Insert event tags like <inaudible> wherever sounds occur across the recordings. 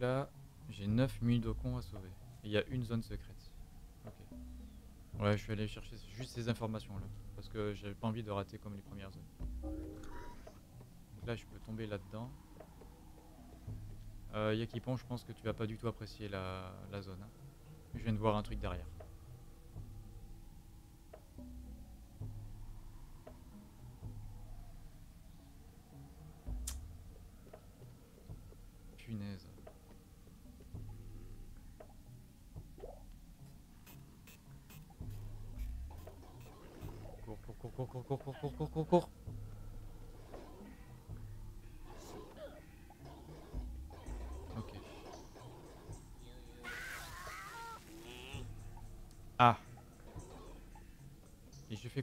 là, j'ai 9 muidocons à sauver. Et il y a une zone secrète. Ok. Ouais, je suis allé chercher juste ces informations là. Parce que j'avais pas envie de rater comme les premières zones. Donc là, je peux tomber là-dedans. Euh, Yakipon, je pense que tu vas pas du tout apprécier la, la zone. hein. Je viens de voir un truc derrière.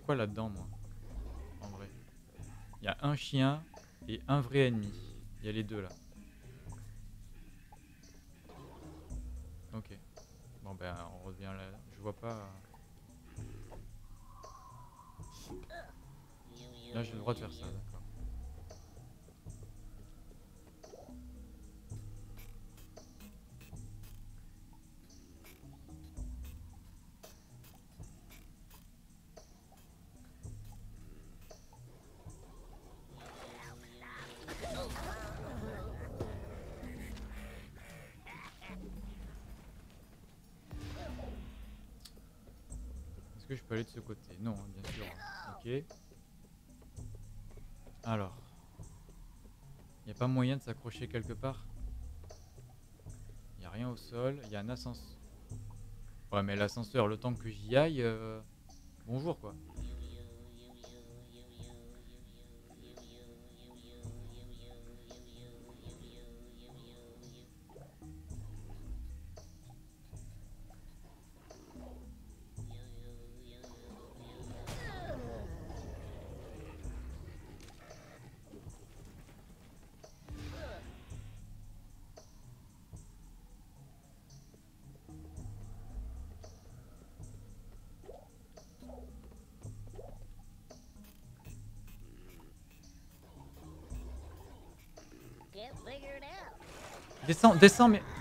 Quoi là-dedans, moi En vrai? Il y a un chien et un vrai ennemi. Il y a les deux là. Ok. Bon ben on revient là. Je vois pas. Là j'ai le droit de faire ça, aller de ce côté Non, hein, bien sûr. Ok. Alors. Il n'y a pas moyen de s'accrocher quelque part? Il n'y a rien au sol. Il y a un ascenseur. Ouais, mais l'ascenseur, le temps que j'y aille... euh, Bonjour, quoi. Descends, mais...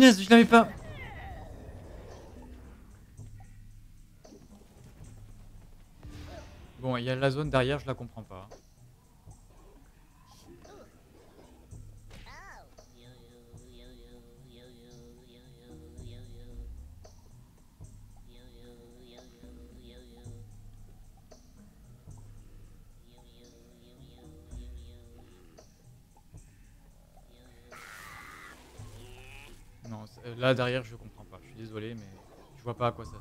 Je l'avais pas... Bon, il y a la zone derrière, je la comprends pas. Là derrière, je comprends pas. Je suis désolé, mais je vois pas à quoi ça sert.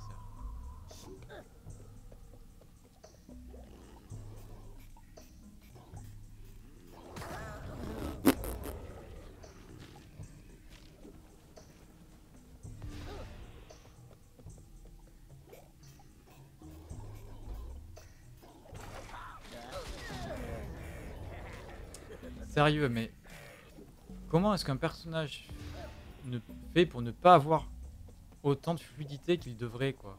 Sérieux, mais comment est-ce qu'un personnage pour ne pas avoir autant de fluidité qu'il devrait, quoi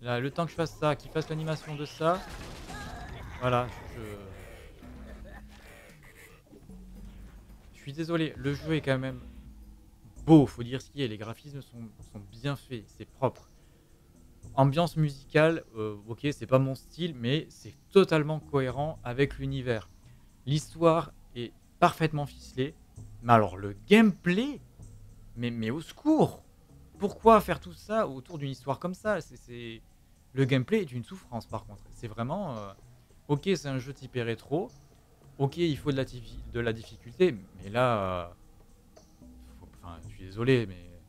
Là, le temps que je fasse ça, qu'il fasse l'animation de ça, voilà, je... Je suis désolé, le jeu est quand même beau, faut dire ce qui est, les graphismes sont, sont bien faits, c'est propre. Ambiance musicale, euh, ok, c'est pas mon style, mais c'est totalement cohérent avec l'univers. L'histoire est parfaitement ficelée, mais alors le gameplay, mais, au secours Pourquoi faire tout ça autour d'une histoire comme ça? C'est- Le gameplay est une souffrance par contre. C'est vraiment... euh, Ok, c'est un jeu typé rétro. Ok, il faut de la, difficulté, mais là... euh, Enfin, je suis désolé, mais...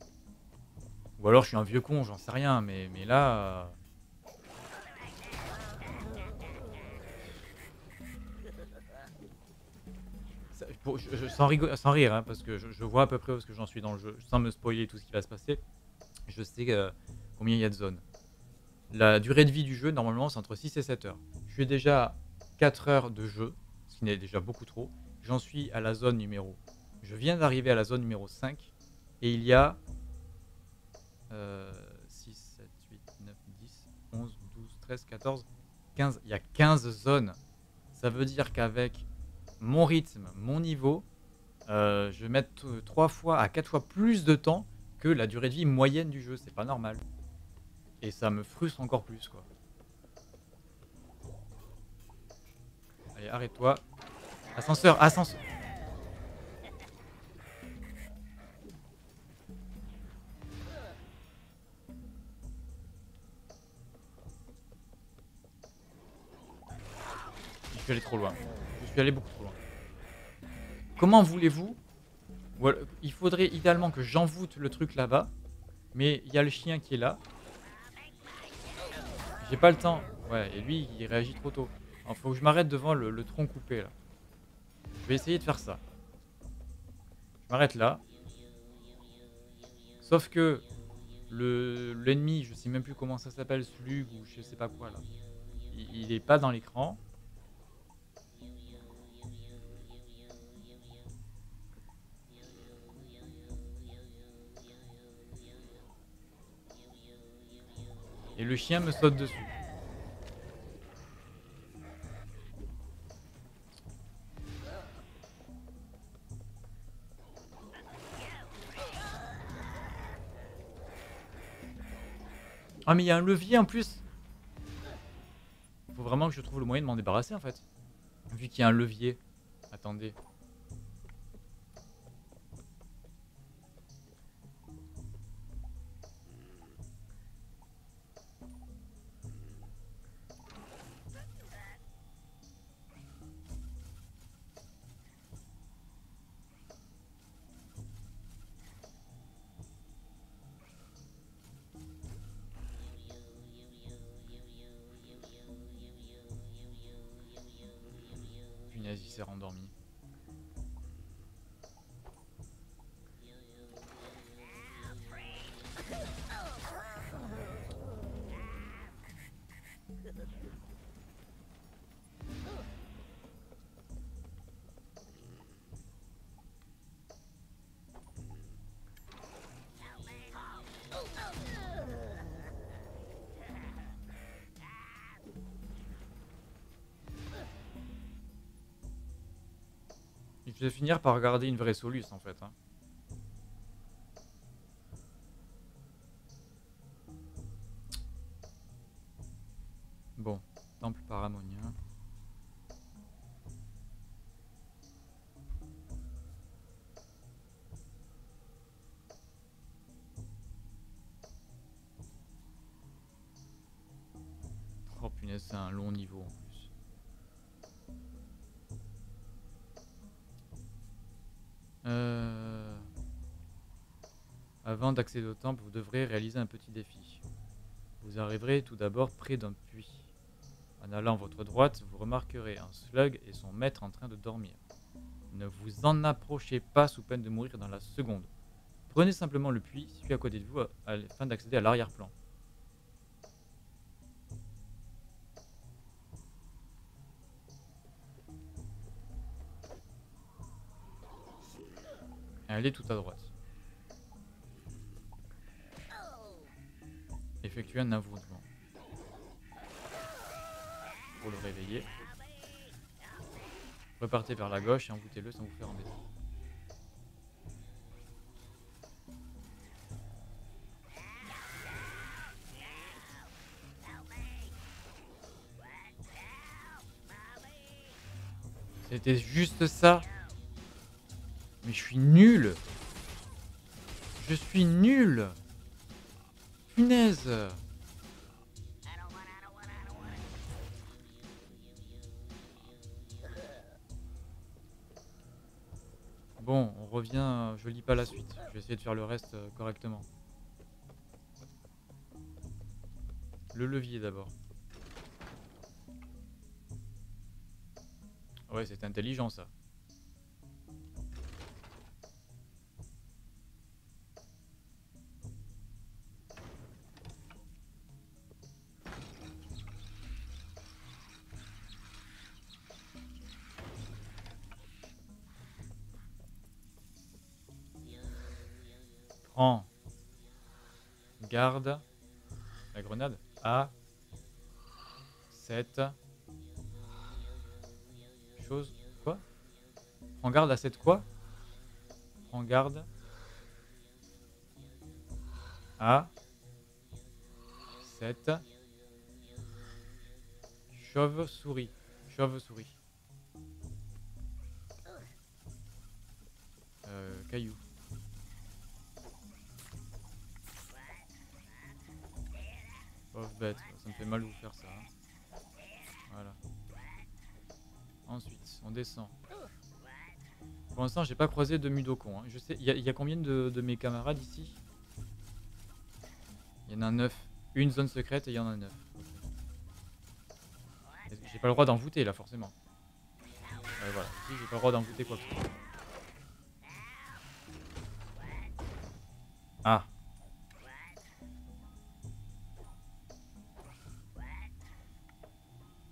Ou alors je suis un vieux con, j'en sais rien, mais, mais là... euh, ça- pour- je- je- sans, rigo- sans rire, hein, parce que je, je vois à peu près où j'en suis dans le jeu, sans me spoiler tout ce qui va se passer. Je sais euh, combien il y a de zones. La durée de vie du jeu, normalement, c'est entre 6 et 7 heures. Je suis déjà à 4 heures de jeu, ce qui n'est déjà beaucoup trop. J'en suis à la zone numéro. Je viens d'arriver à la zone numéro 5, et il y a euh, 6, 7, 8, 9, 10, 11, 12, 13, 14, 15. Il y a 15 zones. Ça veut dire qu'avec mon rythme, mon niveau, euh, je vais mettre 3 fois à 4 fois plus de temps que la durée de vie moyenne du jeu. C'est pas normal. Et ça me frustre encore plus, quoi. Allez, arrête-toi. Ascenseur, ascenseur. Je suis allé trop loin. Je suis allé beaucoup trop. Comment voulez-vous Il faudrait idéalement que j'envoûte le truc là-bas. Mais il y a le chien qui est là. J'ai pas le temps. Ouais, et lui, il réagit trop tôt. Il faut que je m'arrête devant le, le tronc coupé là. Je vais essayer de faire ça. Je m'arrête là. Sauf que le l'ennemi, je sais même plus comment ça s'appelle, slug ou je sais pas quoi là. Il, il est pas dans l'écran. Et le chien me saute dessus. Ah mais il y a un levier en plus Faut vraiment que je trouve le moyen de m'en débarrasser en fait. Vu qu'il y a un levier. Attendez. Je vais finir par regarder une vraie soluce en fait. hein. Avant d'accéder au temple, vous devrez réaliser un petit défi. Vous arriverez tout d'abord près d'un puits. En allant à votre droite, vous remarquerez un slug et son maître en train de dormir. Ne vous en approchez pas sous peine de mourir dans la seconde. Prenez simplement le puits situé à côté de vous afin d'accéder à l'arrière-plan. Allez tout à droite. Effectuez un envoûtement. Pour le réveiller. Repartez vers la gauche et envoûtez-le sans vous faire embêter. C'était juste ça. Mais je suis nul. Je suis nul. Bon, on revient. Je lis pas la suite. Je vais essayer de faire le reste euh, correctement. Le levier d'abord. Ouais, c'est intelligent ça. passer de quoi Prends garde. Ah. 7. Chauve-souris. Chauve-souris. J'ai pas croisé de Mudokon. hein. Je sais, il y, a- il y a combien de, de mes camarades ici? Il y en a 9. Une zone secrète et il y en a 9. J'ai pas le droit d'en voûter là, forcément. Ouais, voilà. J'ai pas le droit d'en voûter quoi que ce soit. Ah.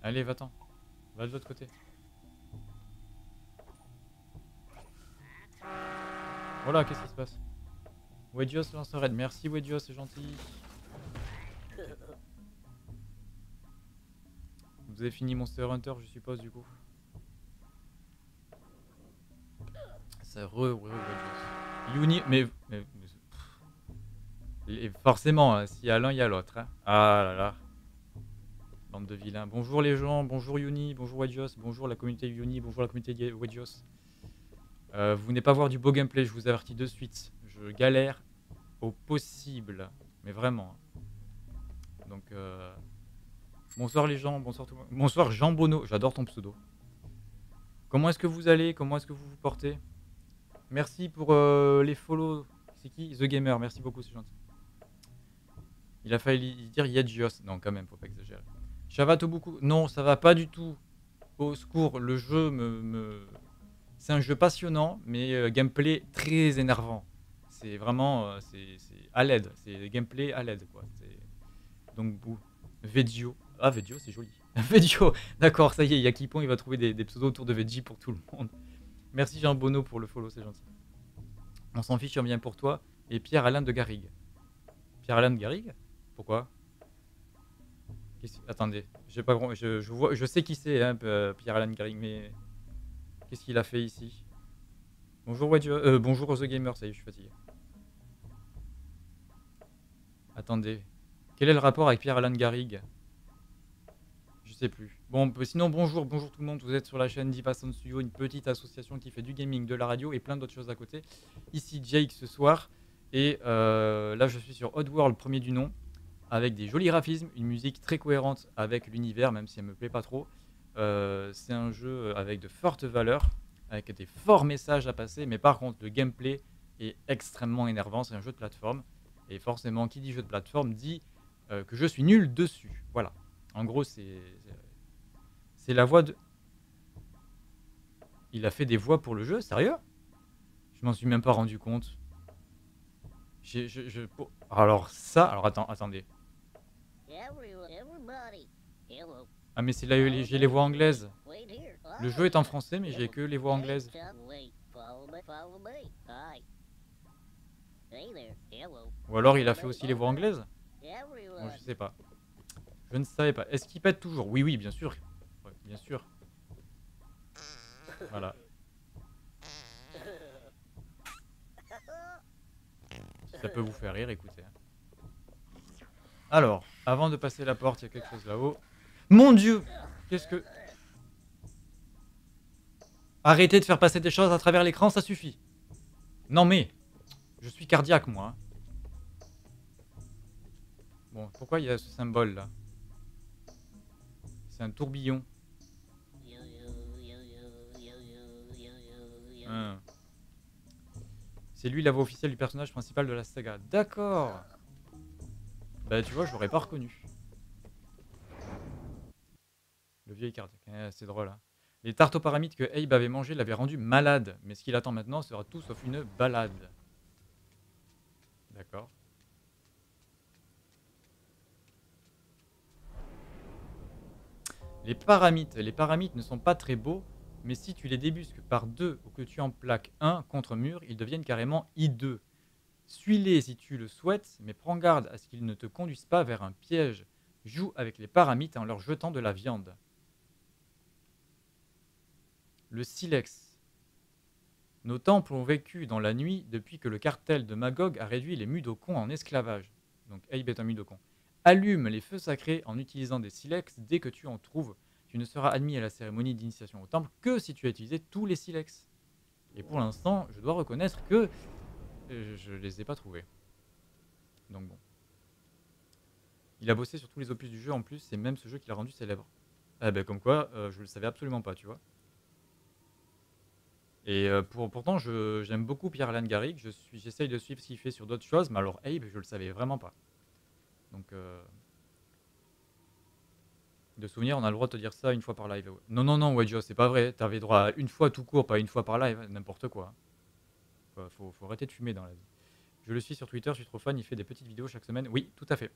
Allez, va-t'en. Va de l'autre côté. Voilà, qu'est-ce qui se passe? Wedgios lance raid. Merci Wedgios, c'est gentil. Vous avez fini Monster Hunter, je suppose, du coup? C'est re, re, Wedgios. Yuni, mais... mais- mais-. Et forcément, hein, s'il y a l'un, il y a l'autre. hein. Ah là là. Bande de vilains. Bonjour les gens, bonjour Yuni, bonjour Wedgios, bonjour la communauté Yuni, bonjour la communauté Wedgios. Euh, vous venez pas voir du beau gameplay, je vous avertis de suite. Je galère au possible, mais vraiment. Donc, euh, bonsoir les gens, bonsoir tout le monde. Bonsoir Jean Bono, j'adore ton pseudo. Comment est-ce que vous allez? Comment est-ce que vous vous portez? Merci pour euh, les follow. C'est qui? The Gamer, merci beaucoup, c'est gentil. Il a failli dire Yadjios. Non, quand même, faut pas exagérer. Shavato beaucoup. Non, ça va pas du tout. Au secours, le jeu me- C'est un jeu passionnant, mais euh, gameplay très énervant. C'est vraiment. euh, c'est à l'aide. C'est gameplay à l'aide, quoi. Donc, bou. Veggio. Ah, Veggio, c'est joli. <laughs> Veggio. D'accord, ça y est, Yakipon, il va trouver des, pseudos autour de Veggie pour tout le monde. Merci Jean Bono pour le follow, c'est gentil. On s'en fiche, on vient pour toi. Et Pierre-Alain de Garrigue. Pierre-Alain de Garrigue? Pourquoi? Attendez, je, je vois, je sais qui c'est, hein, Pierre-Alain Garrigue, mais qu'est-ce qu'il a fait ici? Bonjour euh, bonjour The Gamer, ça y est, je suis fatigué. Attendez, quel est le rapport avec Pierre-Alain Garrigue? Je sais plus. Bon, sinon bonjour, bonjour tout le monde, vous êtes sur la chaîne Diva Sound Studio, une petite association qui fait du gaming, de la radio et plein d'autres choses à côté. Ici Jake ce soir, et euh, là je suis sur Oddworld, premier du nom avec des jolis graphismes, une musique très cohérente avec l'univers, même si elle me plaît pas trop. Euh, c'est un jeu avec de fortes valeurs, avec des forts messages à passer, mais par contre, le gameplay est extrêmement énervant. C'est un jeu de plateforme, et forcément, qui dit jeu de plateforme dit euh, que je suis nul dessus. Voilà. En gros, c'est c'est- la voix de. Il a fait des voix pour le jeu, sérieux? Je m'en suis même pas rendu compte. Je- je- Alors ça, alors attends, attendez. Hello. Ah mais c'est là j'ai les voix anglaises. Le jeu est en français mais j'ai que les voix anglaises. Ou alors il a fait aussi les voix anglaises. Bon, Je sais pas. Je ne savais pas. Est-ce qu'il pète toujours? Oui, oui, bien sûr. Bien sûr. Voilà. Ça peut vous faire rire, écoutez. Alors, avant de passer la porte, il y a quelque chose là-haut. Mon dieu Qu'est-ce que... Arrêtez de faire passer des choses à travers l'écran, ça suffit. Non mais... Je suis cardiaque, moi. Bon, pourquoi il y a ce symbole, là? C'est un tourbillon. Hein. C'est lui la voix officielle du personnage principal de la saga. D'accord Bah, tu vois, je l'aurais pas reconnu. Le cardiaque, Eh, c'est drôle. hein. Les tartes aux paramides que Abe avait mangé l'avaient rendu malade, mais ce qu'il attend maintenant sera tout sauf une balade. D'accord. Les paramites. Les paramites ne sont pas très beaux, mais si tu les débusques par deux ou que tu en plaques un contre mur, ils deviennent carrément hideux. Suis-les si tu le souhaites, mais prends garde à ce qu'ils ne te conduisent pas vers un piège. Joue avec les paramites en leur jetant de la viande. Le silex. Nos temples ont vécu dans la nuit depuis que le cartel de Magog a réduit les Mudokons en esclavage. Donc un Mudokon. Allume les feux sacrés en utilisant des silex dès que tu en trouves. Tu ne seras admis à la cérémonie d'initiation au temple que si tu as utilisé tous les silex. Et pour l'instant, je dois reconnaître que euh, je les ai pas trouvés. Donc bon. Il a bossé sur tous les opus du jeu en plus, c'est même ce jeu qui l'a rendu célèbre. Ah ben comme quoi, euh, je le savais absolument pas, tu vois. Et euh, pour, pourtant, j'aime beaucoup Pierre-Alain Garrigue, je suis, j'essaye de suivre ce qu'il fait sur d'autres choses, mais alors Abe, je le savais vraiment pas. Donc, euh, de souvenir, on a le droit de te dire ça une fois par live. Non, non, non, Wedjo, c'est pas vrai, t'avais droit à une fois tout court, pas une fois par live, n'importe quoi. Faut, faut arrêter de fumer dans la vie. Je le suis sur Twitter, je suis trop fan, il fait des petites vidéos chaque semaine. Oui, tout à fait.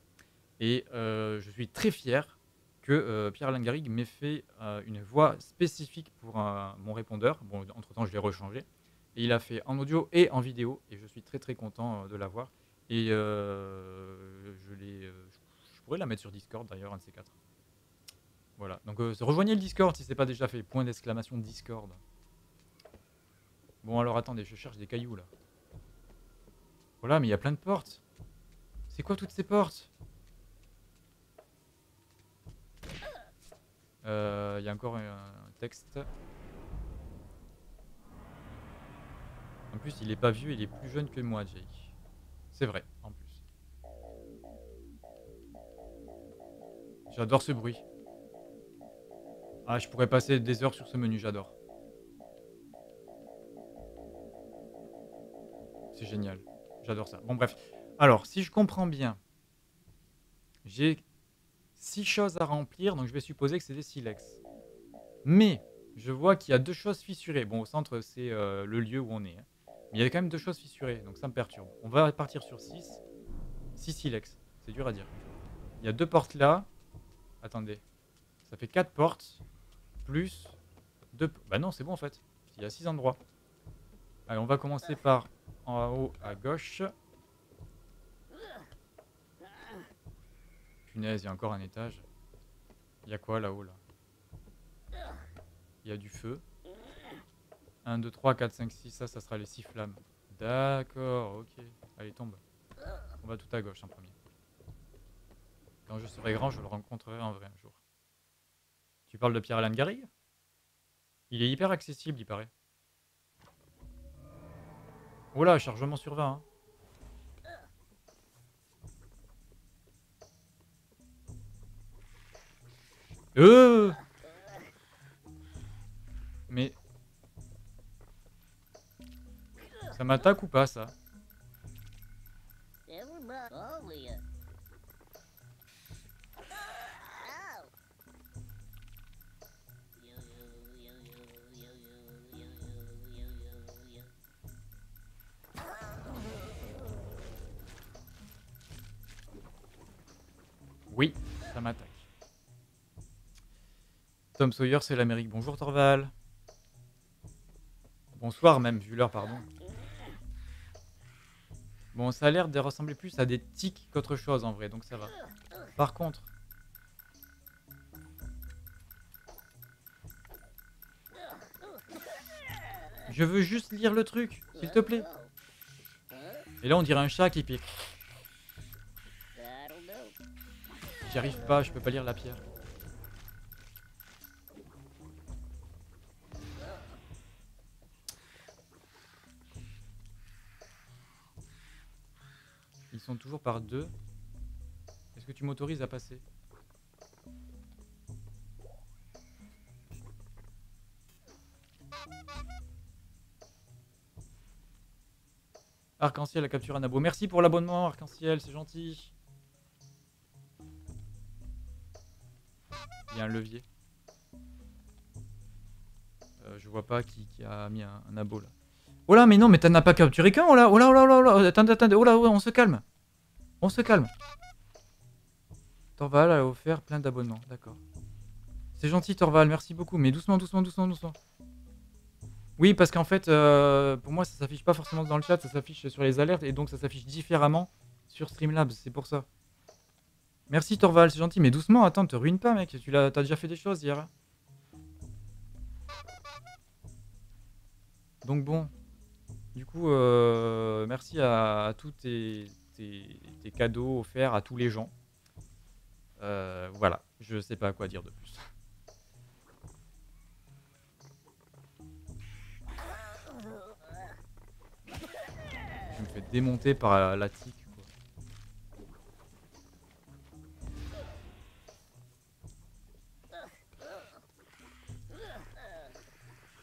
Et euh, je suis très fier que euh, Pierre-Alain Garrigue m'ait fait euh, une voix spécifique pour mon répondeur. Bon, entre-temps, je l'ai rechangé. Et il a fait en audio et en vidéo. Et je suis très très content euh, de l'avoir. Et je, l'ai, je pourrais la mettre sur Discord d'ailleurs, un de ces quatre. Voilà. Donc rejoignez le Discord si c'est pas déjà fait. Point d'exclamation Discord. Bon alors attendez, je cherche des cailloux là. Voilà, mais il y a plein de portes. C'est quoi toutes ces portes? Euh, Il y a encore un texte. En plus, il est pas vieux, il est plus jeune que moi, Jake. C'est vrai, en plus. J'adore ce bruit. Ah, je pourrais passer des heures sur ce menu, j'adore. C'est génial. J'adore ça. Bon, bref. Alors, si je comprends bien, j'ai six choses à remplir, donc je vais supposer que c'est des silex. Mais je vois qu'il y a deux choses fissurées. Bon, au centre, c'est euh, le lieu où on est. hein. Mais il y a quand même deux choses fissurées, donc ça me perturbe. On va partir sur 6. 6 silex. C'est dur à dire. Il y a deux portes là. Attendez. Ça fait quatre portes. Plus deux. Bah non, c'est bon en fait. Il y a 6 endroits. Allez, on va commencer par en haut à gauche. Il y a encore un étage. Il y a quoi là-haut là? Il y a du feu. 1, 2, 3, 4, 5, 6, ça, ça sera les 6 flammes. D'accord, ok. Allez, tombe. On va tout à gauche en premier. Quand je serai grand, je le rencontrerai en vrai un jour. Tu parles de Pierre-Alain Garrigue? Il est hyper accessible, il paraît. Oh là, chargement sur 20. hein. Euh. Mais... Ça m'attaque ou pas ça Everybody, all of Tom Sawyer, c'est l'Amérique. Bonjour Torval. Bonsoir même, vu l'heure, pardon. Bon, ça a l'air de ressembler plus à des tics qu'autre chose en vrai, donc ça va. Par contre... Je veux juste lire le truc, s'il te plaît. Et là, on dirait un chat qui pique. J'y arrive pas, je peux pas lire la pierre. Sont toujours par deux. Est-ce que tu m'autorises à passer? Arc-en-ciel a capturé un abo. Merci pour l'abonnement, Arc-en-ciel, c'est gentil. Il y a un levier. Euh, je vois pas qui, a mis un, abo là. Oh là, mais non, mais t'en as pas capturé qu'un, oh là, oh là, oh là, oh là, là, attendez, attendez, oh là, oh là, on se calme. On se calme. Torval a offert plein d'abonnements, d'accord. C'est gentil Torval, merci beaucoup, mais doucement, doucement, doucement, doucement. Oui, parce qu'en fait, euh, pour moi, ça s'affiche pas forcément dans le chat, ça s'affiche sur les alertes et donc ça s'affiche différemment sur Streamlabs, c'est pour ça. Merci Torval, c'est gentil, mais doucement, attends, te ruine pas, mec. Tu t'as déjà fait des choses hier. Donc bon, du coup, euh, merci à, tous tes, cadeaux offerts à tous les gens. Euh, voilà, je sais pas quoi dire de plus. Je me fais démonter par la tique.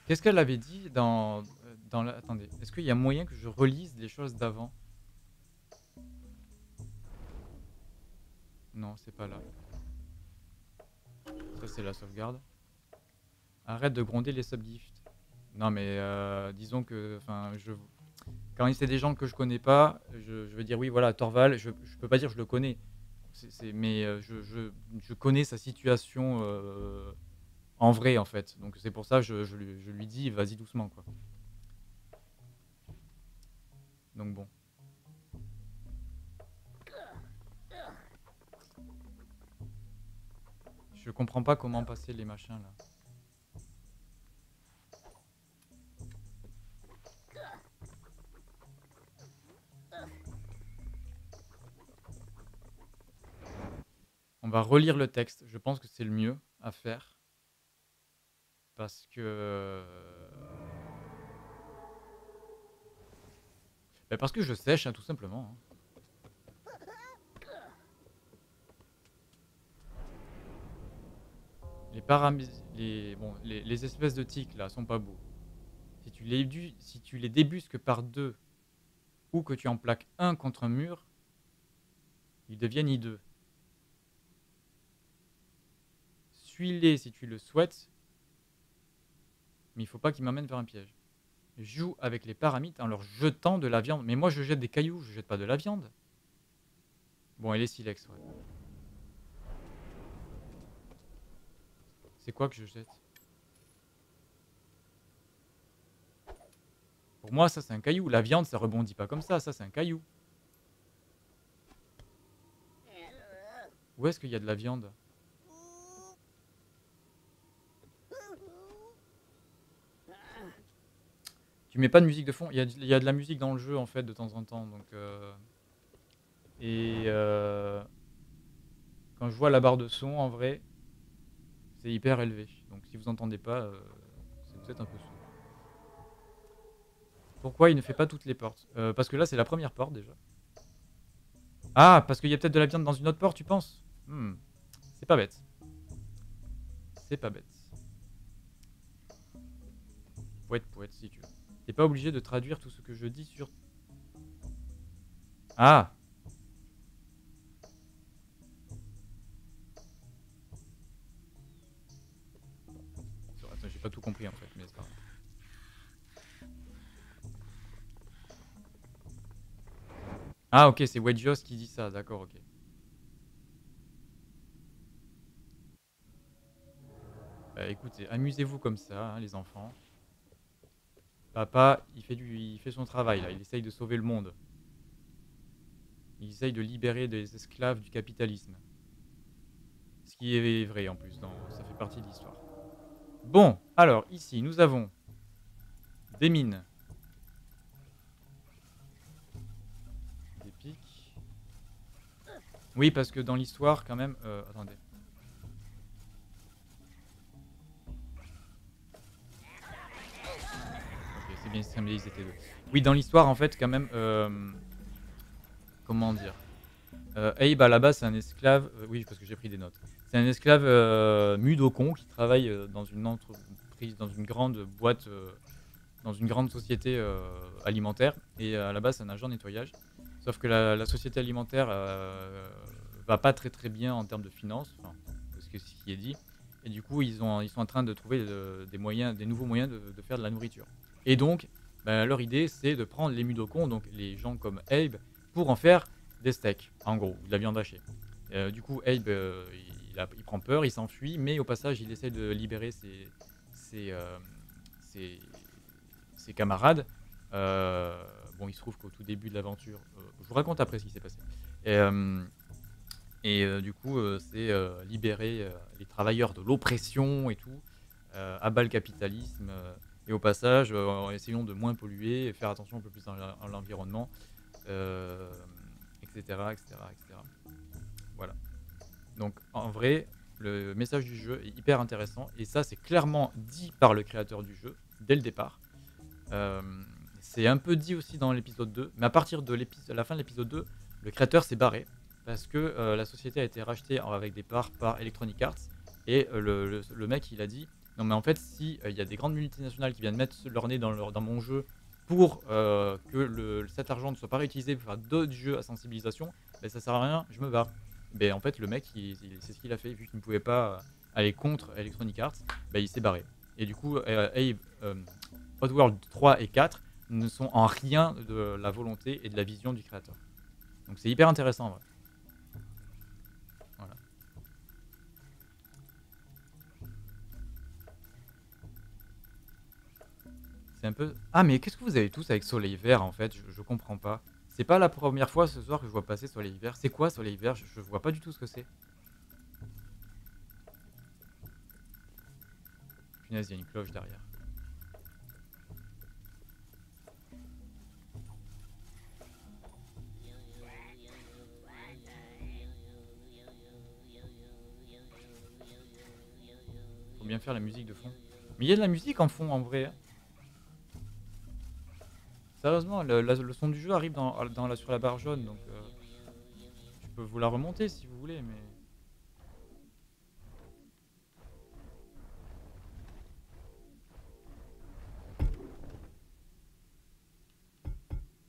Qu'est-ce qu'elle avait dit dans, dans la... Attendez, est-ce qu'il y a moyen que je relise les choses d'avant? Non, c'est pas là. Ça, c'est la sauvegarde. Arrête de gronder les subgifts. Non, mais euh, disons que... Enfin, je... Quand c'est des gens que je connais pas, je, veux dire oui, voilà, Torval, je, je peux pas dire que je le connais. mais euh, je, connais sa situation... Euh, en vrai en fait. Donc c'est pour ça que je, je, lui, dis vas-y doucement quoi. Donc bon. Je comprends pas comment passer les machins là. On va relire le texte, je pense que c'est le mieux à faire. Parce que... Bah, parce que je sèche, hein, tout simplement. Hein. Les, les, bon, les, espèces de tiques là sont pas beaux. Si tu les, les débusques par deux ou que tu en plaques un contre un mur, ils deviennent hideux. Suis-les si tu le souhaites mais il faut pas qu'ils m'amènent vers un piège. joue avec les paramites en leur jetant de la viande. Mais moi, je jette des cailloux, je jette pas de la viande. Bon, elle est silex, ouais. C'est quoi que je jette Pour moi, ça, c'est un caillou. La viande, ça rebondit pas comme ça. Ça, c'est un caillou. Où est-ce qu'il y a de la viande Tu mets pas de musique de fond. Il y, a, de la musique dans le jeu en fait de temps en temps. Donc, euh, Et euh, quand je vois la barre de son en vrai, c'est hyper élevé. Donc si vous entendez pas, euh, c'est peut-être un peu sourd. Pourquoi il ne fait pas toutes les portes? Parce que là c'est la première porte déjà. Ah, parce qu'il y a peut-être de la viande dans une autre porte, tu penses? Hmm. C'est pas bête. C'est pas bête. Poète, poète, si tu veux. T'es pas obligé de traduire tout ce que je dis sur... Ah pas tout compris en fait, mais c'est pas grave. Ah ok, c'est Wedgeos qui dit ça, d'accord, ok. Bah écoutez, amusez-vous comme ça, hein, les enfants. Papa, il fait, du, il fait son travail, là. Il essaye de sauver le monde. Il essaye de libérer des esclaves du capitalisme. Ce qui est vrai, en plus. ça fait partie de l'histoire. Bon, alors, ici, nous avons des mines. Des pics. Oui, parce que dans l'histoire, quand même... Euh, attendez. Oui, dans l'histoire, en fait, quand même, euh, comment dire? Euh, la base, c'est un esclave. Euh, oui, parce que j'ai pris des notes. C'est un esclave euh, mudocon qui travaille dans une entreprise, dans une grande boîte, dans une grande société alimentaire. Et à la base, c'est un agent de nettoyage. Sauf que la, société alimentaire va pas très très bien en termes de finances, enfin, ce qui est dit. Et du coup, ils, ont, ils sont en train de trouver des moyens, des nouveaux moyens de, faire de la nourriture. Et donc, bah, leur idée, c'est de prendre les mudokons, donc les gens comme Abe, pour en faire des steaks, en gros, de la viande hachée. Euh, du coup, Abe, euh, il, prend peur, il s'enfuit, mais au passage, il essaie de libérer ses, ses, euh, ses camarades. Euh, bon, il se trouve qu'au tout début de l'aventure, euh, je vous raconte après ce qui s'est passé. Et, et du coup, c'est libérer les travailleurs de l'oppression et tout, abat le capitalisme. et au passage, en essayant de moins polluer, faire attention un peu plus à l'en- à l'environnement, etc., etc., etc. Donc en vrai, le message du jeu est hyper intéressant et ça c'est clairement dit par le créateur du jeu dès le départ. Euh, c'est un peu dit aussi dans l'épisode 2, mais à partir de la fin de l'épisode 2, le créateur s'est barré parce que euh, la société a été rachetée avec des parts par Electronic Arts et euh, le, mec il a dit non mais en fait si il y a des grandes multinationales qui viennent mettre leur nez dans, mon jeu pour que le, cet argent ne soit pas réutilisé pour faire d'autres jeux à sensibilisation, ben, ça sert à rien, je me barre. Ben, en fait, le mec, il- c'est ce qu'il a fait, vu qu'il ne pouvait pas aller contre Electronic Arts, ben, il s'est barré. Et du coup, euh, Abe, euh, Oddworld 3 et 4 ne sont en rien de la volonté et de la vision du créateur. Donc c'est hyper intéressant, en vrai. Voilà. C'est un peu... Ah mais qu'est-ce que vous avez tous avec Soleil Vert en fait? Je, je comprends pas. C'est pas la première fois ce soir que je vois passer Soleil Vert. C'est quoi Soleil Vert? Je, je vois pas du tout ce que c'est. Punaise, il y a une cloche derrière. Faut bien faire la musique de fond. Mais il y a de la musique en fond en vrai. Sérieusement, le, la- son du jeu arrive sur la barre jaune, donc euh, peux vous la remonter si vous voulez, mais...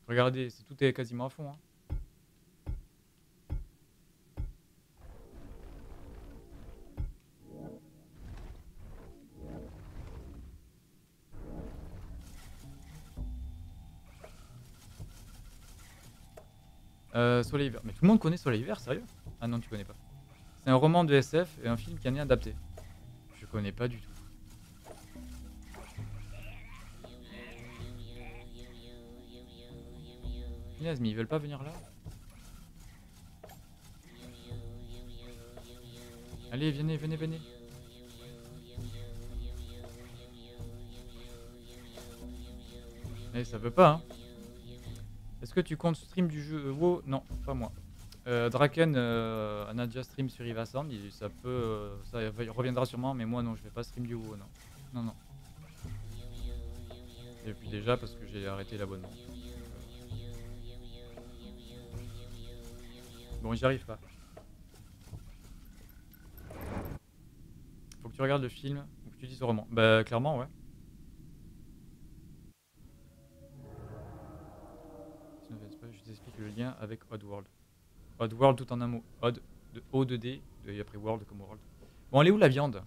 Regardez, tout est quasiment à fond. hein. Euh, Soleil Vert. Mais tout le monde connaît Soleil Vert, sérieux? Ah non, tu connais pas. C'est un roman de SF et un film qui en est adapté. Je connais pas du tout. Mais ils veulent pas venir là? Allez, venez, venez, venez. Eh, ça veut pas, hein. Est-ce que tu comptes stream du jeu WoW? Non, pas moi. Euh, Draken euh, stream sur Ivasand, ça peut, euh, ça reviendra sûrement, mais moi non, je vais pas stream du WoW, non. Non, non. Et puis déjà parce que j'ai arrêté l'abonnement. Bon, j'y arrive pas. Faut que tu regardes le film ou que tu lises le roman. Bah, clairement, ouais. Le lien avec Oddworld. Oddworld tout en un mot. Odd, de O, de D, et après World comme World. Bon, elle est où la viande?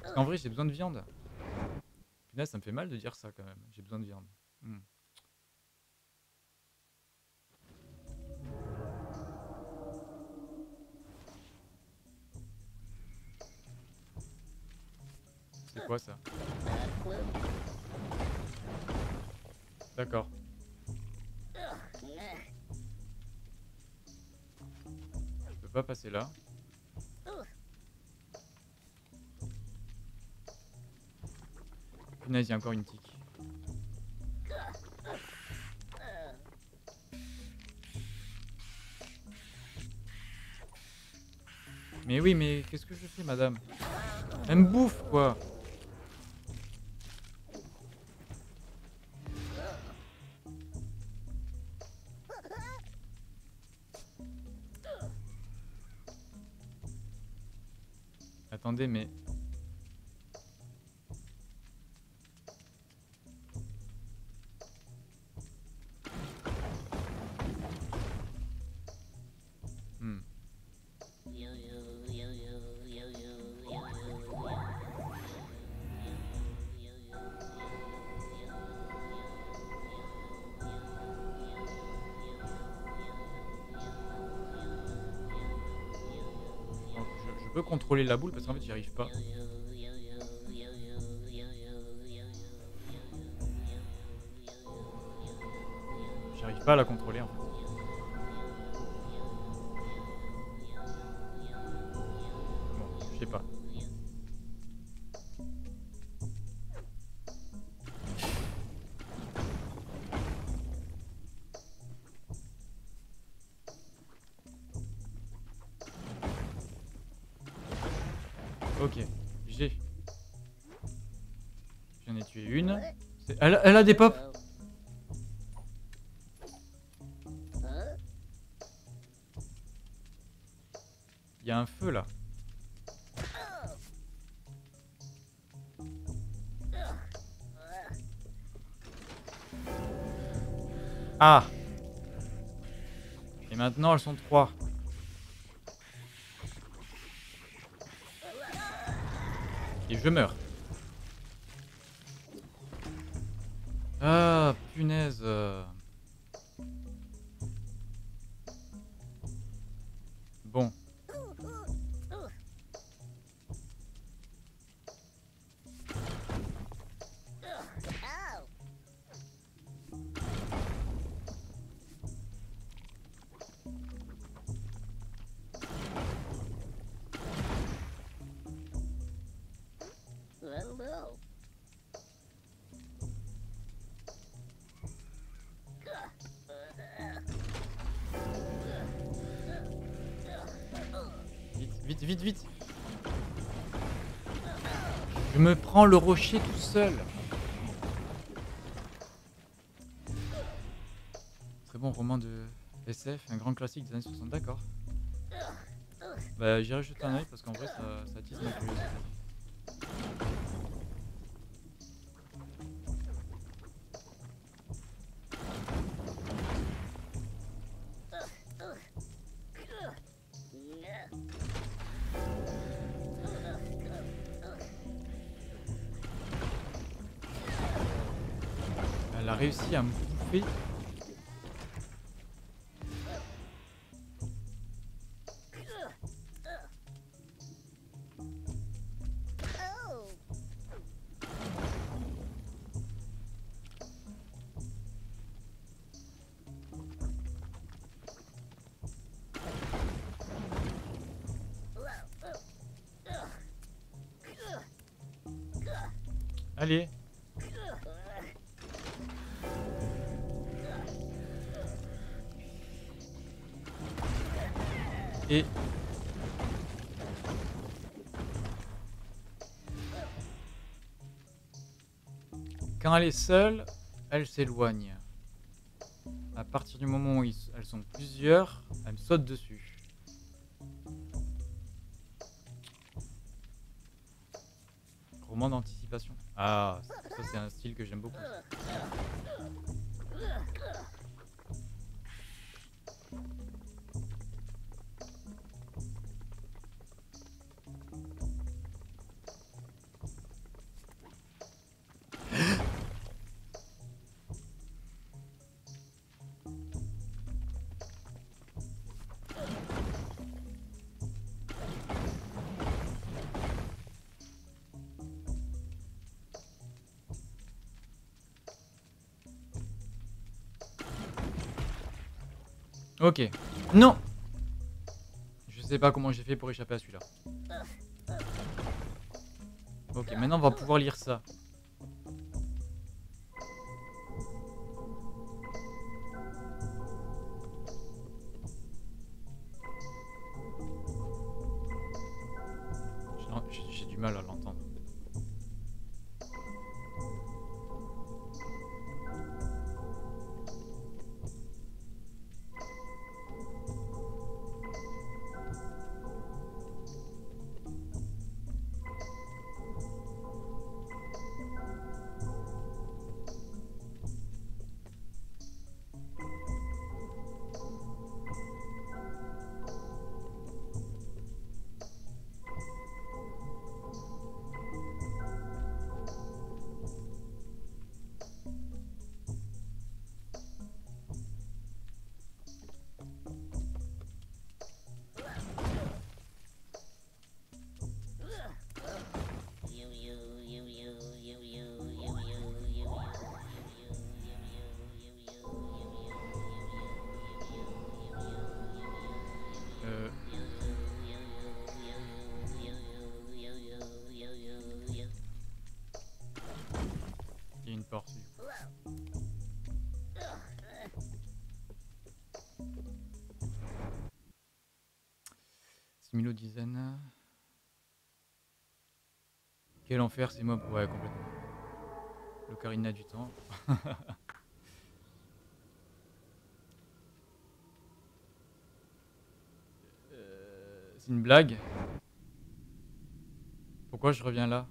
Parce qu'en vrai, j'ai besoin de viande. Punaise, ça me fait mal de dire ça quand même. J'ai besoin de viande. Hmm. C'est quoi ça? D'accord. Pas passer là. Y a encore une tique. Mais oui, mais qu'est-ce que je fais, madame? Elle me bouffe, quoi Mais... contrôler la boule parce qu'en fait j'y arrive pas. J'arrive pas à la contrôler en fait. Des Huh? Il y a un feu là. Ah Et maintenant elles sont trois. Le rocher tout seul. Très bon roman de SF, un grand classique des années 60, d'accord. Bah j'irai jeter un oeil parce qu'en vrai ça, ça attise ma curiosité. Quand elle est seule, elle s'éloigne. À partir du moment où elles sont plusieurs, elle me saute dessus. Roman d'anticipation. Ah, ça c'est un style que j'aime beaucoup. Ok. Non Je sais pas comment j'ai fait pour échapper à celui-là. Ok, maintenant on va pouvoir lire ça. Dizaine. Quel enfer ces mobs. Ouais, complètement. L'ocarina du temps. <laughs> Euh, C'est une blague Pourquoi je reviens là?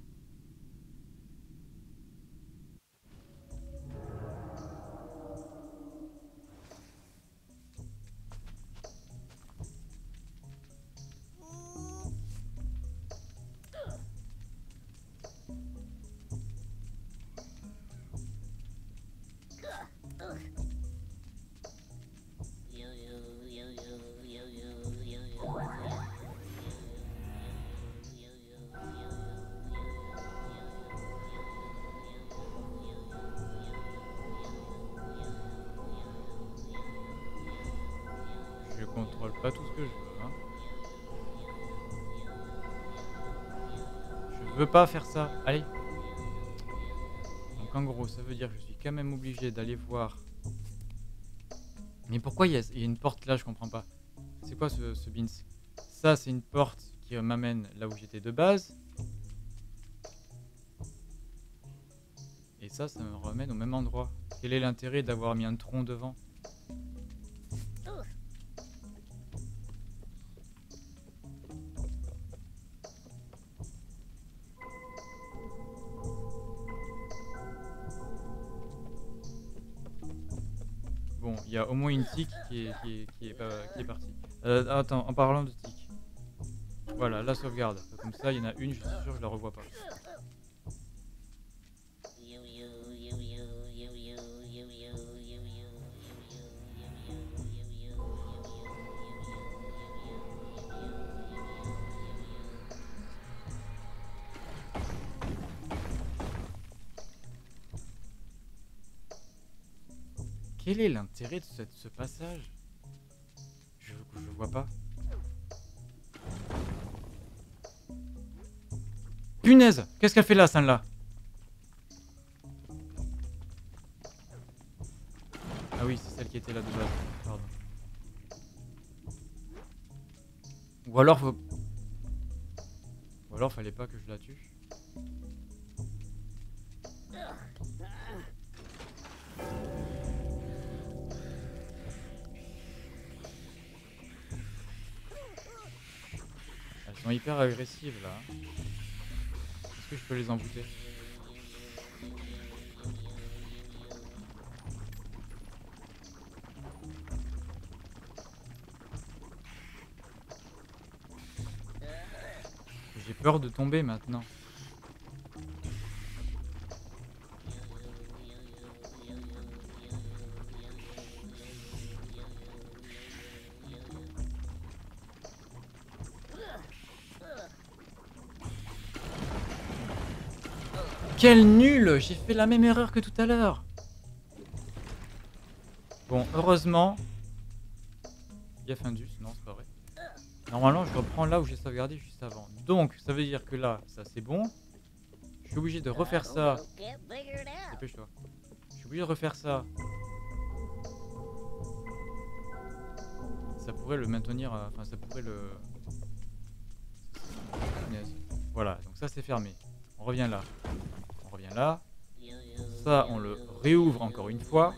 Faire ça. Allez. Donc en gros, ça veut dire que je suis quand même obligé d'aller voir. Mais pourquoi il y, a il y a une porte là Je comprends pas. C'est quoi ce, ce bins? Ça, c'est une porte qui euh, m'amène là où j'étais de base. Et ça, ça me ramène au même endroit. Quel est l'intérêt d'avoir mis un tronc devant? Qui est, qui est, pas- qui est partie. Euh, attends, en parlant de tic. Voilà, la sauvegarde. Comme ça, il y en a une, je suis sûr je la revois pas. De ce, passage je, je vois pas. Punaise Qu'est-ce qu'elle fait là, celle-là? Ah oui, c'est celle qui était là de base. Pardon. Ou alors faut... Ou alors fallait pas que je la tue. Là. Est-ce que je peux les embouter J'ai peur de tomber maintenant. J'ai fait la même erreur que tout à l'heure. Bon, heureusement... Il y a Findus, non c'est pas vrai. Normalement je reprends là où j'ai sauvegardé juste avant. Donc ça veut dire que là, ça c'est bon. Je suis obligé de refaire ça. Dépêche-toi. Je suis obligé de refaire ça. Ça pourrait le maintenir... à- Enfin ça pourrait le... Voilà, donc ça c'est fermé. On revient là. On revient là. On le réouvre encore une fois.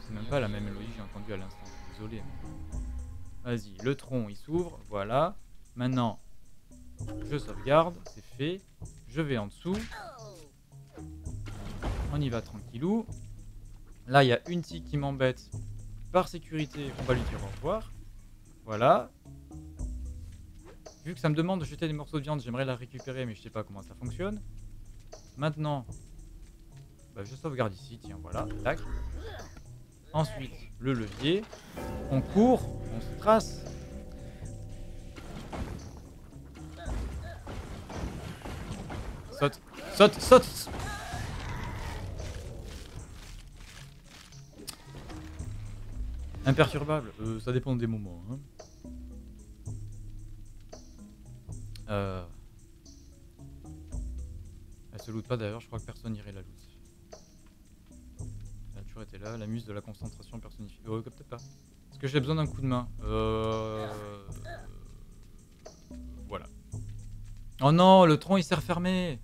C'est même pas la même mélodie que j'ai entendue à l'instant. Désolé. Vas-y, le tronc il s'ouvre. Voilà. Maintenant, je sauvegarde. C'est fait. Je vais en dessous. On y va tranquillou. Là, il y a une tique qui m'embête. Par sécurité, on va lui dire au revoir. Voilà. Vu que ça me demande de jeter des morceaux de viande, j'aimerais la récupérer, mais je sais pas comment ça fonctionne. Maintenant, bah, je sauvegarde ici, tiens, voilà, tac. Ensuite, le levier. On court, on se trace. Saute, saute, saute Imperturbable, euh, ça dépend des moments. hein. Euh... Elle se loot pas d'ailleurs, je crois que personne n'irait la loot. Elle a toujours été là, la muse de la concentration personnifiée. Oh, peut-être pas. Est-ce que j'ai besoin d'un coup de main Euh... Voilà. Oh non, le tronc il s'est refermé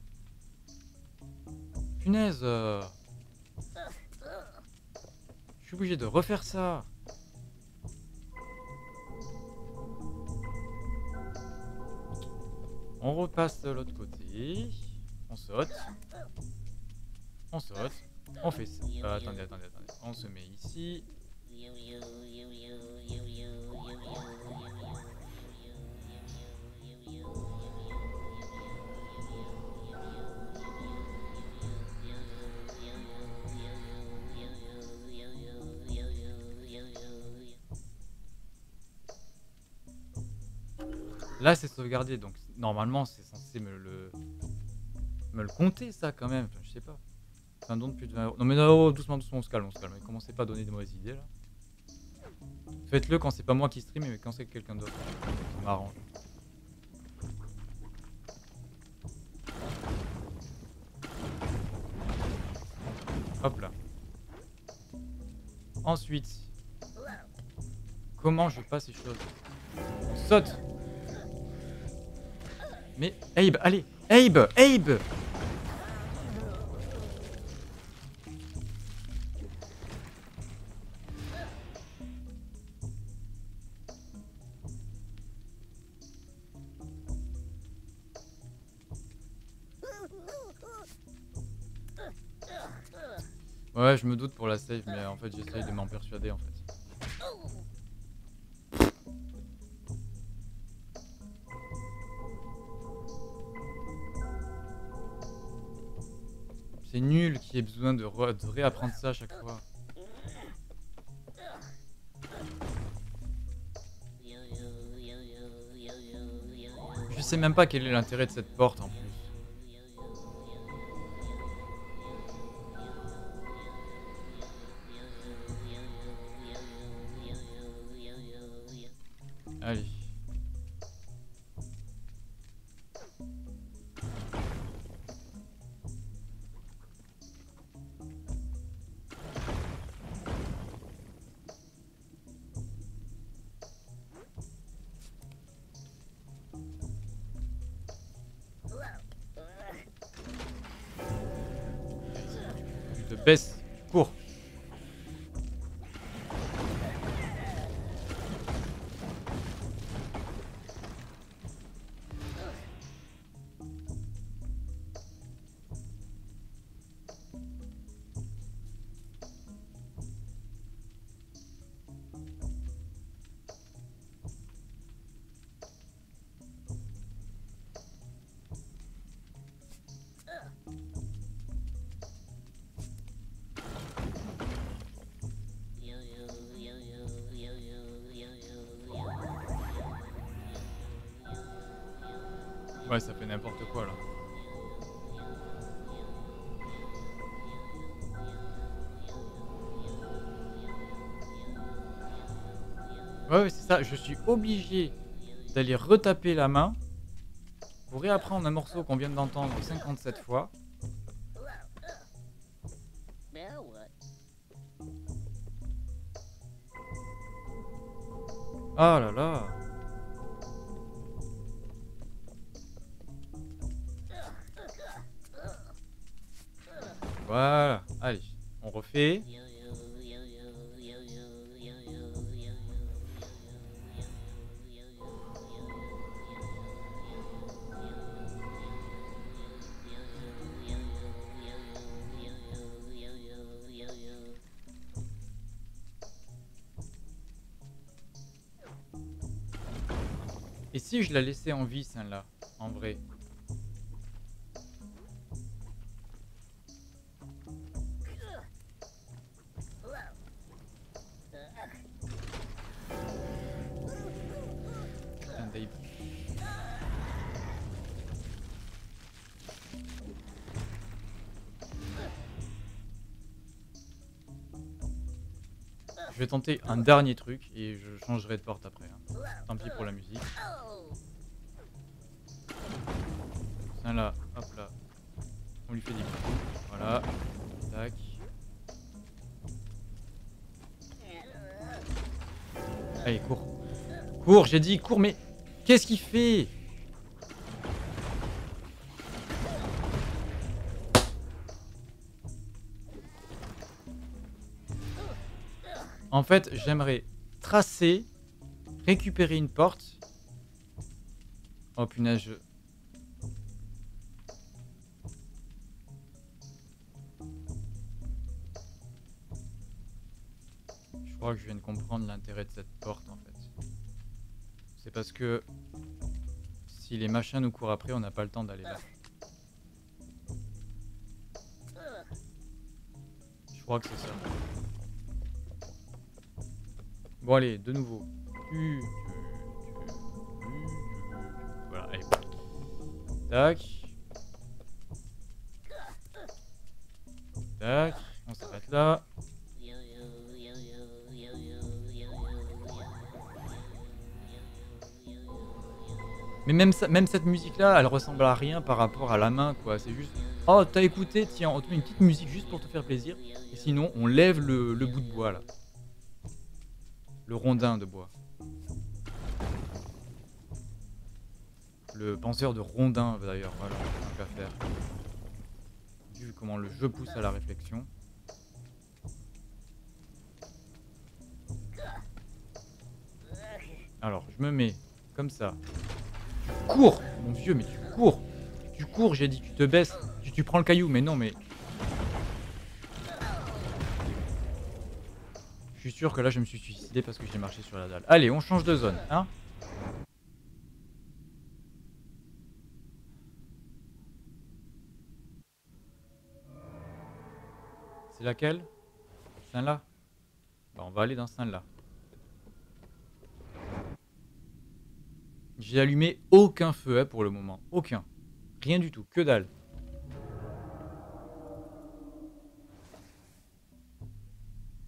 Punaise euh. Je suis obligé de refaire ça On repasse de l'autre côté. On saute. On saute. On fait ça. Euh, attendez, attendez, attendez. On se met ici. Là, c'est sauvegardé, donc normalement, c'est censé me le... me le compter, ça, quand même. Je sais pas. C'est un don de plus de 20 euros. Non, mais non, doucement, doucement, on se calme, on se calme. Commencez pas à donner de mauvaises idées, là. Faites-le quand c'est pas moi qui stream, mais quand c'est quelqu'un d'autre. Ça m'arrange. Hop là. Ensuite, comment je passe ces choses? On saute Mais Abe, allez Abe Abe Ouais, je me doute pour la save, mais en fait, j'essaye de m'en persuader, en fait. C'est nul qu'il y ait besoin de, de réapprendre ça à chaque fois. Je sais même pas quel est l'intérêt de cette porte en Je suis obligé d'aller retaper la main pour réapprendre un morceau qu'on vient d'entendre 57 fois. Ah là là. La laissais en vie, celle-là, en vrai. Je vais tenter un dernier truc et je changerai de porte après. hein. Tant pis pour la musique. J'ai dit, cours, mais qu'est-ce qu'il fait? En fait, j'aimerais tracer, récupérer une porte. Oh punaise, je... Je crois que je viens de comprendre l'intérêt de cette porte en fait. C'est parce que si les machins nous courent après, on n'a pas le temps d'aller là. Je crois que c'est ça. Bon allez, de nouveau. Voilà, allez. Tac. Tac. On s'arrête là. Mais même, ça, même cette musique-là, elle ressemble à rien par rapport à la main, quoi. C'est juste, oh, t'as écouté, tiens, on te met une petite musique juste pour te faire plaisir. Et sinon, on lève le, bout de bois, là. Le rondin de bois. Le penseur de rondin, d'ailleurs, voilà, qu'à faire. Comment le jeu pousse à la réflexion. Alors, je me mets comme ça. Cours Mon vieux, mais tu cours Tu cours, j'ai dit, tu te baisses. Tu, tu prends le caillou, mais non, mais... Je suis sûr que là, je me suis suicidé parce que j'ai marché sur la dalle. Allez, on change de zone, hein C'est laquelle? Celle-là Bah, on va aller dans celle-là. J'ai allumé aucun feu pour le moment. Aucun. Rien du tout. Que dalle.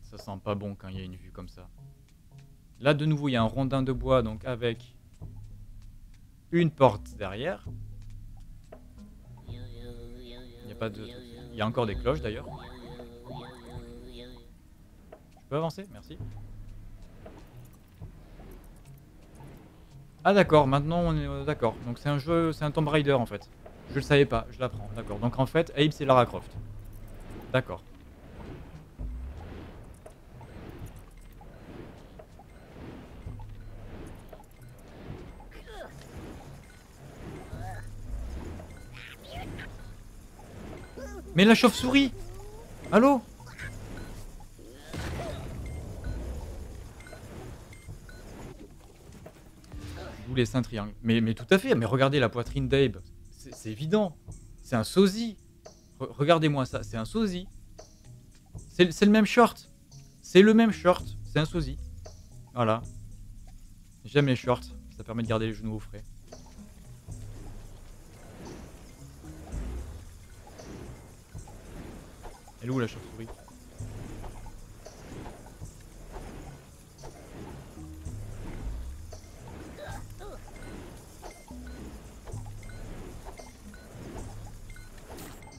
Ça sent pas bon quand il y a une vue comme ça. Là, de nouveau, il y a un rondin de bois, donc avec une porte derrière. Il a pas de... Il y a encore des cloches d'ailleurs. Je peux avancer? Merci. Ah d'accord, maintenant on est euh, d'accord. Donc c'est un jeu, c'est un Tomb Raider en fait. Je le savais pas, je l'apprends, d'accord. Donc en fait, Abe c'est Lara Croft. D'accord. Mais la chauve-souris Allô? Les seins triangles. Mais, tout à fait, mais regardez la poitrine d'Abe. C'est évident. C'est un sosie. Re- Regardez-moi ça, c'est un sosie. C'est le même short. C'est le même short. C'est un sosie. Voilà. J'aime les shorts. Ça permet de garder les genoux au frais. Elle est où la chauve-souris?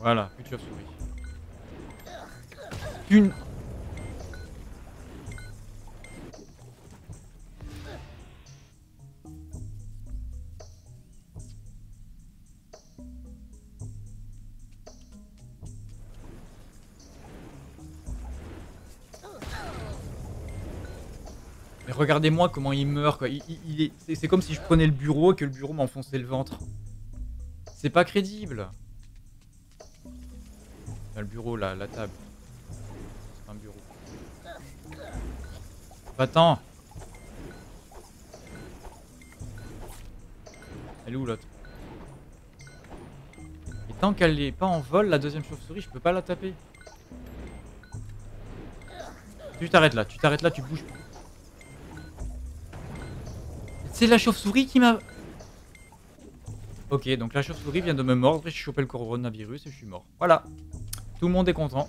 Voilà, plus de chauve-souris. Une... Mais regardez-moi comment il meurt quoi. C'est comme si je prenais le bureau et que le bureau m'enfonçait le ventre. C'est pas crédible. Le bureau, là, la table. C'est un bureau. Va-t'en Elle est où l'autre? Et tant qu'elle est pas en vol, la deuxième chauve-souris, je peux pas la taper. Tu t'arrêtes là, tu t'arrêtes là, tu bouges. C'est la chauve-souris qui m'a... Ok, donc la chauve-souris vient de me mordre j'ai chopé le coronavirus et je suis mort. Voilà. Tout le monde est content.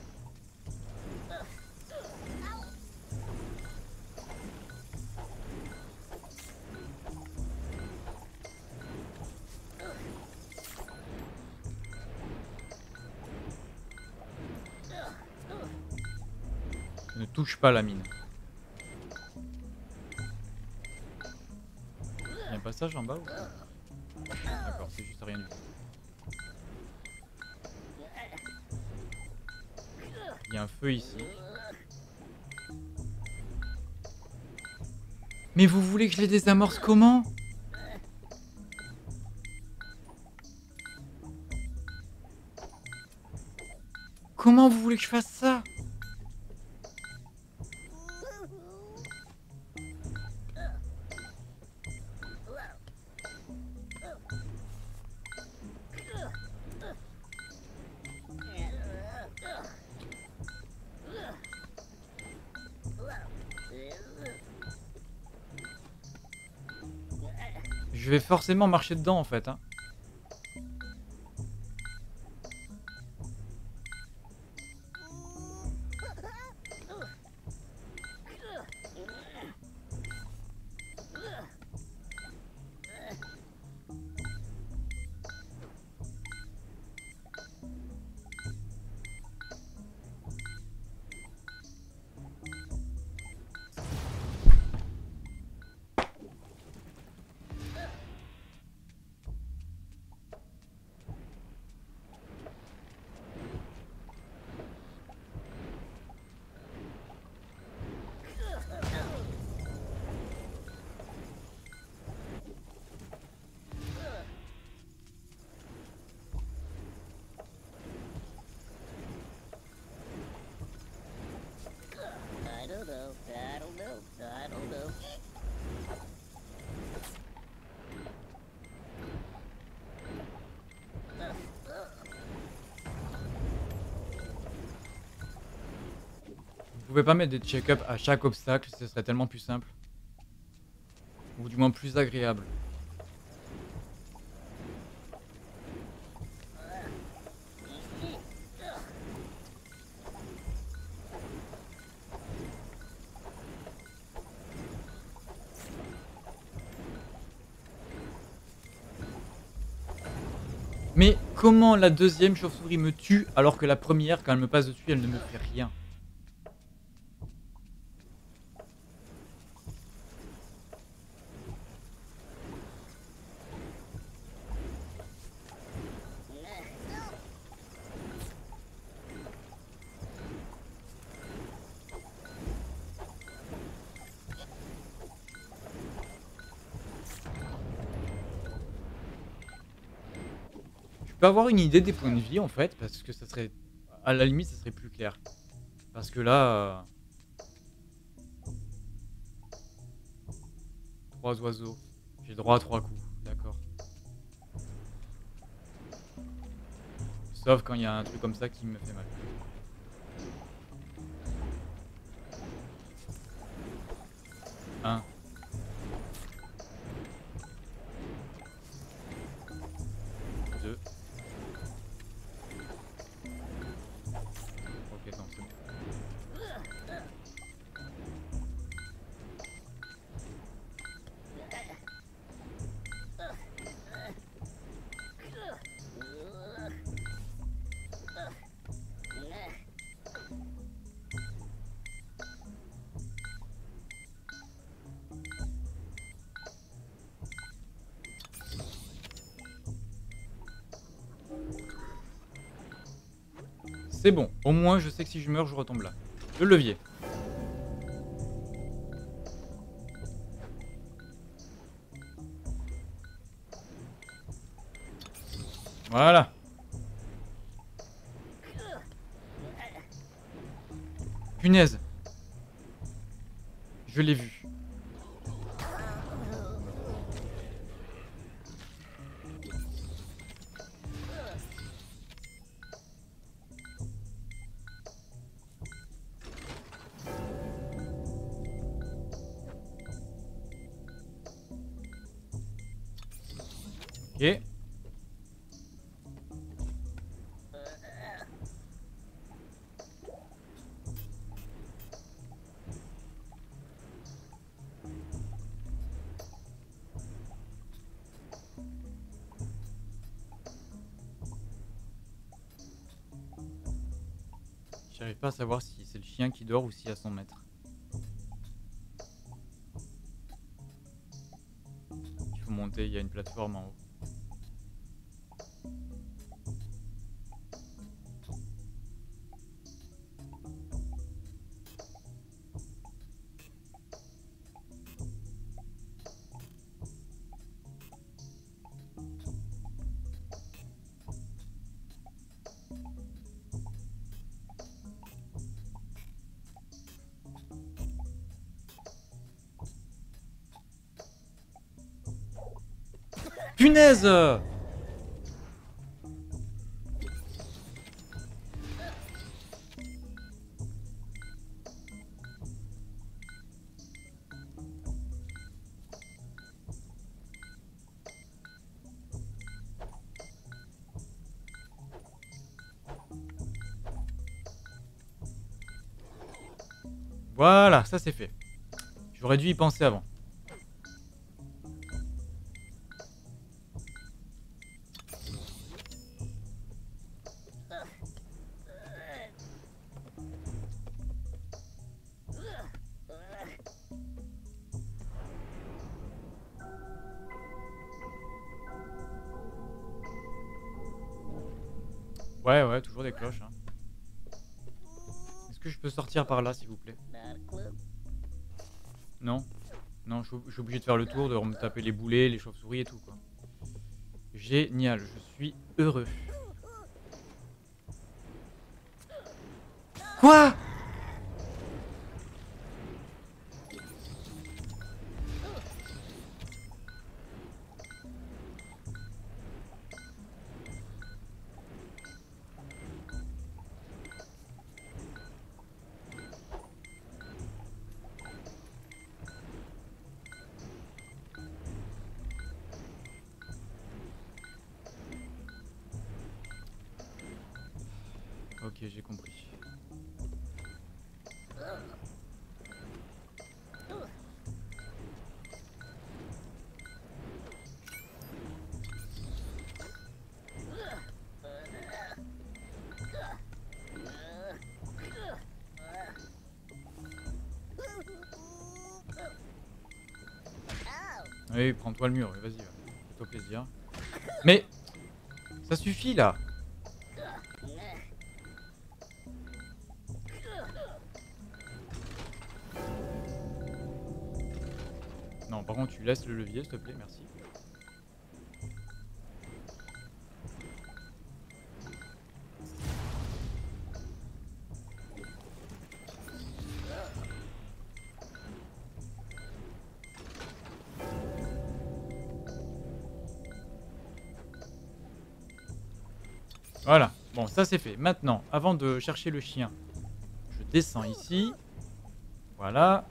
Ne touche pas la mine. Y a un passage en bas ou D'accord, c'est juste rien du tout. Il y a un feu ici. Mais vous voulez que je les désamorce comment? Comment vous voulez que je fasse ça? Forcément marcher dedans en fait. Hein. Pouvez pas mettre des check-up à chaque obstacle, ce serait tellement plus simple. Ou du moins plus agréable. Mais comment la deuxième chauve-souris me tue alors que la première, quand elle me passe dessus, elle ne me fait rien? Peux avoir une idée des points de vie en fait, parce que ça serait. À la limite, ça serait plus clair. Parce que là. euh, Trois oiseaux. J'ai droit à trois coups, d'accord. Sauf quand il y a un truc comme ça qui me fait mal. Au moins, je sais que si je meurs, je retombe là. Le levier. Voilà. Pas savoir si c'est le chien qui dort ou s'il y a son maître. Il faut monter, il y a une plateforme en haut. Voilà, ça c'est fait. J'aurais dû y penser avant. Sortir par là, s'il vous plaît. Non Non, je suis- je suis obligé de faire le tour, de me taper les boulets, les chauves-souris et tout, quoi. Génial, je suis heureux. Quoi? Le mur, vas-y, va. fais-toi plaisir. Mais ça suffit là. Non, par contre, tu laisses le levier, s'il te plaît, merci. C'est fait. Maintenant, avant de chercher le chien, je descends ici. Voilà.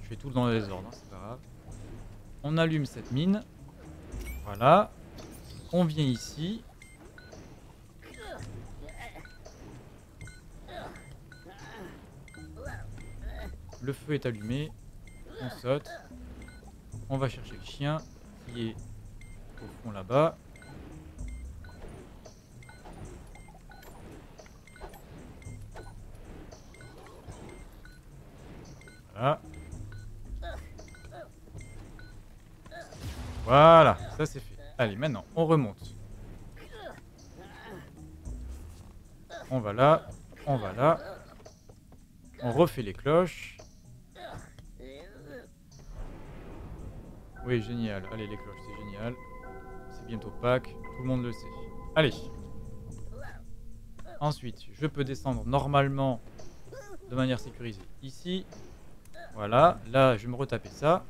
Je fais tout dans les ordres, c'est pas grave. On allume cette mine. Voilà. On vient ici. Le feu est allumé. On saute. On va chercher le chien qui est au fond là-bas. On va là, on va là. On refait les cloches. Oui, génial. Allez, les cloches, c'est génial. C'est bientôt Pâques, tout le monde le sait. Allez. Ensuite, je peux descendre normalement de manière sécurisée ici. Voilà, là, je vais me retaper ça.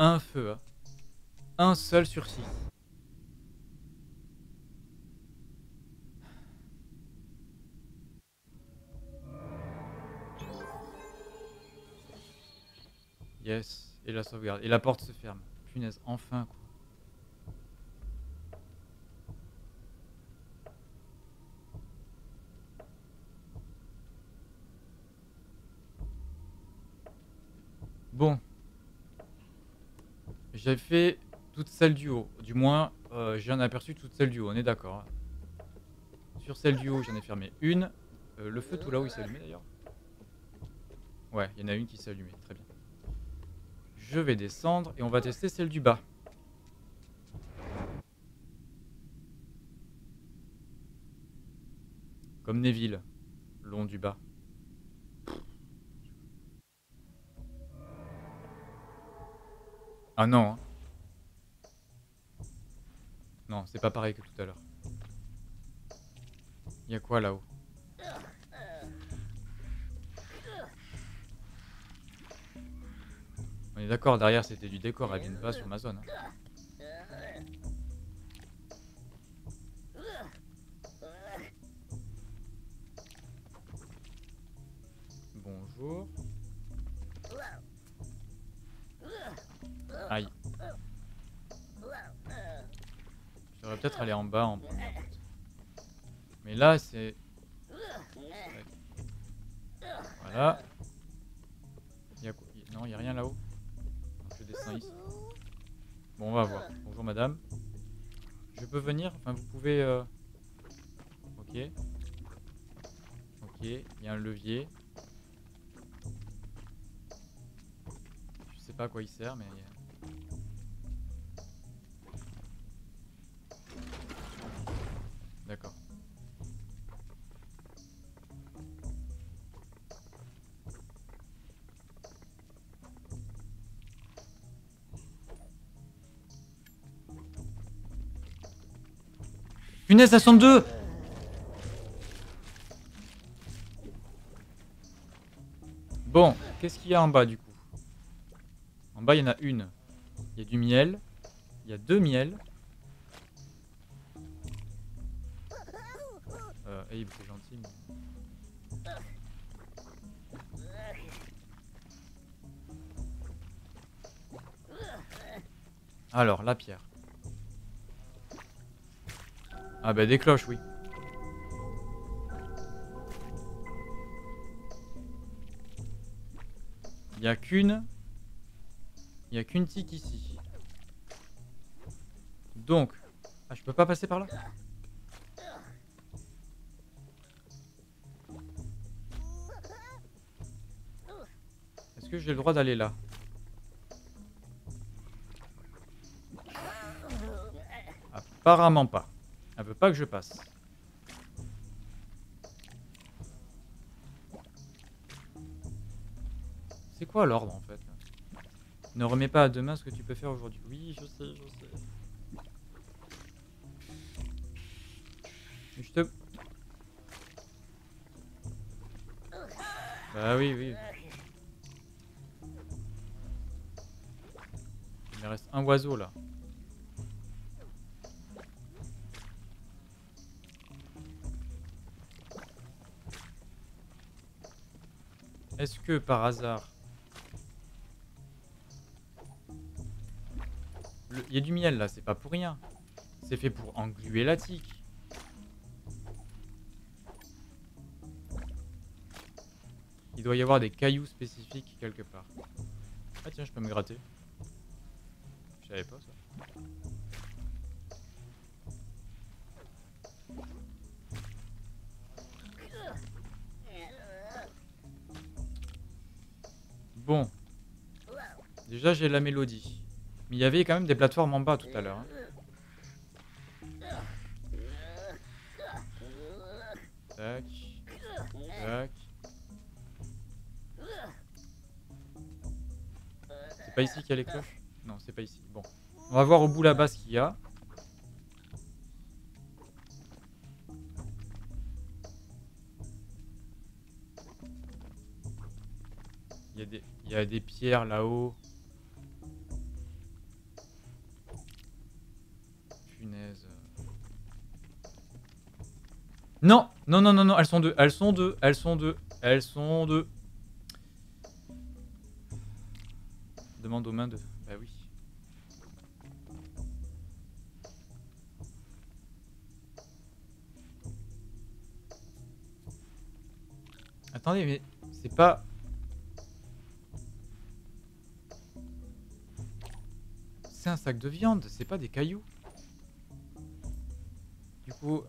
un feu. Hein. Un seul sur six. Yes, et la sauvegarde. Et la porte se ferme. Punaise, enfin quoi. Bon. J'ai fait toutes celles du haut. Du moins, euh, j'ai un aperçu toutes celles du haut, on est d'accord. hein. Sur celle du haut, j'en ai fermé une. Euh, le feu tout là où il s'est allumé d'ailleurs Ouais, il y en a une qui s'est allumée, très bien. Je vais descendre et on va tester celle du bas. Comme Neville, long du bas. Ah non. hein. Non, c'est pas pareil que tout à l'heure. Il y a quoi là-haut? On est d'accord, derrière c'était du décor, elle vient pas sur ma zone. hein. Bonjour. Aïe. Je devrais peut-être aller en bas en premier. Mais là c'est... Voilà. Il y a Non, il n'y a rien là-haut. Je descends ici. Bon, on va voir. Bonjour madame. Je peux venir? Enfin, vous pouvez... euh, Ok. Ok, il y a un levier. Je sais pas à quoi il sert, mais... D'accord. Punaise, deux Bon, qu'est-ce qu'il y a en bas du coup? En bas, il y en a une. Il y a du miel. Il y a deux miels. C'est gentil, mais... Alors, la pierre. Ah bah des cloches, oui. Il a qu'une... Il a qu'une tique ici. Donc... Ah, je peux pas passer par là? Que j'ai le droit d'aller là Apparemment pas. Elle veut pas que je passe. C'est quoi l'ordre en fait? Ne remets pas à demain ce que tu peux faire aujourd'hui. Oui, je sais, je sais. Je te... Bah oui, oui. Il reste un oiseau là. Est-ce que par hasard... Il y a du miel là, c'est pas pour rien. C'est fait pour engluer la tique. Il doit y avoir des cailloux spécifiques quelque part. Ah tiens, je peux me gratter. Pas ça. Bon. Déjà, j'ai la mélodie. Mais il y avait quand même des plateformes en bas tout à l'heure. hein. Tac. Tac. C'est pas ici qu'il y a les cloches? C'est pas ici. Bon. On va voir au bout là-bas ce qu'il y a. Il y a des, il y a des pierres là-haut. Punaise. Non, non, non, non, non, elles sont deux, elles sont deux, elles sont deux, elles sont deux. demande aux mains de... Attendez, mais c'est pas... C'est un sac de viande, c'est pas des cailloux. Du coup...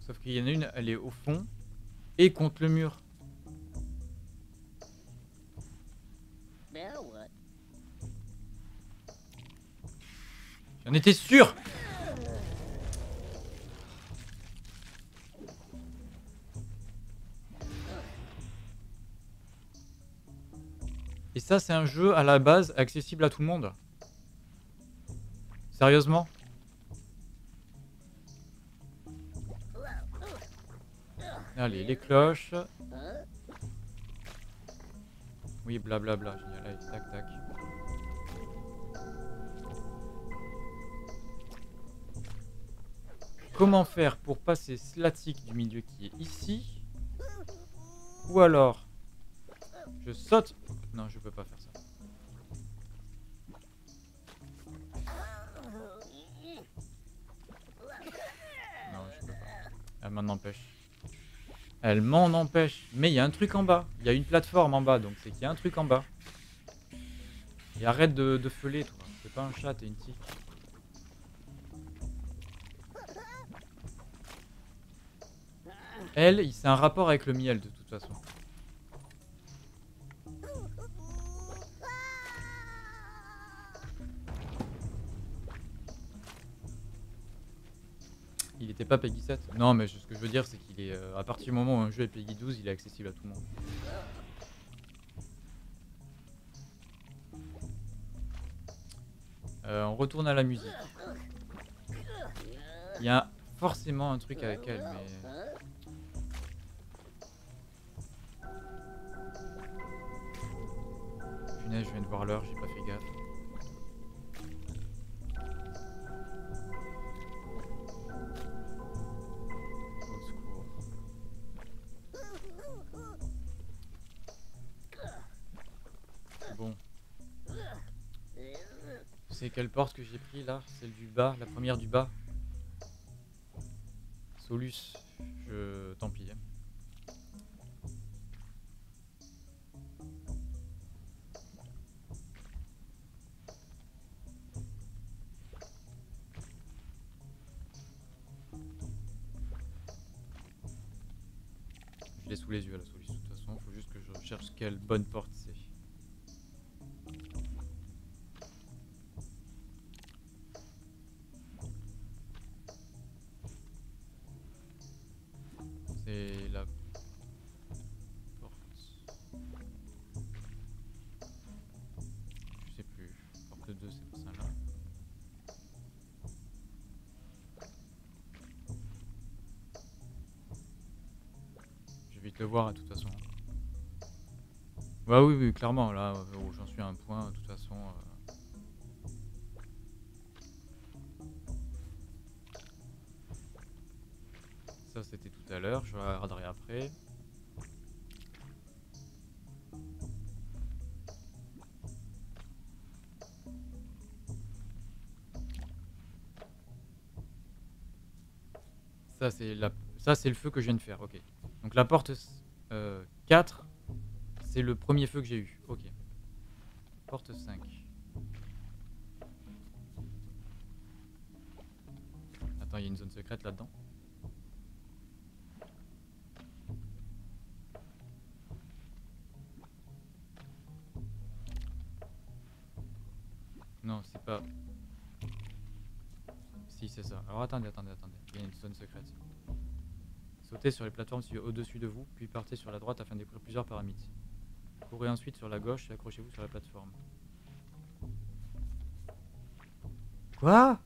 Sauf qu'il y en a une, elle est au fond et contre le mur. J'en étais sûr Et ça, c'est un jeu à la base accessible à tout le monde. Sérieusement Allez, les cloches. Oui, blablabla. Génial. Tac, tac. Comment faire pour passer Slatic du milieu qui est ici Ou alors, je saute. Non, je peux pas faire ça. Non, je peux pas. Elle m'en empêche. Elle m'en empêche. Mais il y a un truc en bas. Il y a une plateforme en bas, donc c'est qu'il y a un truc en bas. Et arrête de, de feuler, toi. C'est pas un chat, t'es une tique. Elle, c'est un rapport avec le miel, de toute façon. Il était pas Peggy 7 Non, mais ce que je veux dire, c'est qu'il est. euh, à partir du moment où un jeu est Peggy 12, il est accessible à tout le monde. Euh, on retourne à la musique. Il y a forcément un truc avec elle, mais. Je viens de voir l'heure, j'ai pas fait gaffe. Bon, c'est quelle porte que j'ai pris là? Celle du bas, la première du bas? Solus, je... tant pis. hein. Les yeux la Solus, de toute façon, faut juste que je cherche quelle bonne porte c'est. C'est la voir, de toute façon. Bah oui, oui, clairement, là, où j'en suis à un point, de toute façon. euh, Ça, c'était tout à l'heure, je regarderai après. Ça, c'est la... ça, c'est le feu que je viens de faire, ok. Donc la porte 4, c'est le premier feu que j'ai eu, ok. Porte 5. Attends, il y a une zone secrète là-dedans. Sur les plateformes au-dessus de vous, puis partez sur la droite afin découvrir plusieurs pyramides. Courez ensuite sur la gauche et accrochez-vous sur la plateforme. Quoi?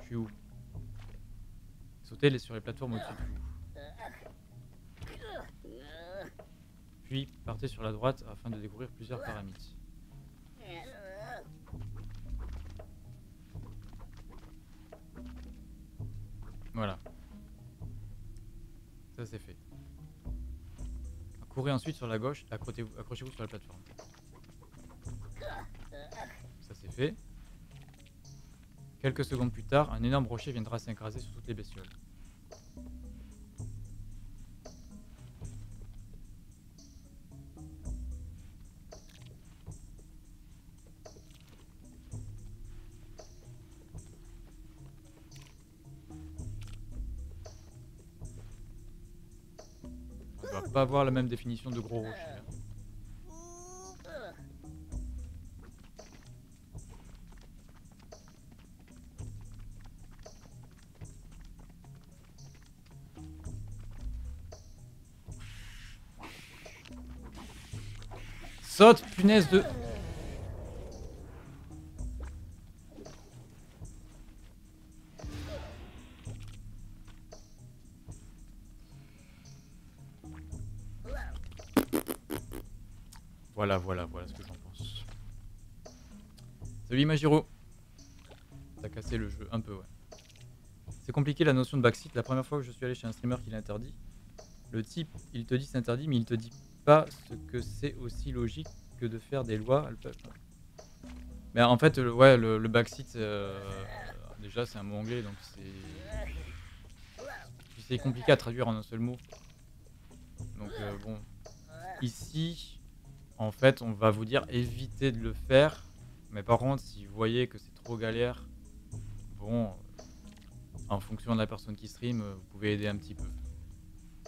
Je suis où? Sautez sur les plateformes au-dessus de vous. Puis partez sur la droite afin de découvrir plusieurs pyramides. Voilà. Ça c'est fait. Courez ensuite sur la gauche, accrochez-vous sur la plateforme. Ça c'est fait. Quelques secondes plus tard, un énorme rocher viendra s'écraser sur toutes les bestioles. Avoir la même définition de gros rocher. Saute, punaise de... Salut Majiro T'as cassé le jeu un peu, ouais. C'est compliqué la notion de backseat. La première fois que je suis allé chez un streamer qui l'interdit, le type, il te dit c'est interdit, mais il te dit pas ce que c'est aussi logique que de faire des lois. Mais en fait, le, ouais, le, backseat, euh, déjà c'est un mot anglais, donc c'est compliqué à traduire en un seul mot. Donc euh, bon, ici, en fait, on va vous dire évitez de le faire. Mais par contre, si vous voyez que c'est trop galère, bon, en fonction de la personne qui stream, euh, vous pouvez aider un petit peu.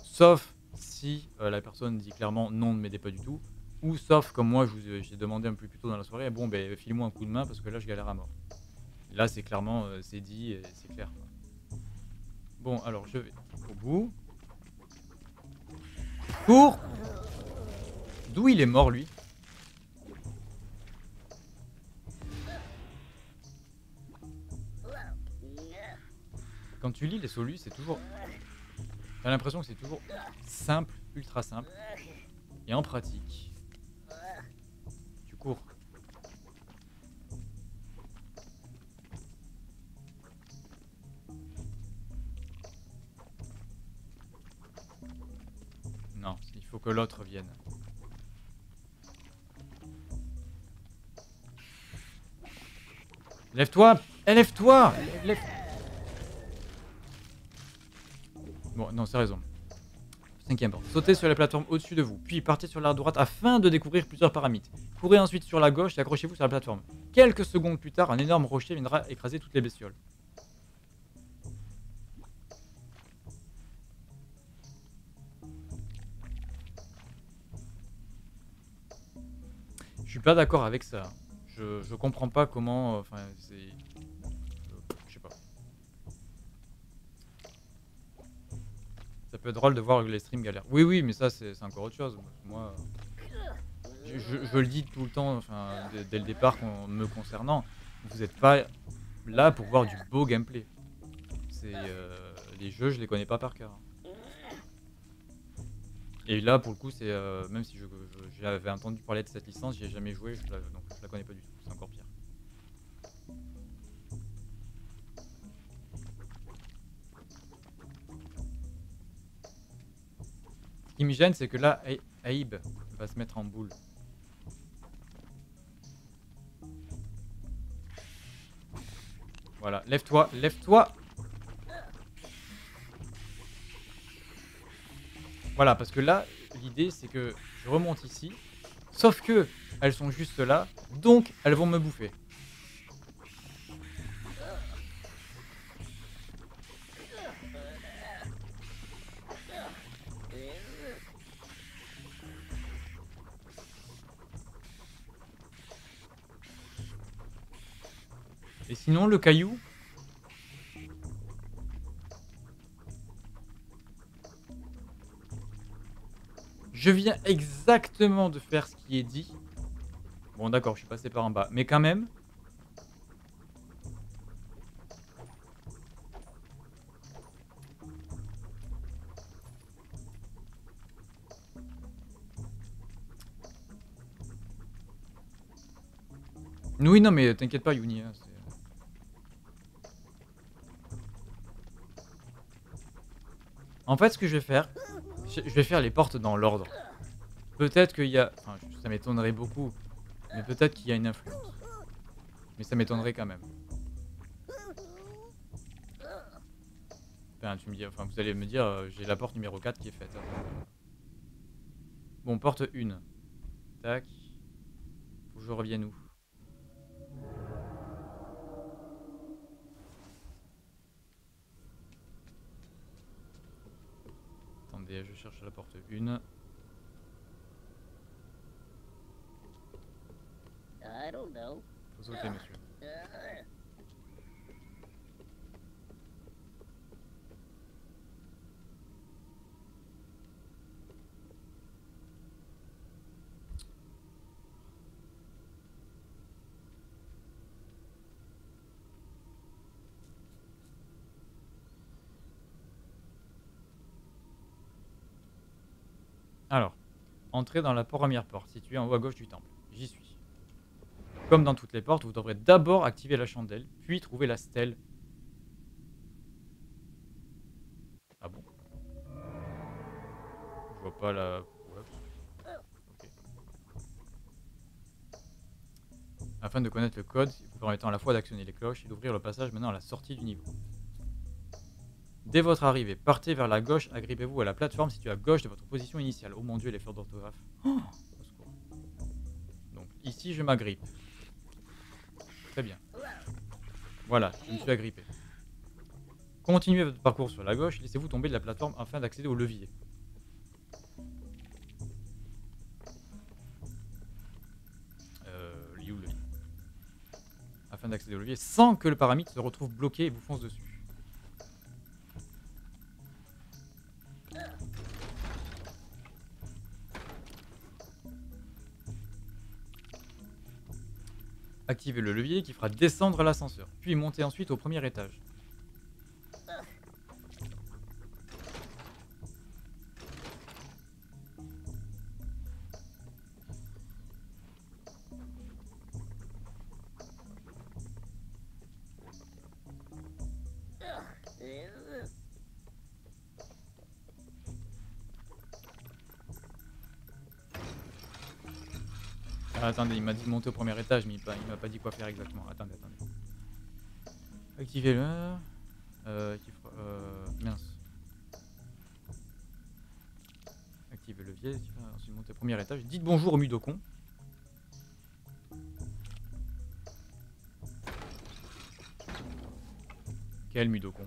Sauf si euh, la personne dit clairement non, ne m'aidez pas du tout. Ou sauf comme moi, j'ai demandé un peu plus tôt dans la soirée, bon, ben file-moi un coup de main parce que là, je galère à mort. Là, c'est clairement, euh, c'est dit, c'est clair. quoi. Bon, alors je vais au bout. Cours D'où il est mort, lui? Quand tu lis les solus, c'est toujours. T'as l'impression que c'est toujours simple, ultra simple. Et en pratique, tu cours. Non, il faut que l'autre vienne. Lève-toi Lève-toi Lève- non, c'est raison. Cinquième porte. Sautez sur la plateforme au-dessus de vous, puis partez sur la droite afin de découvrir plusieurs paramètres. Courez ensuite sur la gauche et accrochez-vous sur la plateforme. Quelques secondes plus tard, un énorme rocher viendra écraser toutes les bestioles. Je suis pas d'accord avec ça. Je, je comprends pas comment. euh, Enfin, c'est. Drôle de voir les streams galères. Oui, oui, mais ça, c'est encore autre chose. Moi, je, je- le dis tout le temps, enfin, dès, le départ, me concernant, vous n'êtes pas là pour voir du beau gameplay. C'est euh, les jeux, je les connais pas par cœur. Et là, pour le coup, c'est euh, même si j'avais entendu parler de cette licence, j'y ai jamais joué, donc je la connais pas du tout. C'est encore pire. Qui me gêne, c'est que là, Aï- Aïb va se mettre en boule. Voilà, lève-toi, lève-toi Voilà, parce que là, l'idée, c'est que je remonte ici, sauf que elles sont juste là, donc elles vont me bouffer. Sinon, le caillou Je viens exactement de faire ce qui est dit. Bon, d'accord, je suis passé par en bas. Mais quand même... Oui, non, mais t'inquiète pas, Yuni. hein, c'est- En fait, ce que je vais faire, je vais faire les portes dans l'ordre. Peut-être qu'il y a... Enfin, ça m'étonnerait beaucoup. Mais peut-être qu'il y a une influence. Mais ça m'étonnerait quand même. Enfin, tu me dis, enfin, vous allez me dire, euh, j'ai la porte numéro 4 qui est faite. Bon, porte 1. Tac. Faut que je revienne où? Attendez, je cherche la porte 1. I don't know. Faut sauter, monsieur. Alors, entrez dans la première porte située en haut à gauche du temple. J'y suis. Comme dans toutes les portes, vous devrez d'abord activer la chandelle, puis trouver la stèle. Ah bon? Je vois pas la... Afin de connaître le code, vous permettant à la fois d'actionner les cloches et d'ouvrir le passage menant à la sortie du niveau. Dès votre arrivée, partez vers la gauche, agrippez-vous à la plateforme située à gauche de votre position initiale. Oh mon dieu, les fautes d'orthographe. Oh. Donc ici, je m'agrippe. Très bien. Voilà, je me suis agrippé. Continuez votre parcours sur la gauche, laissez-vous tomber de la plateforme afin d'accéder au levier. Euh, où le levier? Afin d'accéder au levier sans que le paramètre se retrouve bloqué et vous fonce dessus. Activez le levier qui fera descendre l'ascenseur, puis montez ensuite au premier étage. Attendez, il m'a dit de monter au premier étage, mais il m'a- pas dit quoi faire exactement. Attendez, attendez. Activez-le. Euh, euh, mince. Activez le levier, ensuite monter au premier étage. Dites bonjour au Mudokon. Quel Mudokon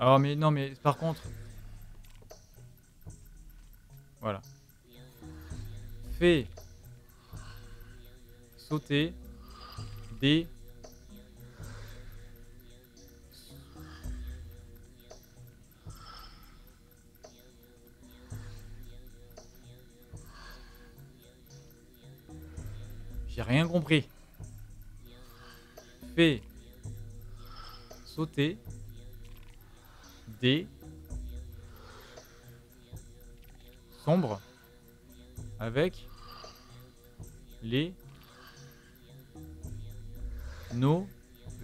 Oh mais non mais par contre Voilà. Fais sauter des J'ai rien compris. Fais sauter des sombres avec les nos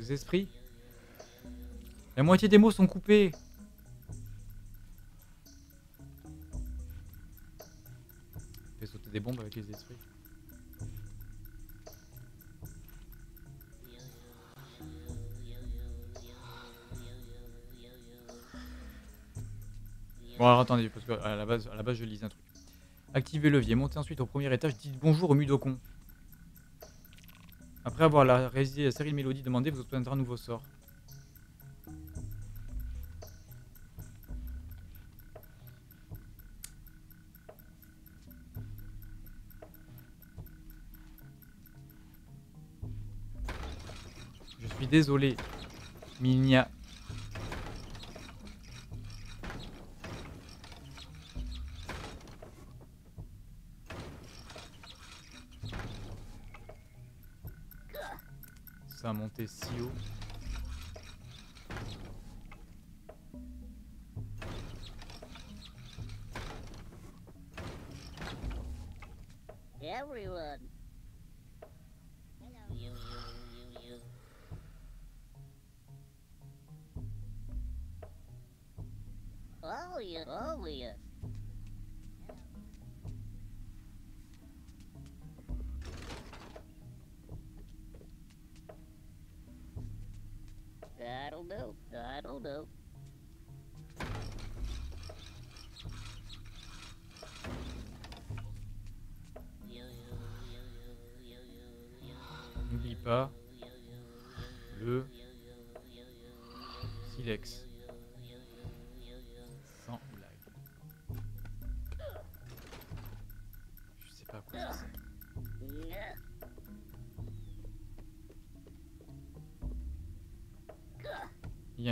esprits. La moitié des mots sont coupés. Fais sauter des bombes avec les esprits. Bon alors attendez, parce que à la base, à la base je lis un truc. Activez le levier, montez ensuite au premier étage, dites bonjour au Mudokon. Après avoir la la série de mélodies demandées, vous obtiendrez un nouveau sort. Je suis désolé, mais il n'y a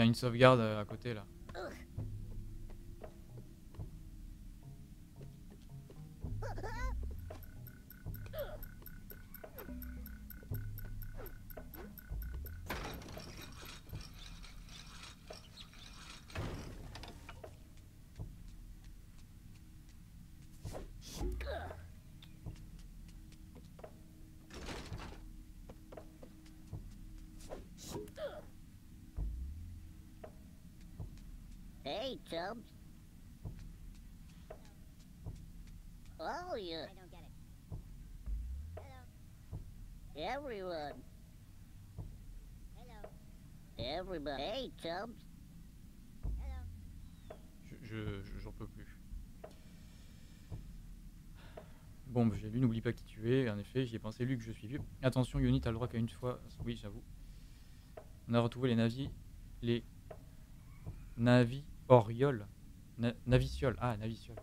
une sauvegarde euh, à côté là. Je, je- j'en peux plus. Bon, bah, j'ai lu, n'oublie pas qui tu es. En effet, j'y ai pensé, Luc, je suis vieux. Attention, Yoni, t'as le droit qu'à une fois. Oui, j'avoue. On a retrouvé les navis. Les navis orioles. Na- navicioles. Ah, navicioles.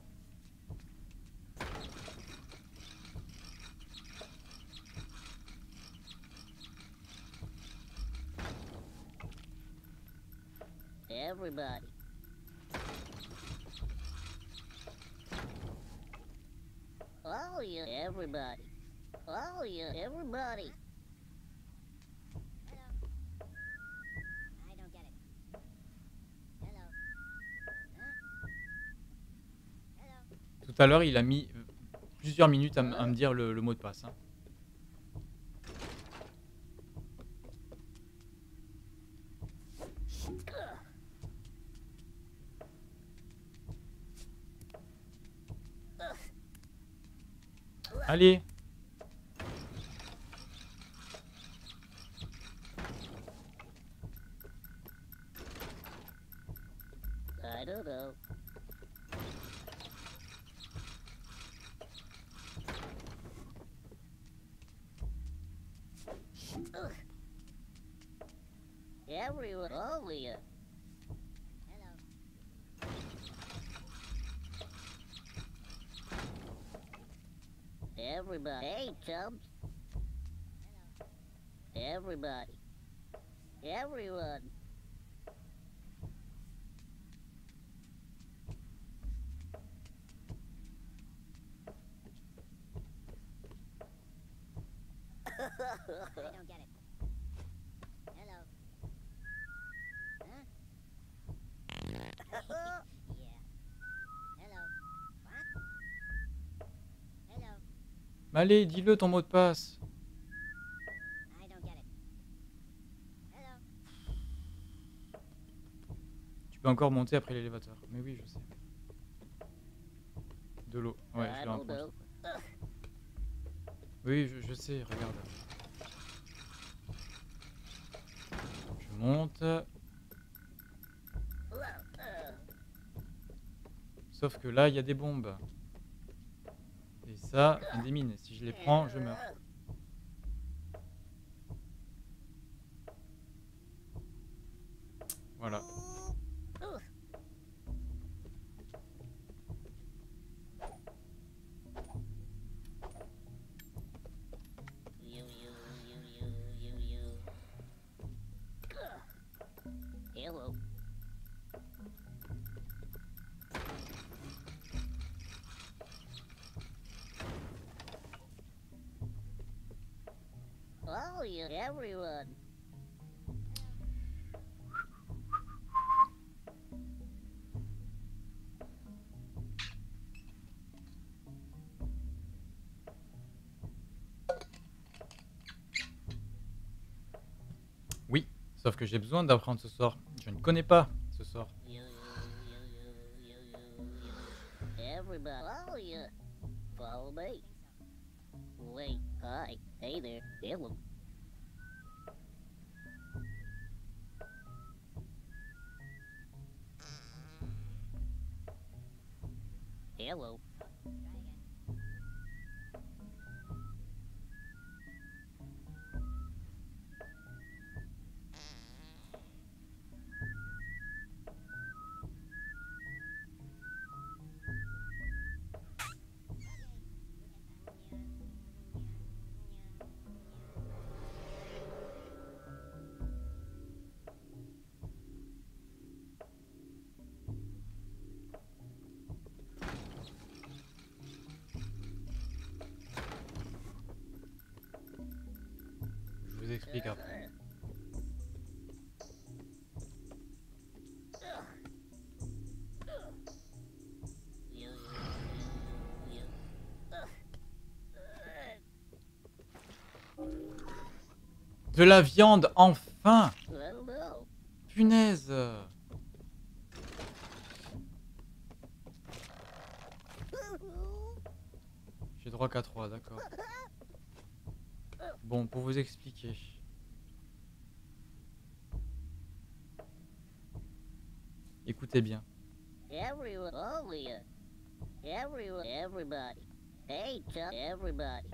Everybody. Oh yeah, everybody. Oh yeah, everybody. Hello. I don't get it. Hello. Huh? Hello. Tout à l'heure, il a mis plusieurs minutes à, me dire le, le mot de passe. hein. Allez I don't know. Everyone, oh yeah. Hello. Everybody. Hey, chums. Everybody. Everyone. <laughs> I don't get it. Hello. Huh? <laughs> Allez, dis-le ton mot de passe. Tu peux encore monter après l'élévateur. Mais oui, je sais. De l'eau. Ouais, je. Oui, je sais, regarde. Je monte. Sauf que là, il y a des bombes. Ça, des mines. Si je les prends, je meurs. Voilà. Oh, yeah, everyone. Oui, sauf que j'ai besoin d'apprendre ce sort. Je ne connais pas ce sort. You, you, you, you, everybody. Follow you. Follow me. Wait, hi. Hey there. Hello. Hello. Explique après. De la viande, enfin. Punaise J'ai droit qu'à 3, d'accord. Bon, pour vous expliquer. Écoutez bien. Everyone. Follow you. Everyone. Everybody. Hey, Chuck. Everybody.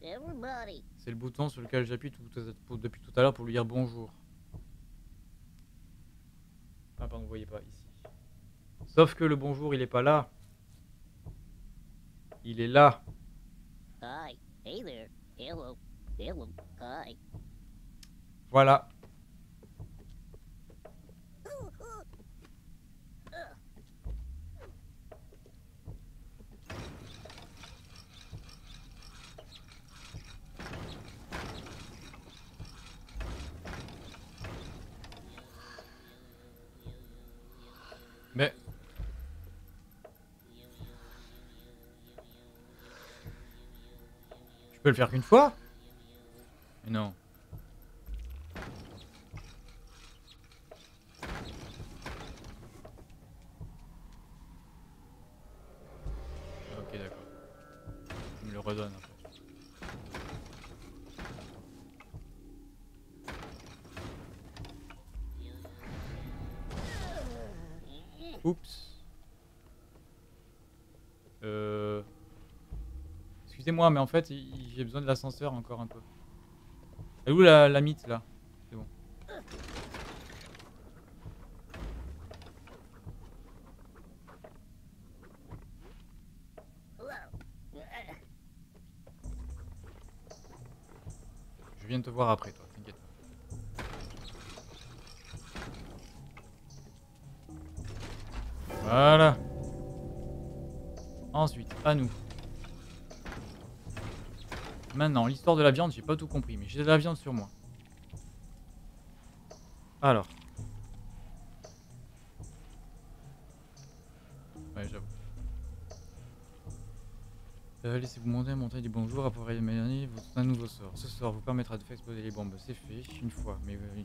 Everybody. C'est le bouton sur lequel j'appuie depuis tout à l'heure pour lui dire bonjour. Ah pardon, vous voyez pas ici. Sauf que le bonjour, il est pas là. Il est là. Hi. Hey there. Hello. Voilà. Mais... Je peux le faire qu'une fois non. Ok, d'accord. Tu me le redonnes après. Oups. Euh... Excusez-moi, mais en fait, il- il- j'ai besoin de l'ascenseur encore un peu. Est où la, la mythe là C'est bon. Je viens te voir après toi. Voilà. Ensuite, à nous. Maintenant, l'histoire de la viande, j'ai pas tout compris, mais j'ai de la viande sur moi. Alors. Ouais, j'avoue. Euh, Laissez-vous monter à montagne du bonjour, après Mélanie, vous un nouveau sort. Ce sort vous permettra de faire exploser les bombes. C'est fait, une fois, mais... euh,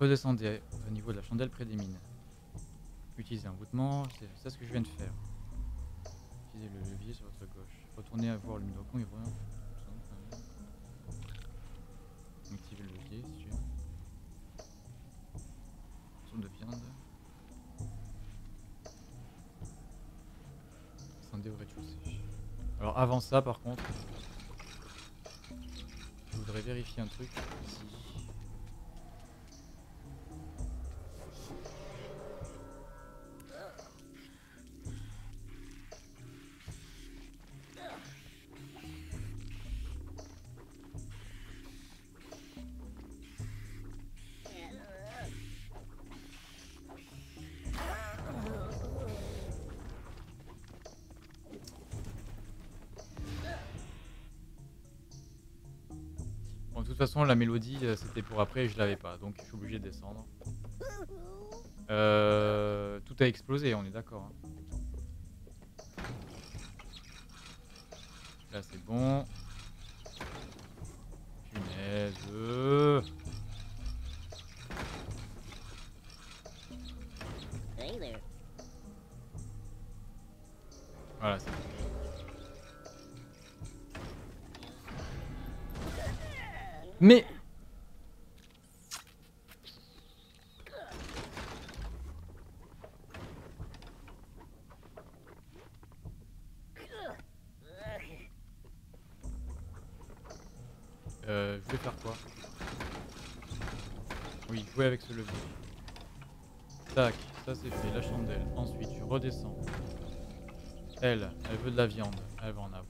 Redescendez au niveau de la chandelle près des mines. Utilisez un voûtement, c'est c'est ce que je viens de faire. Utilisez le levier sur votre gauche. Retournez à voir le minocon et voilà. Activez le levier si tu veux. Soupe de viande. Descendez au rez-de-chaussée. Alors avant ça par contre, je voudrais vérifier un truc ici. Façon, la mélodie, euh, c'était pour après et je l'avais pas, donc je suis obligé de descendre. Euh, tout a explosé, on est d'accord. hein.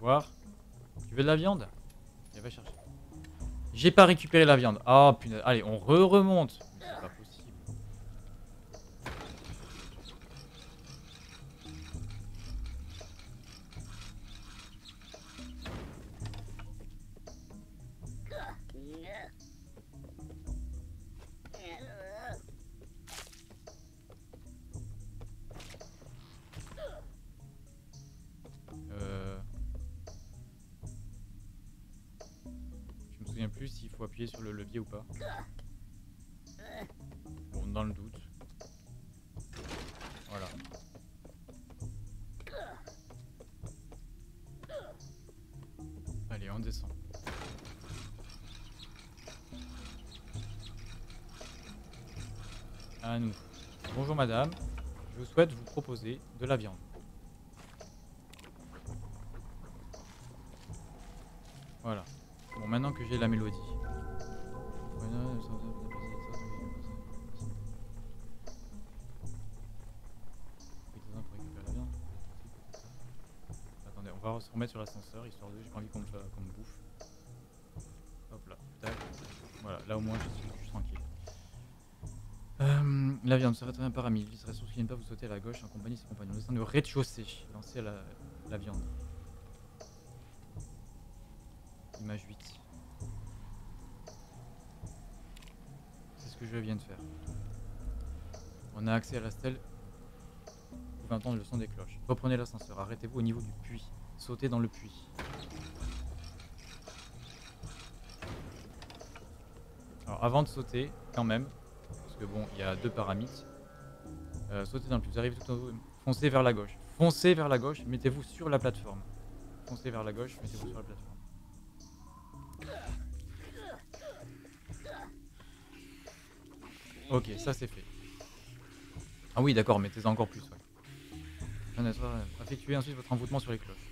Avoir. Tu veux de la viande? Elle va chercher. J'ai pas récupéré la viande. Ah punaise. Allez, on re-remonte. De la viande. Voilà. Bon, maintenant que j'ai la mélodie. Attendez, on va se remettre sur l'ascenseur, histoire de... J'ai pas envie qu'on me bouffe. La viande très bien paramile. Il serait sourcil de ne pas vous sauter à la gauche en compagnie de ses compagnons. Descendre au rez-de-chaussée. Lancer la, la viande. Image 8. C'est ce que je viens de faire. On a accès à la stèle. Vous pouvez entendre le son des cloches. Reprenez l'ascenseur. Arrêtez-vous au niveau du puits. Sautez dans le puits. Alors avant de sauter, quand même, bon, il y a deux paramètres. Euh, sautez dans le puits. Vous arrivez tout en haut. Foncez vers la gauche. Foncez vers la gauche. Mettez-vous sur la plateforme. Foncez vers la gauche. Mettez-vous sur la plateforme. Ok, ça c'est fait. Ah oui, d'accord, mettez-en encore plus. Ouais. Effectuez ensuite votre envoûtement sur les cloches.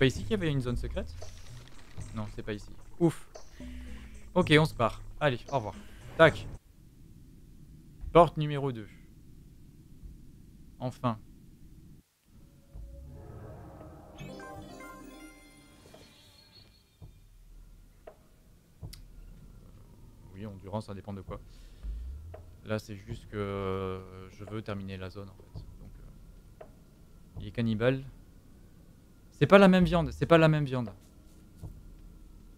Pas ici qu'il y avait une zone secrète Non, c'est pas ici. Ouf. Ok, on se part. Allez, au revoir. Tac. Porte numéro 2. Enfin. Oui, endurance, ça dépend de quoi. Là, c'est juste que euh, je veux terminer la zone en fait. Donc, euh, il est cannibale. C'est pas la même viande, c'est pas la même viande.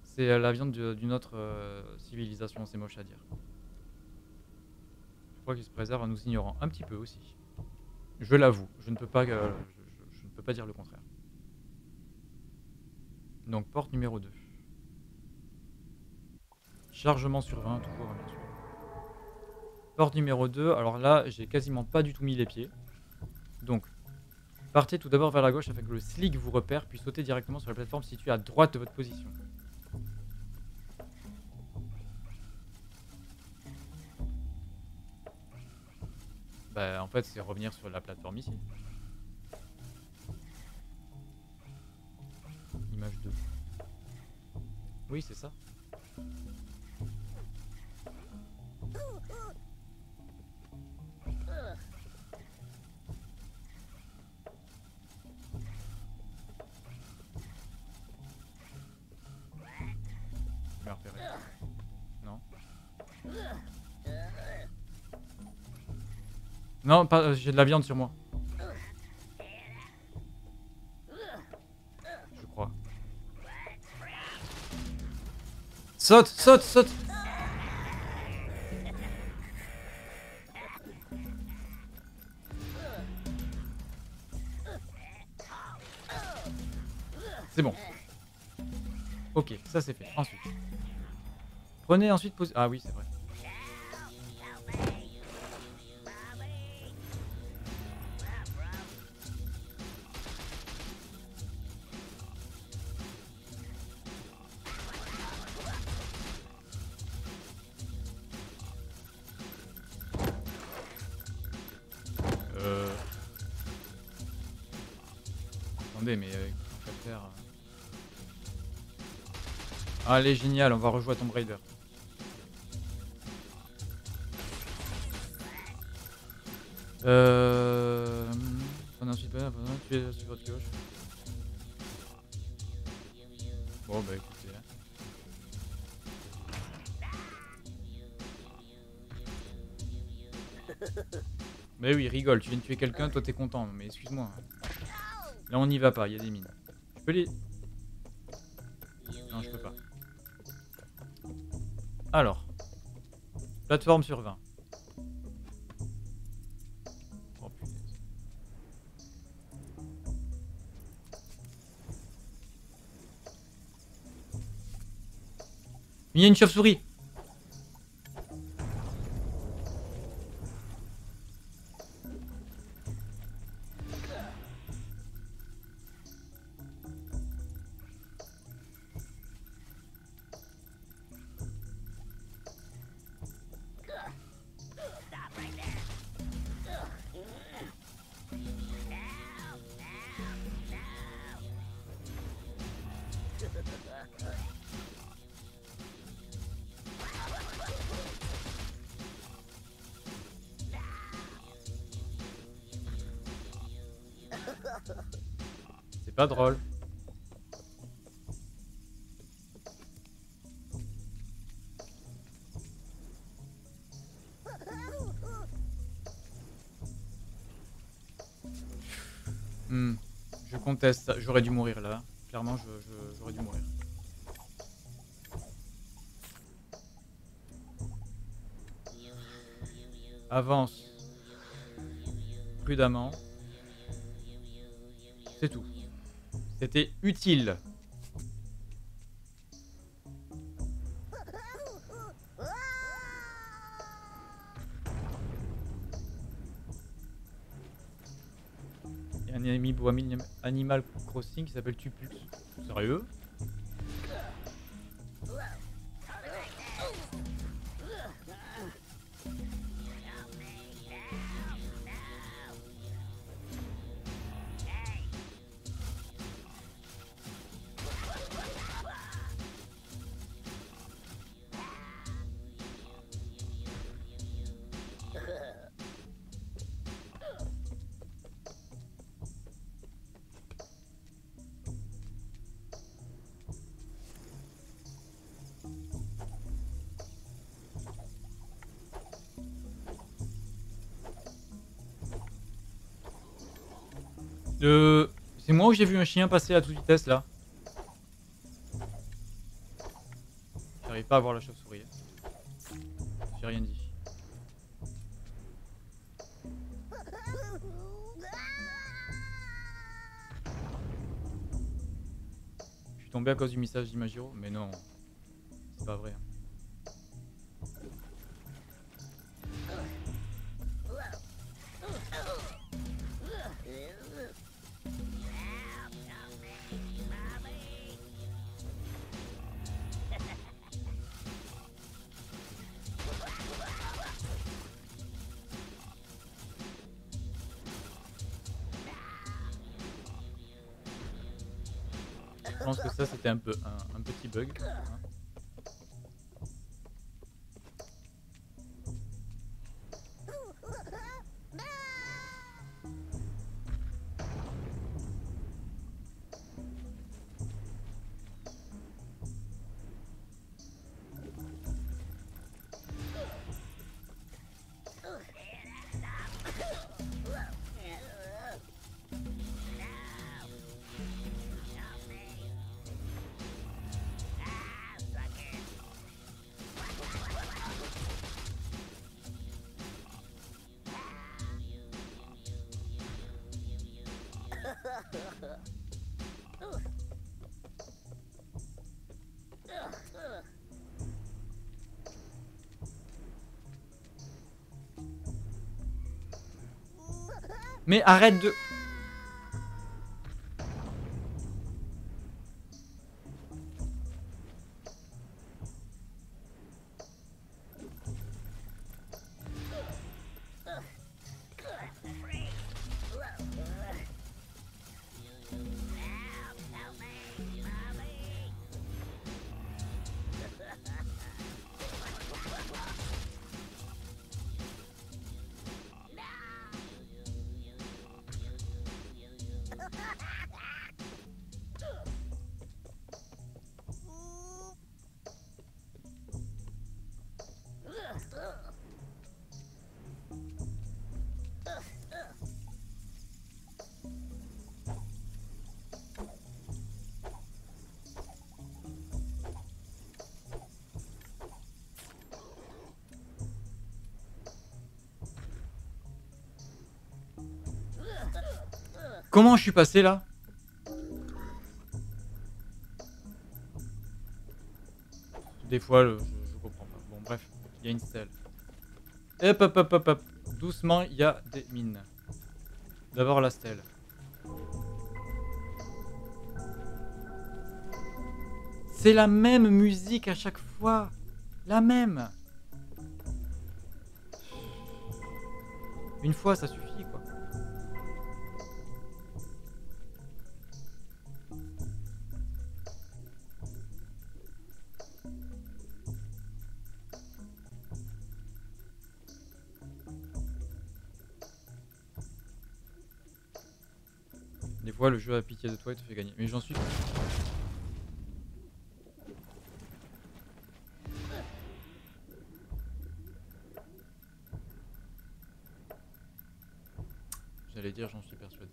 C'est euh, la viande de- d'une autre euh, civilisation, c'est moche à dire. Je crois qu'il se préserve en nous ignorant un petit peu aussi. Je l'avoue, je ne peux pas, euh, je, ne peux pas dire le contraire. Donc porte numéro 2. Chargement sur 20, toujours bien sûr. Porte numéro 2, alors là j'ai quasiment pas du tout mis les pieds. Donc partez tout d'abord vers la gauche afin que le slick vous repère puis sautez directement sur la plateforme située à droite de votre position. Bah en fait c'est revenir sur la plateforme ici. Image 2. Oui c'est ça. Non, pas, euh, j'ai de la viande sur moi. Je crois. Saute, saute, saute C'est bon. Ok, ça c'est fait. Ensuite. Prenez ensuite Ah oui, c'est vrai. Allez, génial, on va rejouer à Tomb Raider. Euh... Ensuite tu es sur votre gauche. Bon bah écoutez. hein. <laughs> Mais oui, rigole, tu viens de tuer quelqu'un, toi t'es content, mais excuse-moi. Là on n'y va pas, il y a des mines. Je peux les... Alors. Plateforme sur 20. Oh. Il y a une chauve-souris drôle. Hmm, Je conteste, j'aurais dû mourir là. Clairement, j'aurais dû mourir. Avance prudemment. C'est tout. C'était utile. Il y a un Anim- Animal Crossing qui s'appelle Tupux. Sérieux? J'ai vu un chien passer à toute vitesse là J'arrive pas à voir la chauve-souris. J'ai rien dit. Je suis tombé à cause du message d'Imagiro Mais non. C'est pas vrai. Je ça c'était un peu un, petit bug. hein. Mais arrête de. Comment je suis passé là Des fois, je, je comprends pas. Bon, bref, il y a une stèle. Hop, hop, hop, hop, hop. Doucement, il y a des mines. D'abord la stèle. C'est la même musique à chaque fois. La même. Une fois, ça suffit, le jeu a pitié de toi et te fait gagner. Mais j'en suis. J'allais dire, j'en suis persuadé.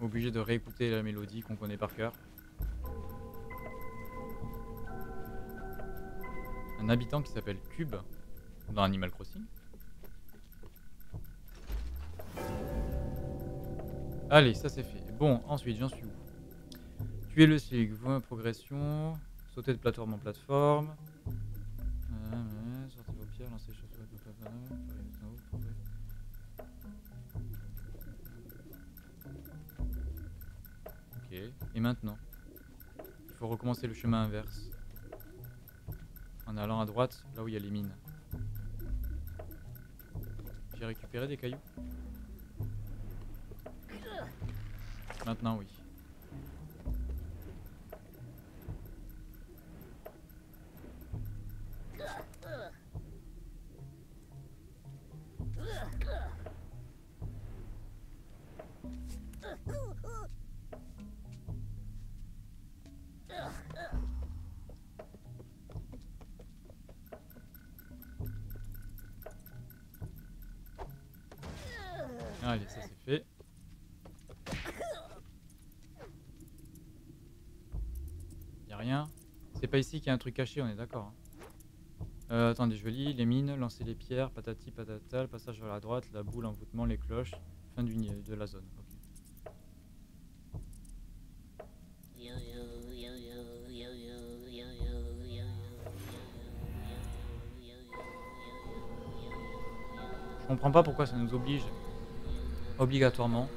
Obligé de réécouter la mélodie qu'on connaît par cœur. Dans Animal Crossing. Allez, ça c'est fait. Bon, ensuite, j'en suis où? Tuer le SIG, voie progression, sauter de plateforme en plateforme. Vos pierres, les. Ok, et maintenant Il faut recommencer le chemin inverse. En allant à droite, là où il y a les mines. J'ai récupéré des cailloux Maintenant oui. Ici qu'il y a un truc caché, on est d'accord. hein. Euh, attendez, je lis. Les mines, lancer les pierres, patati patata, le passage vers la droite, la boule, envoûtement, les cloches, fin du, de la zone. Je comprends pas pourquoi ça nous oblige obligatoirement,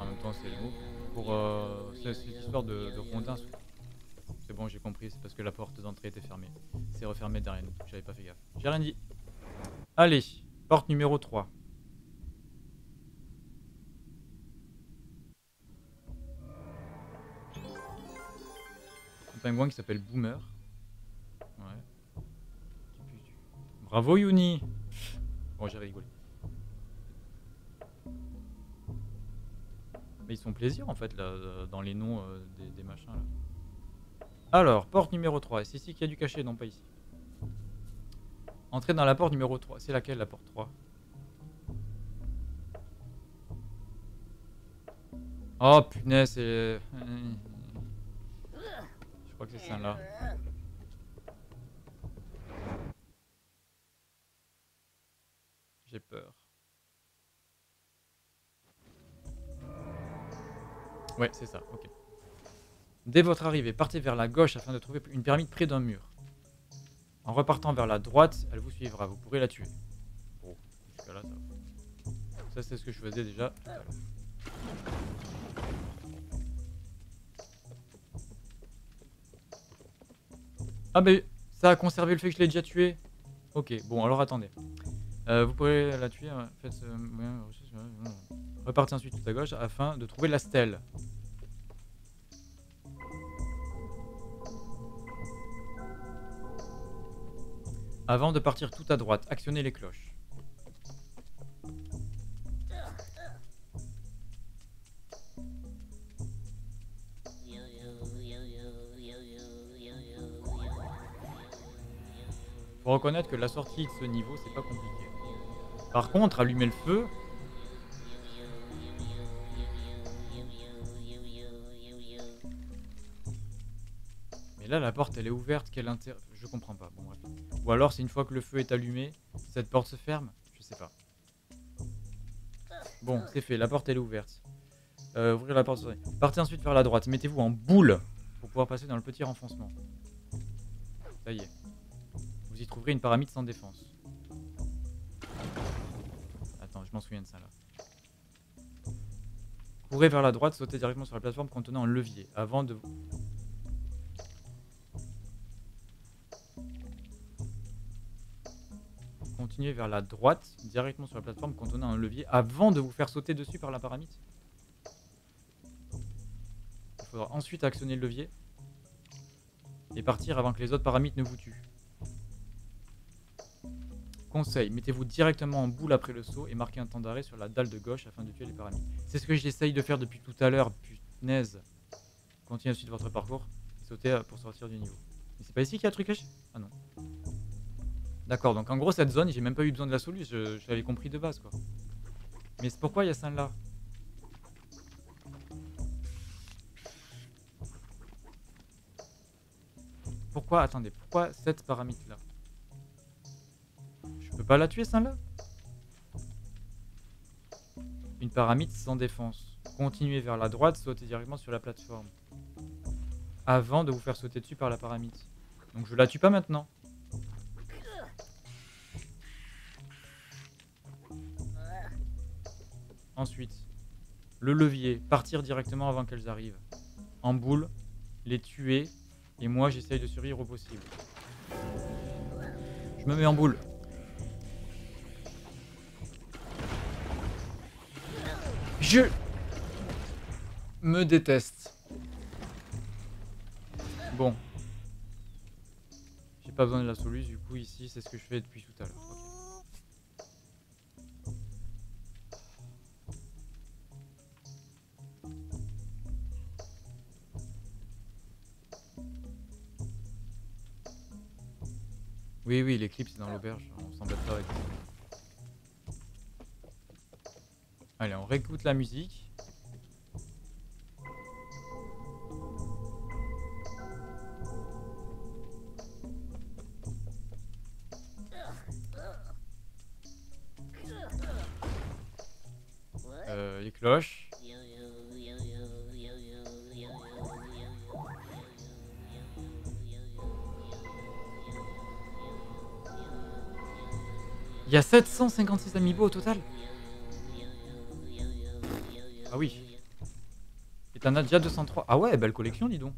en même temps c'est le mot, pour euh, cette histoire de, de rondins. C'est bon, j'ai compris, c'est parce que la porte d'entrée était fermée. C'est refermé derrière nous, j'avais pas fait gaffe. J'ai rien dit. Allez, porte numéro 3. Un pingouin qui s'appelle Boomer. Ouais. Bravo Yuni Bon, j'ai rigolé. Mais ils sont plaisir en fait là, euh, dans les noms euh, des, des machins là. Alors, porte numéro 3. C'est ici qu'il y a du cachet, non pas ici. Entrez dans la porte numéro 3. C'est laquelle la porte 3 Oh punaise, c'est... Je crois que c'est celle-là. J'ai peur. Ouais, c'est ça, ok. Dès votre arrivée, partez vers la gauche afin de trouver une pyramide près d'un mur. En repartant vers la droite, elle vous suivra, vous pourrez la tuer. Bon, là, ça va. Ça, c'est ce que je faisais déjà. Ah, mais ça a conservé le fait que je l'ai déjà tué Ok, bon, alors attendez. Euh, vous pourrez la tuer, faites... euh. Repartez ensuite tout à gauche afin de trouver la stèle. Avant de partir tout à droite, actionnez les cloches. Faut reconnaître que la sortie de ce niveau, c'est pas compliqué. Par contre, allumer le feu, mais là la porte elle est ouverte, quel intérêt je comprends pas. Bon, bref. Ou alors, c'est une fois que le feu est allumé, cette porte se ferme Je sais pas. Bon, c'est fait, la porte elle est ouverte. Euh, ouvrir la porte. Partez ensuite vers la droite. Mettez-vous en boule pour pouvoir passer dans le petit renfoncement. Ça y est. Vous y trouverez une pyramide sans défense. Attends, je m'en souviens de ça là. Courez vers la droite, sautez directement sur la plateforme contenant un levier avant de. Continuez vers la droite, directement sur la plateforme contenant un levier avant de vous faire sauter dessus par la pyramide. Il faudra ensuite actionner le levier et partir avant que les autres paramites ne vous tuent. Conseil, mettez-vous directement en boule après le saut et marquez un temps d'arrêt sur la dalle de gauche afin de tuer les paramites. C'est ce que j'essaye de faire depuis tout à l'heure, punaise. Continuez ensuite votre parcours et sautez pour sortir du niveau. Mais c'est pas ici qu'il y a un truc caché Ah non. D'accord, donc en gros cette zone, j'ai même pas eu besoin de la solution, je, je l'avais compris de base quoi. Mais c'est pourquoi il y a ça là Pourquoi, attendez, pourquoi cette paramite là Je peux pas la tuer celle-là Une paramite sans défense. Continuez vers la droite, sautez directement sur la plateforme. Avant de vous faire sauter dessus par la paramite. Donc je la tue pas maintenant. Ensuite, le levier, partir directement avant qu'elles arrivent. En boule, les tuer, et moi j'essaye de survivre au possible. Je me mets en boule. Je me déteste. Bon. J'ai pas besoin de la solution, du coup ici c'est ce que je fais depuis tout à l'heure. Oui, oui, les clips c'est dans l'auberge, on s'embête pas avec. Allez, on réécoute la musique. Euh, les cloches. Il y a 756 amiibo au total Ah oui. Et t'en as déjà 203. Ah ouais, belle collection, dis donc.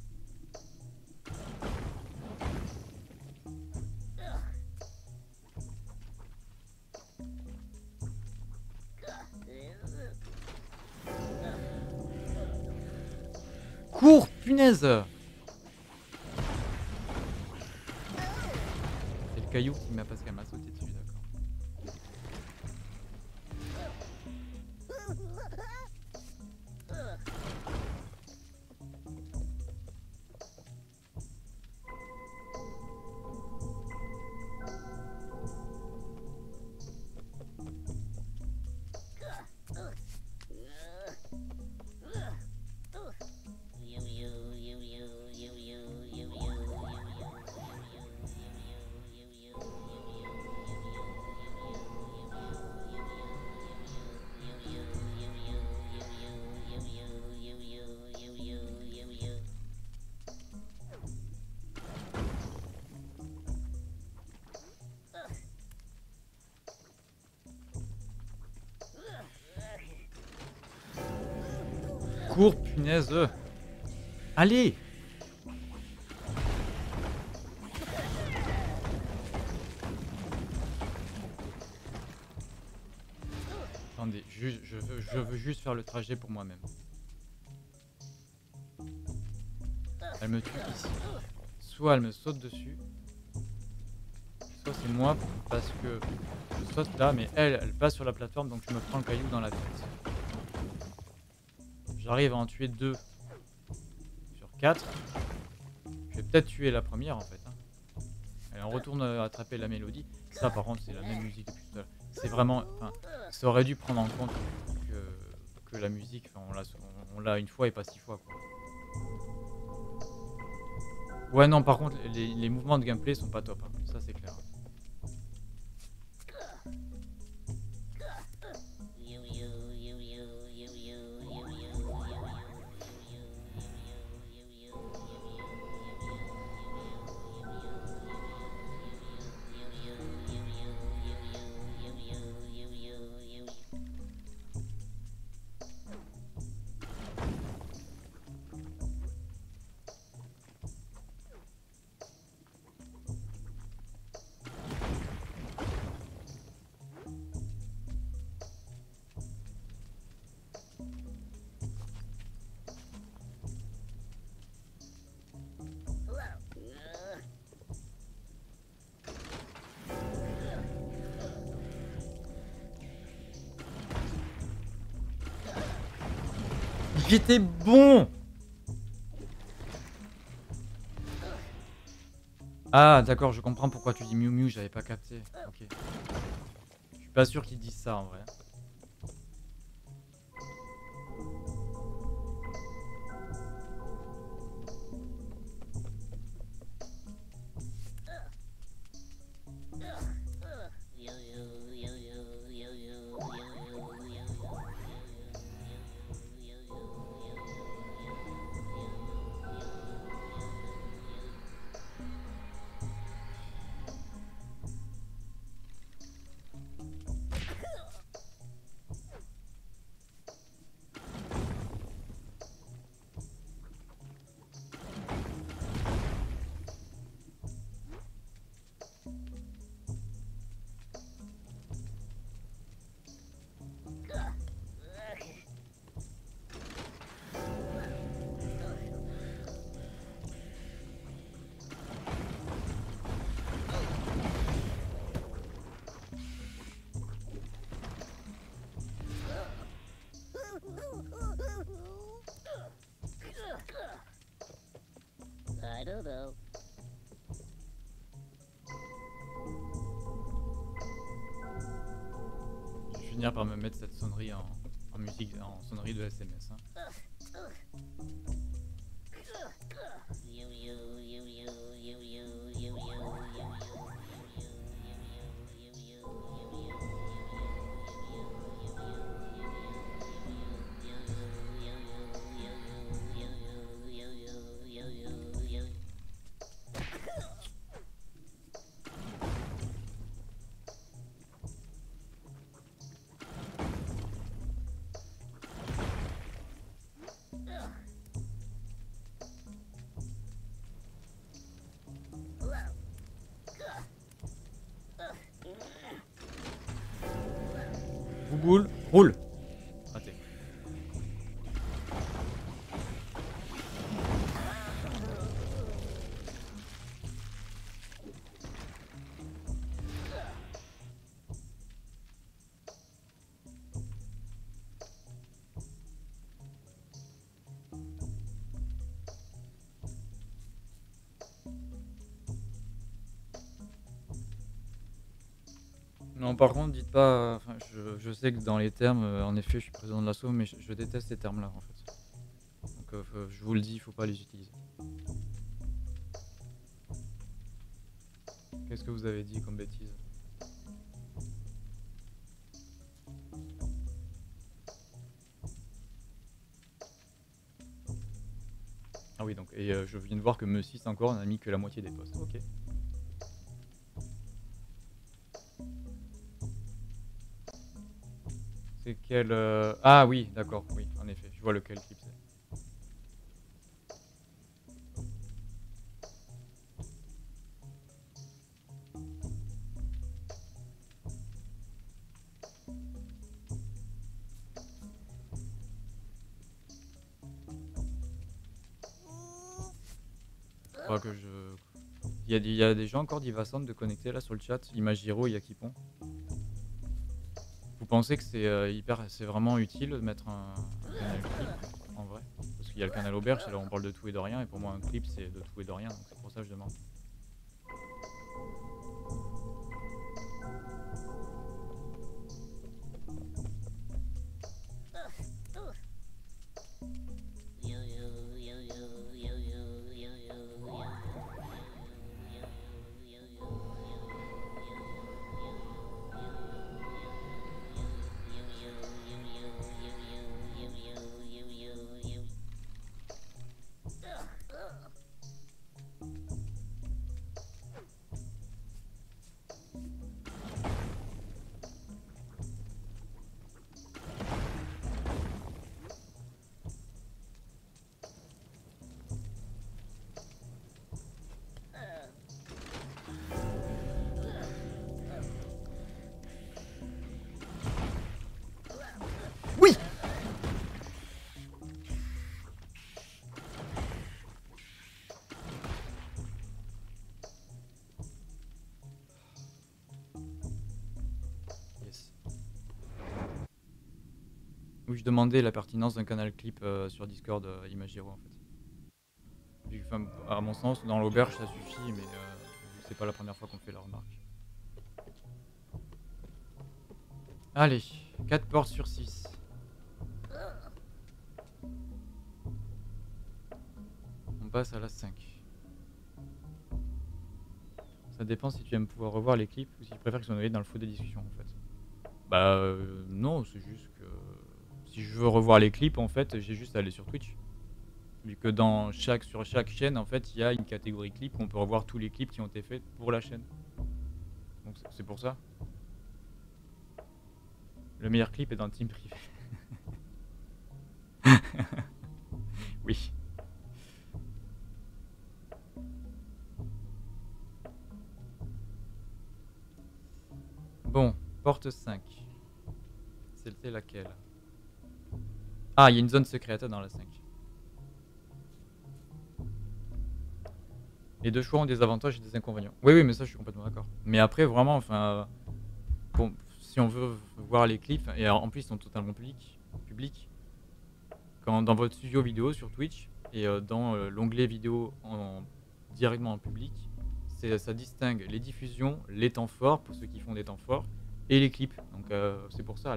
Cours, punaise C'est le caillou qui m'a m'a sauté Euh. Allez Attendez, ju- je veux, je veux juste faire le trajet pour moi-même. Elle me tue ici. Soit elle me saute dessus, soit c'est moi parce que je saute là, mais elle, elle passe sur la plateforme donc je me prends le caillou dans la tête. J'arrive à en tuer deux sur quatre. Je vais peut-être tuer la première en fait. hein. Allez, on retourne euh, attraper la mélodie. Ça par contre c'est la même musique depuis tout à l'heure. C'est vraiment. Ça aurait dû prendre en compte que, la musique, on l'a une fois et pas six fois. Ouais, non, par contre, les, les mouvements de gameplay sont pas top. hein. J'étais bon Ah, d'accord, je comprends pourquoi tu dis Miu Miu, j'avais pas capté. Ok. Je suis pas sûr qu'ils disent ça en vrai. Sonnerie de SMS. hein. Par contre, dites pas. enfin, je, sais que dans les termes, euh, en effet, je suis président de l'assaut, mais je, déteste ces termes-là, en fait. Donc, euh, je vous le dis, il faut pas les utiliser. Qu'est-ce que vous avez dit comme bêtise? Ah oui, donc, et euh, je viens de voir que Me6 encore n'a mis que la moitié des postes. Ok. Euh, Ah oui, d'accord, oui, en effet, je vois lequel clip c'est. Je crois que je. Il y, a des- il y a des gens encore d'Ivasant de connectés là sur le chat. Imagiro et Yakipon. Pensez que c'est euh, c'est vraiment utile de mettre un, un canal clip en vrai? Parce qu'il y a le canal auberge, c'est là où on parle de tout et de rien, et pour moi un clip c'est de tout et de rien, donc c'est pour ça que je demande. Je demandais la pertinence d'un canal clip euh, sur Discord euh, Imagiro en fait. À mon sens, dans l'auberge ça suffit, mais euh, c'est pas la première fois qu'on fait la remarque. Allez, 4 portes sur 6. On passe à la 5. Ça dépend si tu aimes pouvoir revoir les clips ou si tu préfères qu'ils soient noyés dans le feu des discussions en fait. Bah non, c'est juste revoir les clips en fait, j'ai juste à aller sur Twitch. Vu que dans chaque, sur chaque chaîne en fait, il y a une catégorie clip où on peut revoir tous les clips qui ont été faits pour la chaîne. Donc c'est- c'est pour ça. Le meilleur clip est dans le team privé. <laughs> oui. Bon, porte 5. C'était laquelle? Ah, il y a une zone secrète dans la 5. Les deux choix ont des avantages et des inconvénients. Oui, oui, mais ça, je suis complètement d'accord. Mais après, vraiment, enfin, si on veut voir les clips, et en plus, ils sont totalement publics, publics, quand dans votre studio vidéo sur Twitch et euh, dans euh, l'onglet vidéo en, directement en public, ça distingue les diffusions, les temps forts pour ceux qui font des temps forts et les clips. Donc euh, c'est pour ça,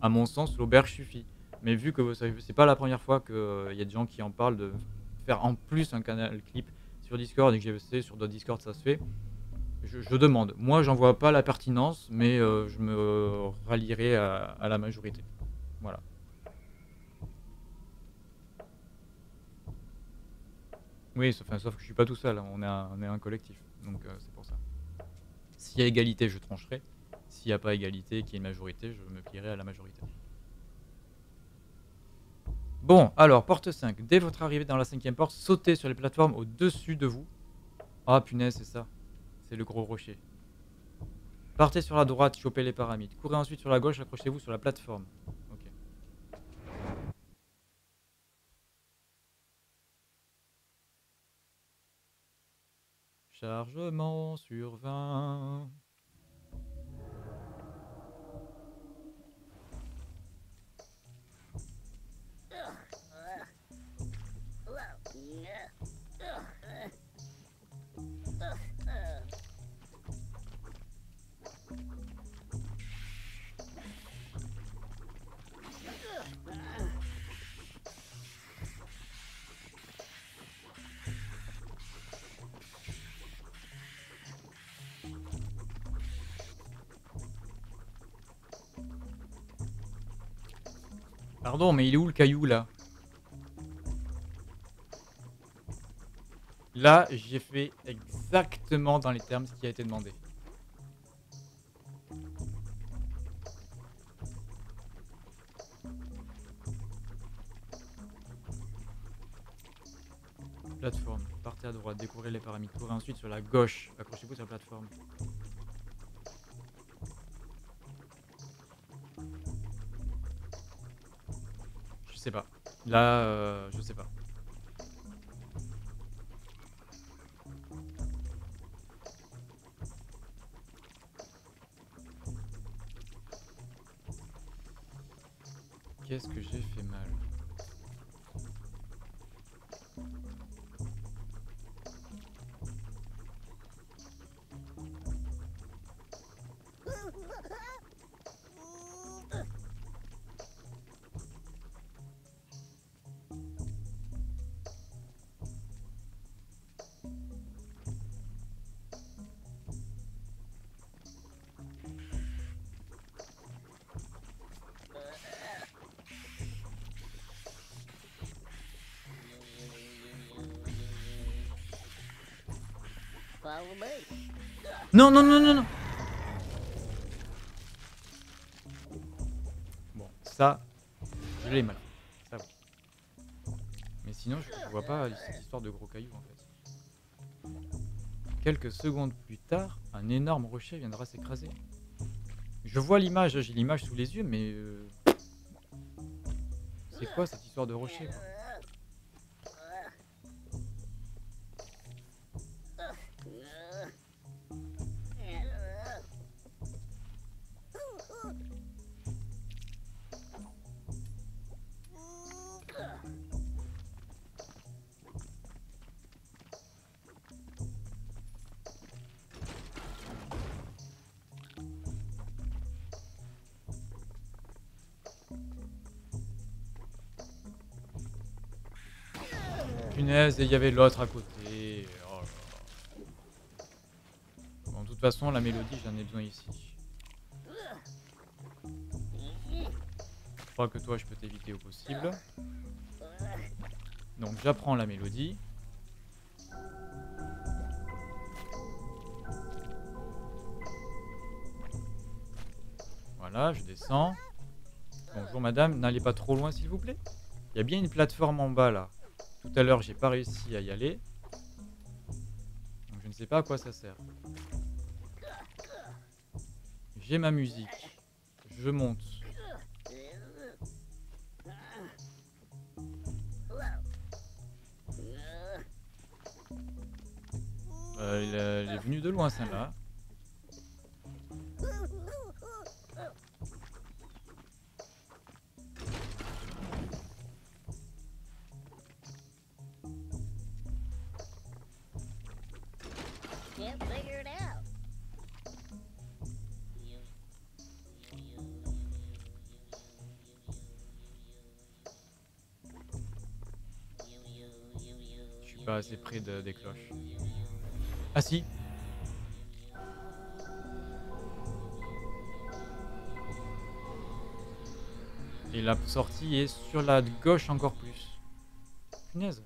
à mon sens, l'auberge suffit. Mais vu que c'est pas la première fois qu'il y a des gens qui en parlent de faire en plus un canal clip sur Discord et que j'ai sais sur d'autres Discord ça se fait, je, demande. Moi, j'en vois pas la pertinence, mais euh, je me rallierai à, la majorité. Voilà. Oui, sauf, que je suis pas tout seul, hein, on est un, on est un collectif, donc euh, c'est pour ça. S'il y a égalité, je trancherai. S'il n'y a pas égalité, qu'il y ait une majorité, je me plierai à la majorité. Bon, alors, porte 5. Dès votre arrivée dans la cinquième porte, sautez sur les plateformes au-dessus de vous. Ah, punaise, c'est ça. C'est le gros rocher. Partez sur la droite, chopez les pyramides. Courez ensuite sur la gauche, accrochez-vous sur la plateforme. Ok. Chargement sur 20. Pardon, mais il est où le caillou là? Là, j'ai fait exactement dans les termes ce qui a été demandé. Plateforme, partez à droite, découvrez les pyramides, courez ensuite sur la gauche, accrochez-vous sur la plateforme. Sais pas. Là, euh, je sais pas. Qu'est-ce que j'ai fait mal? Non, non, non, non, non Bon, ça, je l'ai mal. Mais sinon, je, vois pas cette histoire de gros cailloux en fait. Quelques secondes plus tard, un énorme rocher viendra s'écraser. Je vois l'image, j'ai l'image sous les yeux, mais... euh, C'est quoi cette histoire de rocher il y avait l'autre à côté. Oh. Bon, de toute façon, la mélodie, j'en ai besoin ici. Je crois que toi, je peux t'éviter au possible. Donc, j'apprends la mélodie. Voilà, je descends. Bonjour madame, n'allez pas trop loin s'il vous plaît. Il y a bien une plateforme en bas là. Tout à l'heure, j'ai pas réussi à y aller. Donc je ne sais pas à quoi ça sert. J'ai ma musique. Je monte. Euh, il, il est venu de loin celle-là. Pas assez près de- des cloches. Ah si Et la sortie est sur la gauche encore plus. Punaise.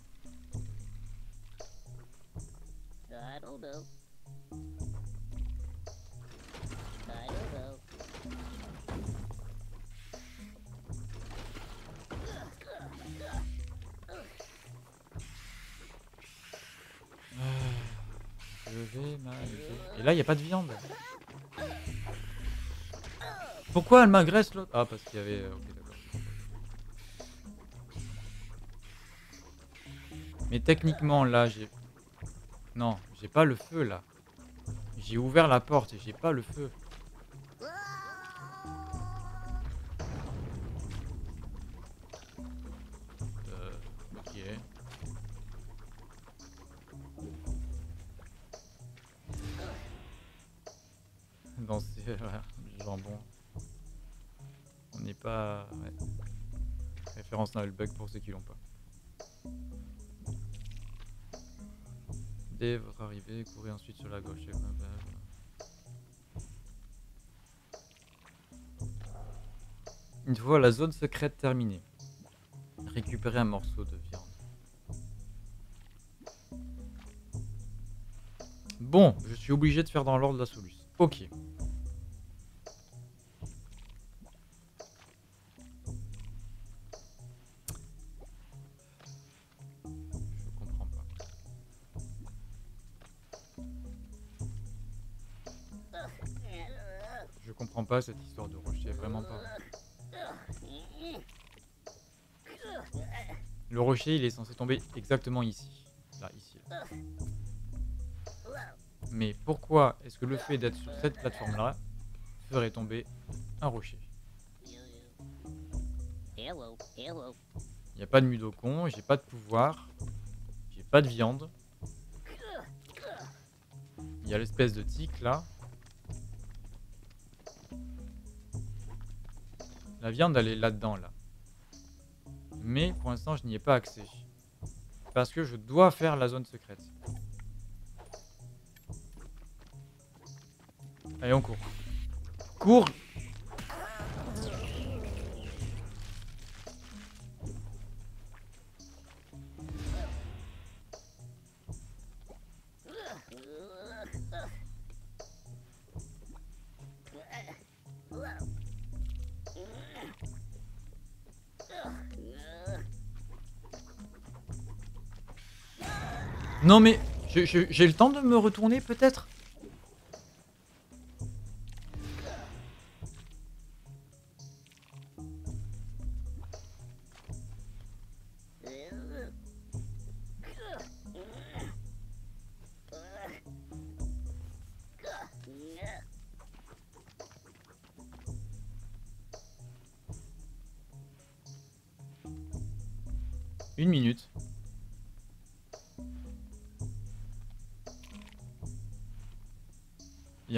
Pourquoi elle m'agresse l'autre? Ah, parce qu'il y avait... euh. Mais techniquement, là, j'ai... Non, j'ai pas le feu, là. J'ai ouvert la porte et j'ai pas le feu. Ceux qui l'ont pas. Dave arriver, courir ensuite sur la gauche. et. Une fois la zone secrète terminée, récupérer un morceau de viande. Bon, je suis obligé de faire dans l'ordre la solution. Ok. Comprends pas cette histoire de rocher, vraiment pas. Le rocher, il est censé tomber exactement ici. Là, ici. Mais pourquoi est-ce que le fait d'être sur cette plateforme-là ferait tomber un rocher? Il n'y a pas de mudokon, j'ai pas de pouvoir, j'ai pas de viande. Il y a l'espèce de tic là. La viande elle est là-dedans là. Mais pour l'instant je n'y ai pas accès. Parce que je dois faire la zone secrète. Allez on court. Cours Non mais j'ai le temps de me retourner peut-être?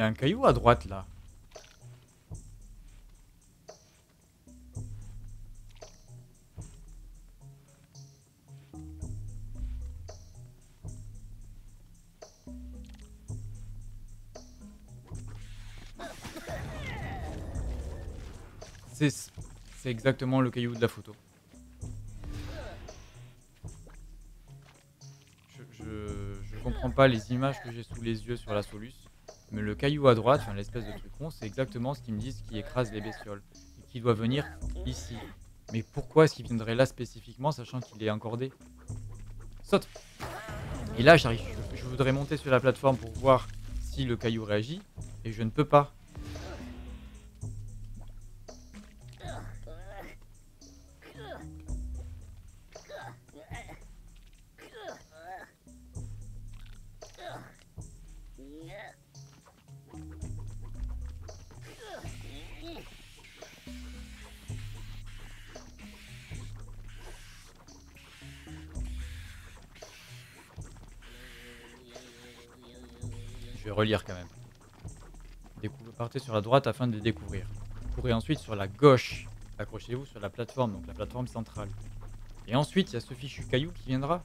un caillou à droite là. C'est exactement le caillou de la photo. Je, je, je comprends pas les images que j'ai sous les yeux sur la Solus mais le caillou à droite, enfin l'espèce de truc rond, c'est exactement ce qu'ils me disent qui écrase les bestioles et qui doit venir ici. Mais pourquoi est-ce qu'il viendrait là spécifiquement, sachant qu'il est encordé? Saute Et là, j'arrive, je, je voudrais monter sur la plateforme pour voir si le caillou réagit, et je ne peux pas. Sur la droite afin de les découvrir. Courez ensuite sur la gauche. Accrochez-vous sur la plateforme, donc la plateforme centrale. Et ensuite, il y a ce fichu caillou qui viendra.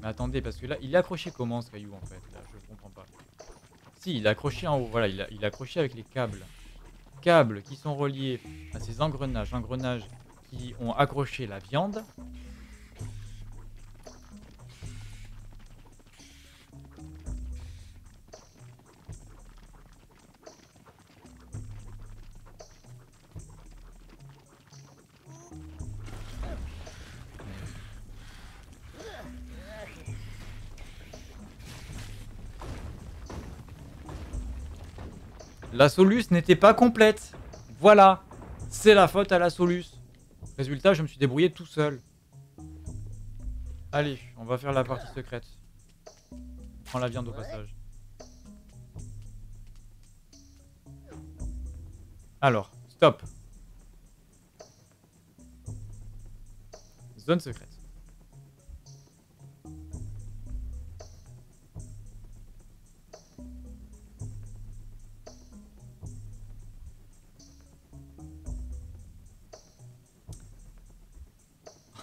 Mais attendez, parce que là, il est accroché comment ce caillou en fait? Là, je comprends pas. Si, il est accroché en haut, voilà, il, a- il est accroché avec les câbles. Câbles qui sont reliés à ces engrenages, engrenages qui ont accroché la viande. La Solus n'était pas complète. Voilà. C'est la faute à la Solus. Résultat, je me suis débrouillé tout seul. Allez, on va faire la partie secrète. Prends la viande au passage. Alors, stop. Zone secrète.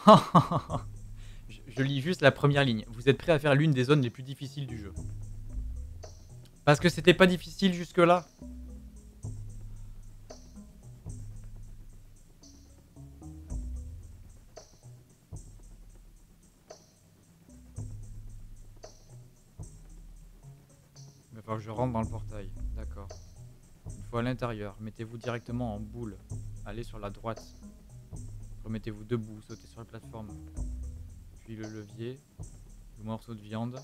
<laughs> je, lis juste la première ligne. Vous êtes prêt à faire l'une des zones les plus difficiles du jeu. Parce que c'était pas difficile jusque-là. Il va falloir que je rentre dans le portail. D'accord. Une fois à l'intérieur, mettez-vous directement en boule. Allez sur la droite. Remettez-vous debout, sautez sur la plateforme. Puis le levier, le morceau de viande.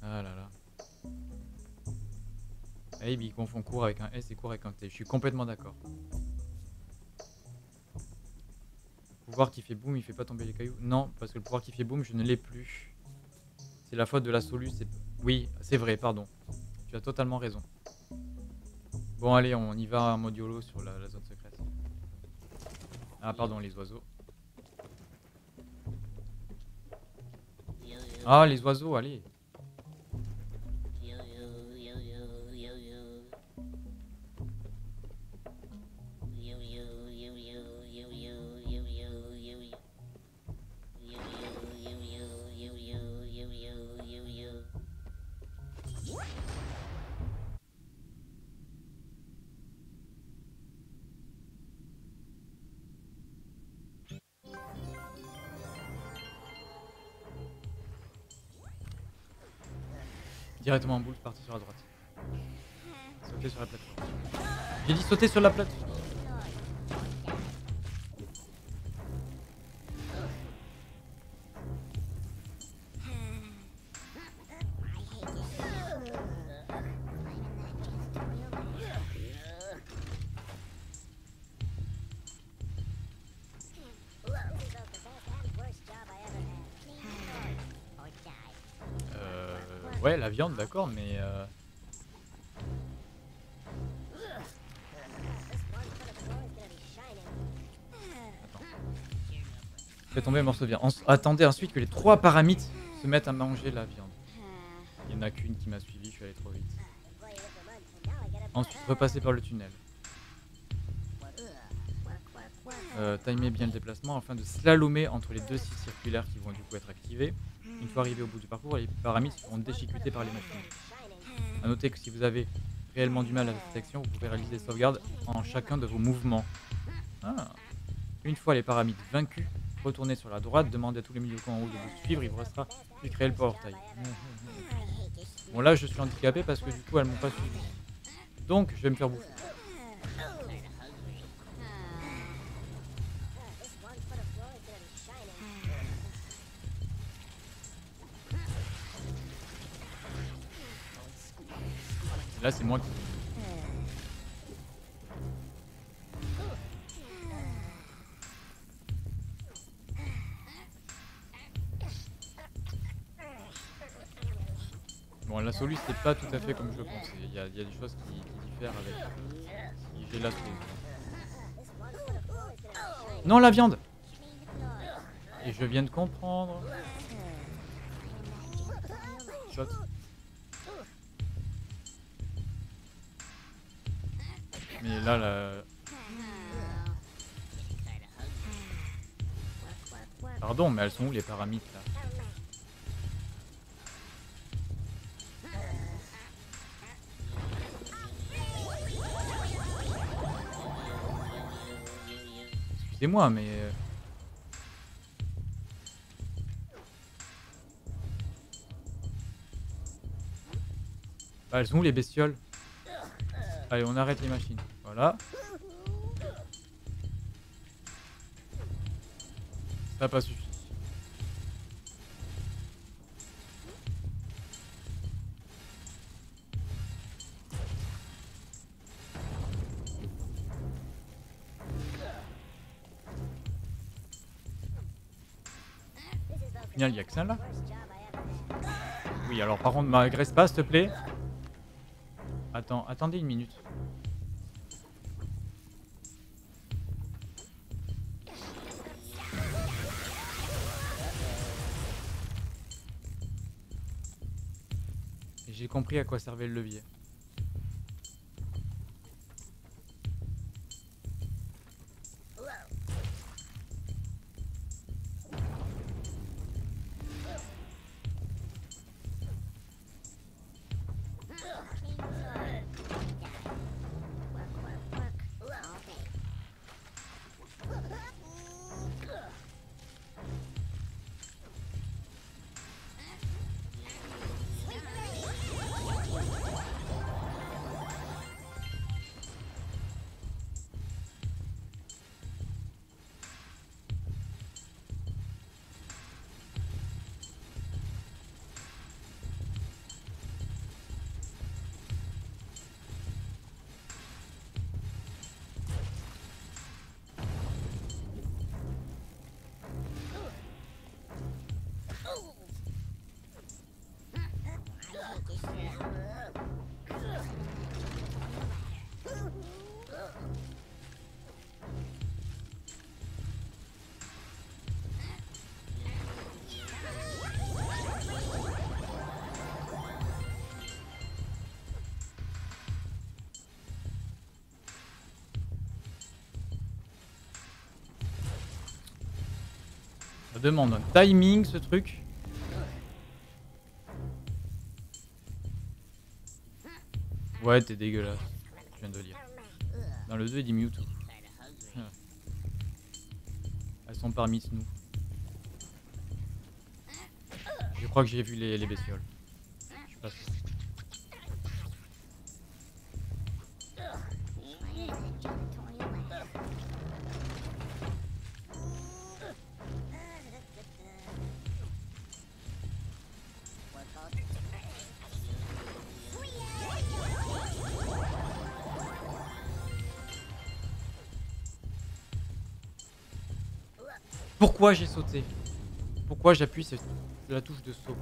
Ah là là. Abe il confond court avec un S et court avec un T. Je suis complètement d'accord. Pouvoir qui fait boum, il fait pas tomber les cailloux. Non, parce que le pouvoir qui fait boum, je ne l'ai plus. C'est la faute de la Solus. c'est- Oui, c'est vrai, pardon. Tu as totalement raison. Bon, allez, on y va en mode YOLO sur la, la zone secrète. Ah, pardon, les oiseaux. Ah, les oiseaux, allez. Directement en boule, partez sur la droite. Sautez sur la plateforme. J'ai dit sauter sur la plateforme. D'accord, mais... Euh... Fais tomber le morceau de viande. En- Attendez ensuite que les trois paramites se mettent à manger la viande. Il y en a qu'une qui m'a suivi, je suis allé trop vite. Ensuite, repasser par le tunnel. euh, timer bien le déplacement afin de slalomer entre les deux scies circulaires qui vont du coup être activés. Une fois arrivé au bout du parcours, les paramètres seront déchiquetés par les machines. A noter que si vous avez réellement du mal à cette section, vous pouvez réaliser des sauvegardes en chacun de vos mouvements. Ah. Une fois les paramètres vaincus, retournez sur la droite, demandez à tous les milieux en haut de vous suivre, il vous restera plus créer le portail. Bon là je suis handicapé parce que du coup elles m'ont pas suivi. Donc je vais me faire bouffer. Là c'est moi qui... Bon la solution c'est pas tout à fait comme je pensais. Il y a, il y a des choses qui, diffèrent avec j'ai shining. Non la viande. Et je viens de comprendre. Mais là, la... Pardon, mais elles sont où les paramètres là Excusez-moi, mais... euh, Bah, elles sont où les bestioles? Allez, on arrête les machines. Voilà. Ça n'a pas suffi. Il y a que ça là. Oui, alors par contre, m'agresse pas, s'il te plaît. Attends, attendez une minute. J'ai compris à quoi servait le levier. Demande un timing ce truc. Ouais, t'es dégueulasse. Je viens de le dire. Dans le 2, il dit Mewtwo. Elles sont parmi nous. Je crois que j'ai vu les bestioles. Pourquoi j'ai sauté? Pourquoi j'appuie sur la touche de saut?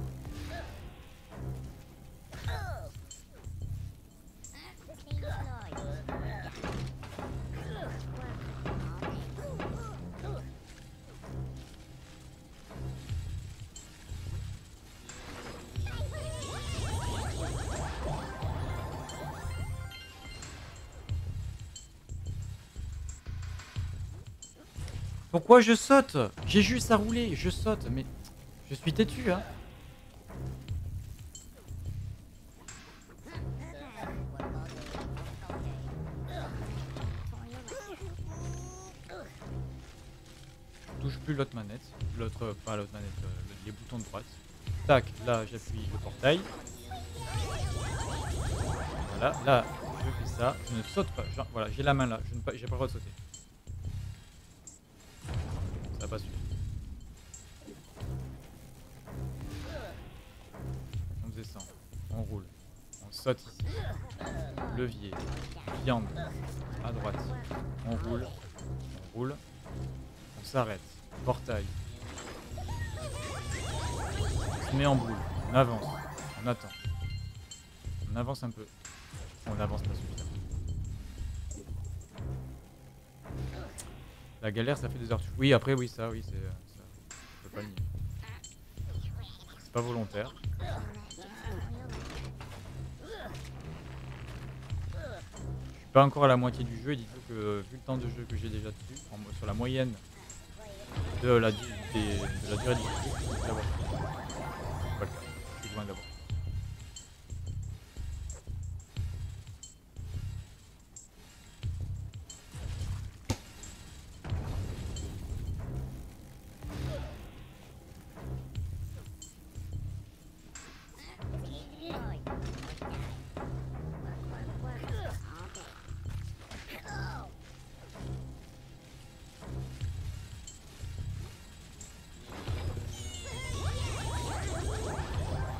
Pourquoi je saute J'ai juste à rouler, je saute, mais je suis têtu, hein. Touche plus l'autre manette, l'autre, pas l'autre manette, euh, le- les boutons de droite. Tac, là j'appuie le portail. Voilà, là je fais ça, je ne saute pas. Voilà, j'ai la main là, je n'ai pas, j'ai pas le droit de sauter. Saute. Levier, viande, à droite. On roule, on roule, on s'arrête. Portail. On se met en boule, on avance, on attend. On avance un peu. On avance pas suffisamment. La galère, ça fait des heures. Oui, après, oui, ça, oui, c'est. euh. C'est pas volontaire. Encore à la moitié du jeu et dites-vous que vu le temps de jeu que j'ai déjà dessus, sur la moyenne de la, des- de la durée du jeu,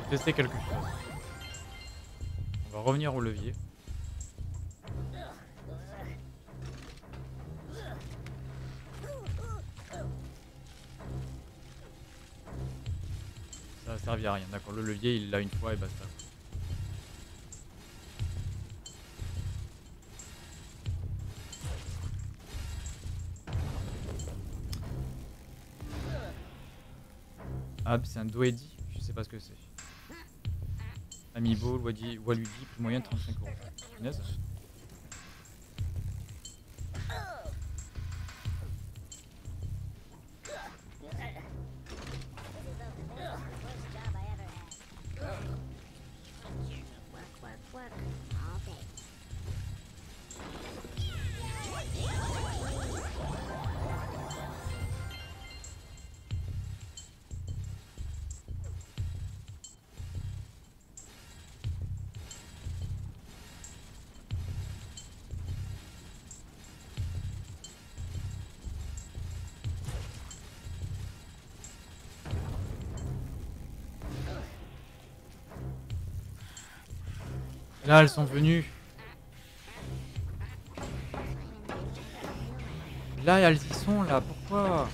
tester quelque chose. On va revenir au levier. Ça va servir à rien, d'accord. Le levier, il l'a une fois et basta. Ah, c'est un Doedi, je sais pas ce que c'est. Amiibo, Waludi, prix moyen 35 euros. Là, elles sont venues. Là, elles y sont, là. Pourquoi?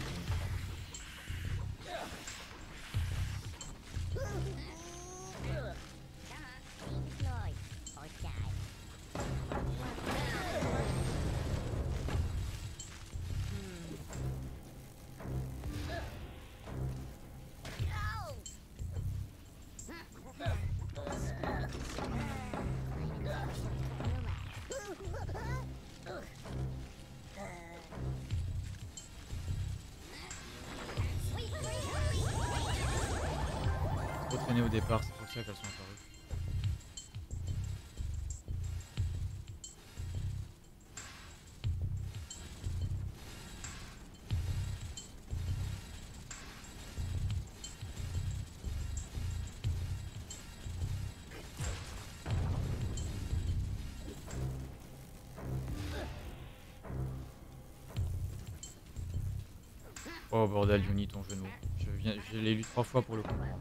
Oh bordel, Yoni, ton genou. Je, viens, je l'ai lu trois fois pour le comprendre.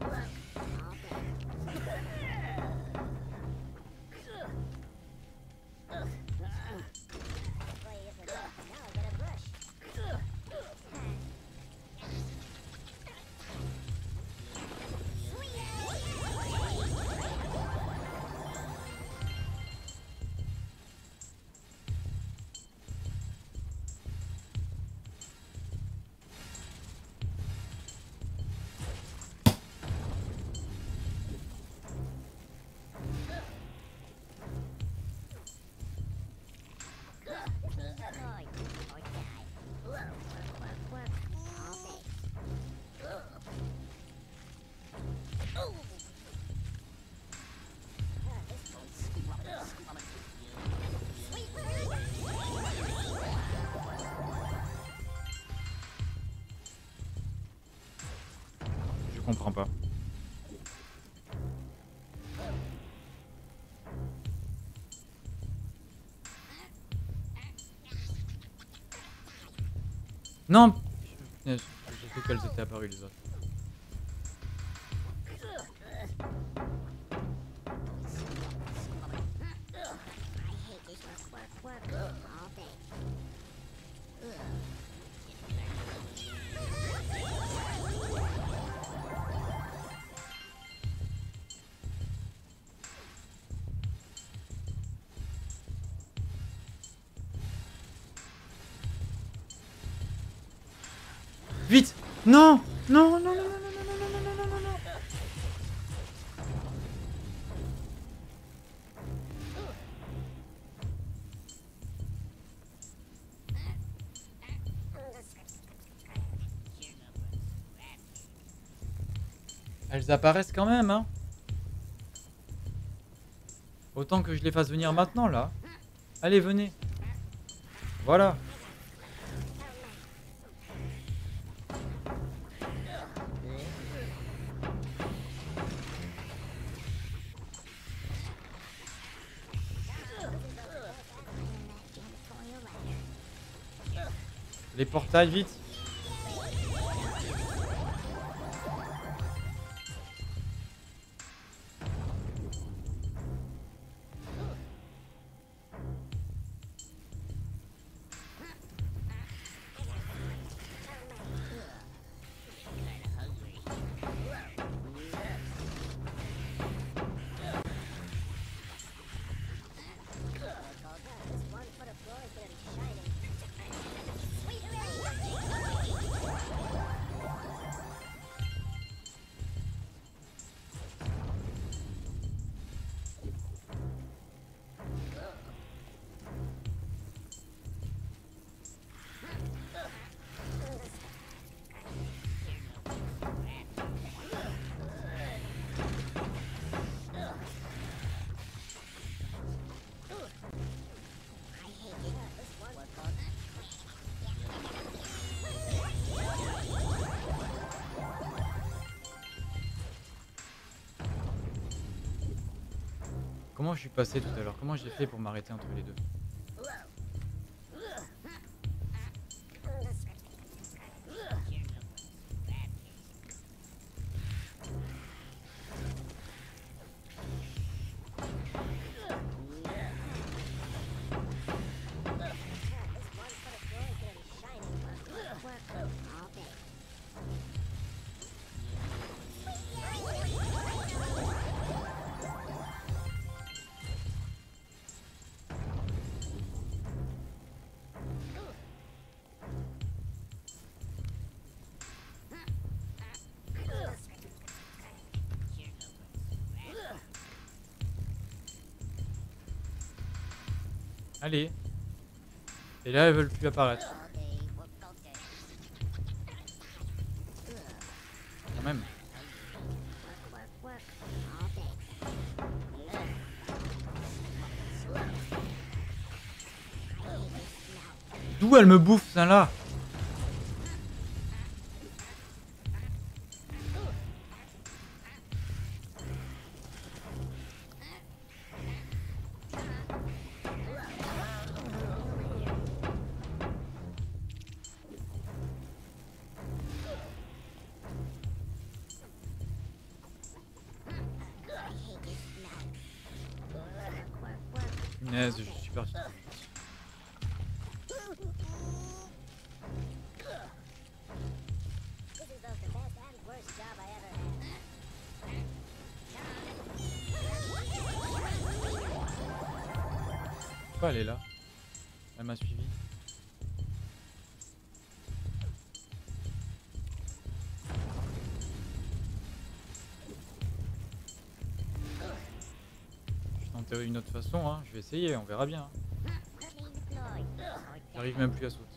qu'elles étaient apparues les autres. Vite non Non, non, non, non, non, non, non, non, non, non, non. Elles apparaissent quand même, hein Autant que je les fasse venir maintenant, là. Allez, venez. Voilà. portail, vite. Comment je suis passé tout à l'heure? Comment j'ai fait pour m'arrêter entre les deux? Allez. Et là, elles veulent plus apparaître. Quand même. D'où elle me bouffe, ça là une autre façon, hein. je vais essayer, on verra bien. J'arrive même plus à sauter.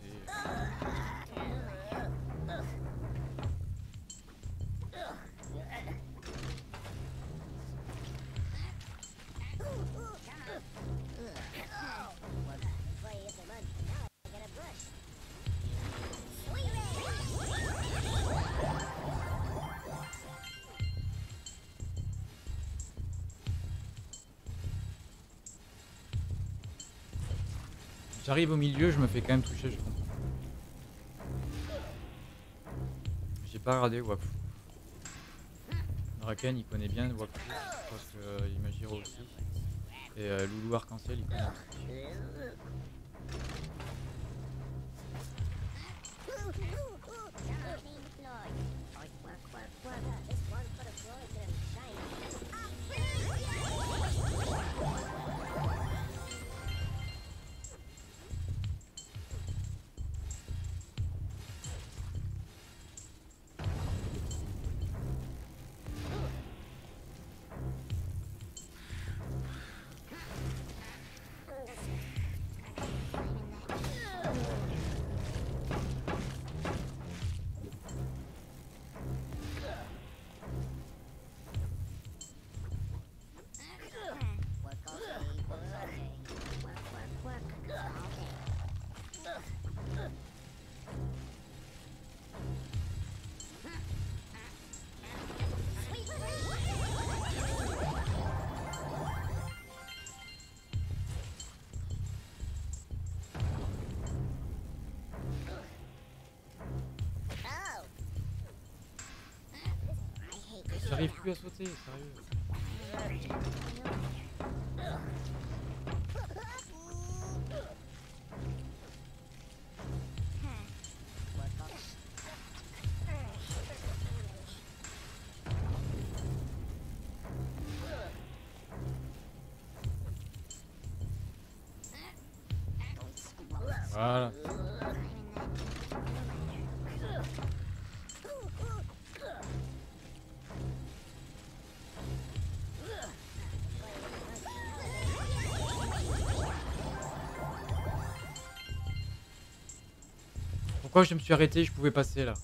J'arrive au milieu, je me fais quand même toucher, je comprends. J'ai pas regardé Wakfu. Raken il connaît bien Wakfu, je pense qu'il Imagiro aussi. Et euh, Loulou Arc-en-Ciel il connaît this. J'arrive plus à sauter, sérieux. Work all Je me suis arrêté Je pouvais passer là.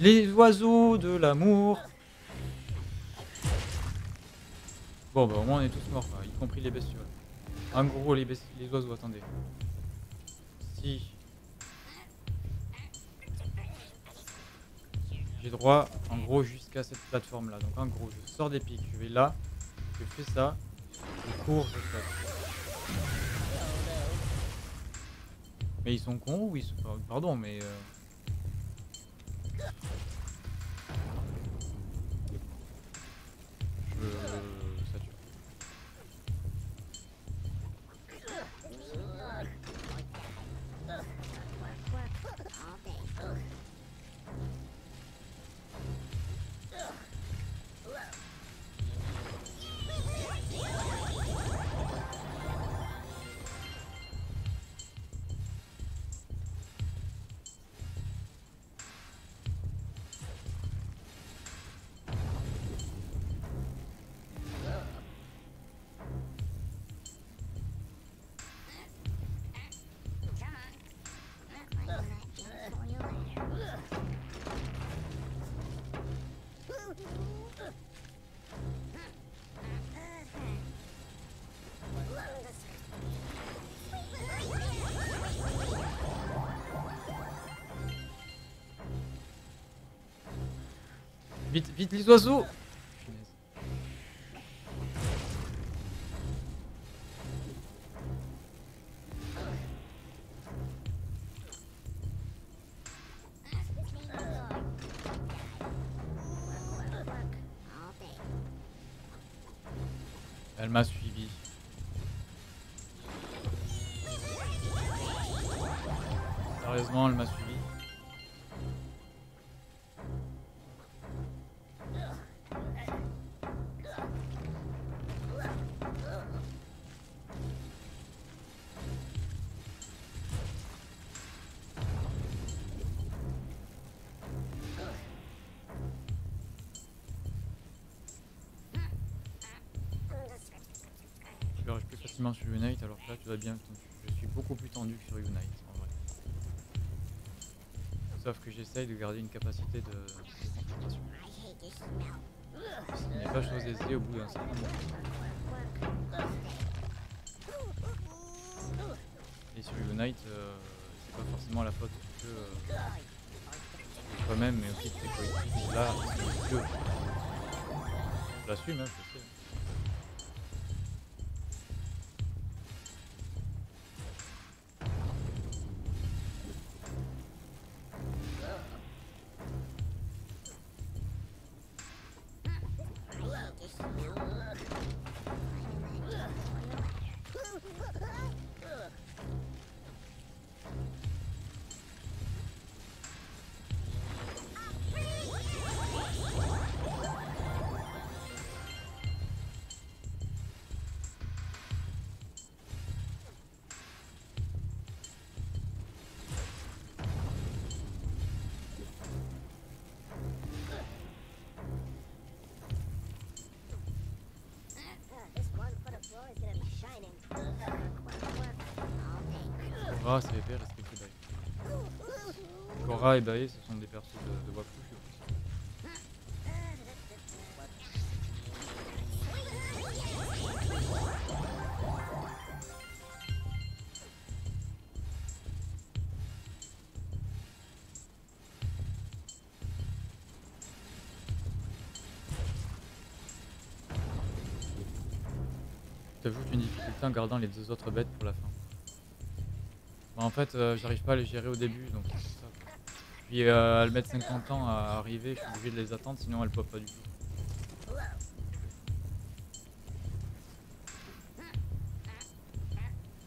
Les oiseaux de l'amour. Bon, bah au moins on est tous morts, y compris les bestioles. En gros, les, les oiseaux, attendez. Si. J'ai droit, en gros, jusqu'à cette plateforme là. Donc en gros, je sors des pics, je vais là, je fais ça, je cours, je. Mais ils sont cons ou ils sont... Pardon, mais... euh, Vite, les oiseaux. Elle m'a suivi. Sérieusement, elle m'a suivi. Sur Unite alors que là tu vas bien. Je suis beaucoup plus tendu que sur Unite en vrai. sauf que j'essaye de garder une capacité de, de concentration. Ce n'est pas chose aisée au bout d'un certain moment. Et sur Unite, euh, c'est pas forcément la faute que euh, toi-même, mais aussi de tes coéquipiers. Là, c'est que. Je l'assume, hein, je sais. Bae. Cora et Bae, ce sont des persos de, de Wapouche. T'ajoutes une difficulté en gardant les deux autres bêtes pour la fin. Bah, en fait, euh, j'arrive pas à les gérer au début, donc c'est pour ça. quoi. Puis euh, elles mettent 50 ans à arriver, je suis obligé de les attendre, sinon elles pop pas du tout.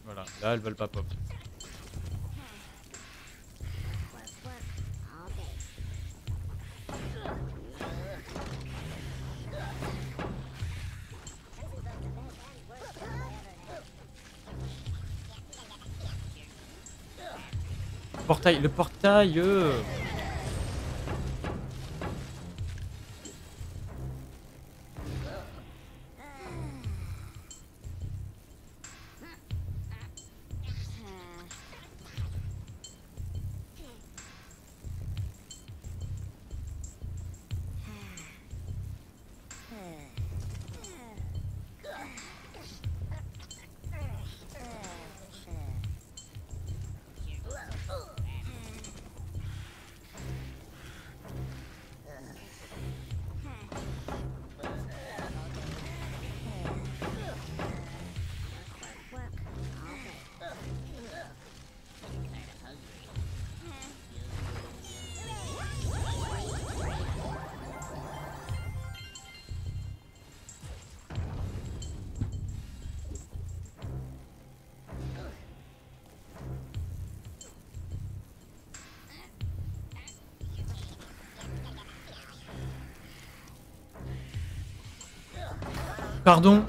Voilà, là elles veulent pas pop. Portail, le portail euh Pardon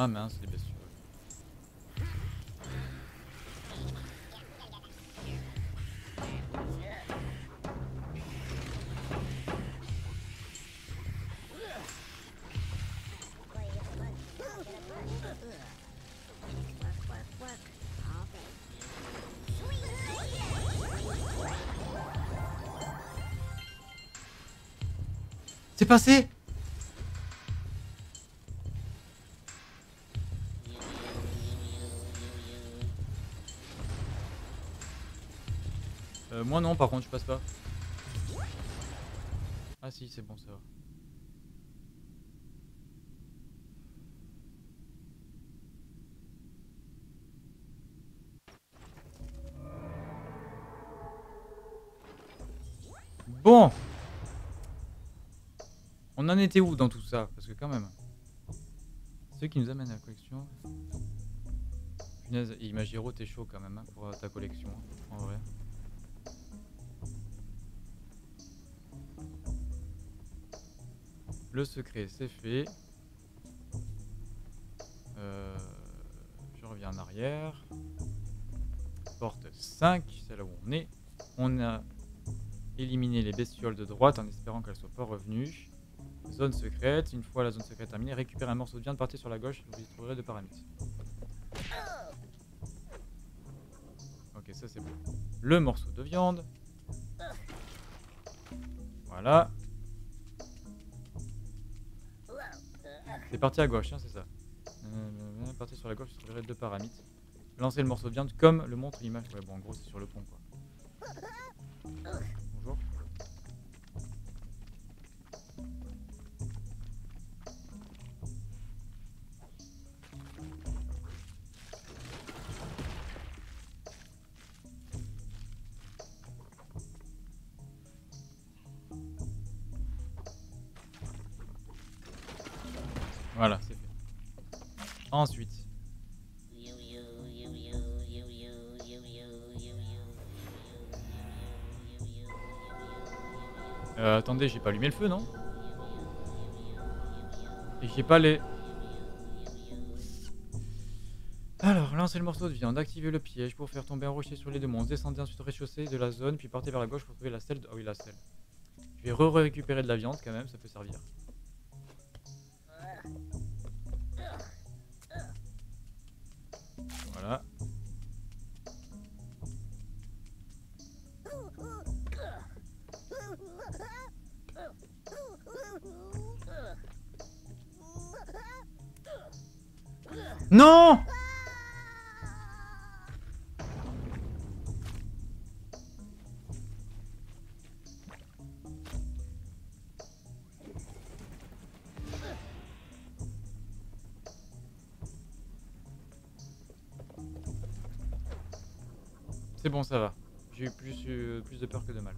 Ah mince, les bestioles. Boy, you moi non, par contre, je passe pas. Ah si, c'est bon, ça va. Bon On en était où dans tout ça? Parce que quand même... Ce qui nous amène à la collection... Punaise, Imagiro, t'es chaud quand même hein, pour ta collection, en vrai. Le secret, c'est fait. Euh, je reviens en arrière. Porte 5, c'est là où on est. On a éliminé les bestioles de droite en espérant qu'elles soient pas revenues. Zone secrète. Une fois la zone secrète terminée, récupérez un morceau de viande, partez sur la gauche, vous y trouverez deux paramètres. Ok, ça c'est bon. Le morceau de viande. Voilà. C'est parti à gauche, hein, c'est ça. Euh, partez sur la gauche, vous trouverez deux paramètres. Lancez le morceau de viande comme le montre l'image. Ouais, bon, en gros, c'est sur le pont, quoi. Attendez, j'ai pas allumé le feu, non Et j'ai pas les... Alors, lancez le morceau de viande, activez le piège pour faire tomber un rocher sur les deux monstres, descendez ensuite au rez-de-chaussée de la zone, puis partez vers la gauche pour trouver la selle. de- Ah oui, la selle. Je vais re-récupérer de la viande quand même, ça peut servir. Non C'est bon, ça va. J'ai eu plus, euh, plus de peur que de mal.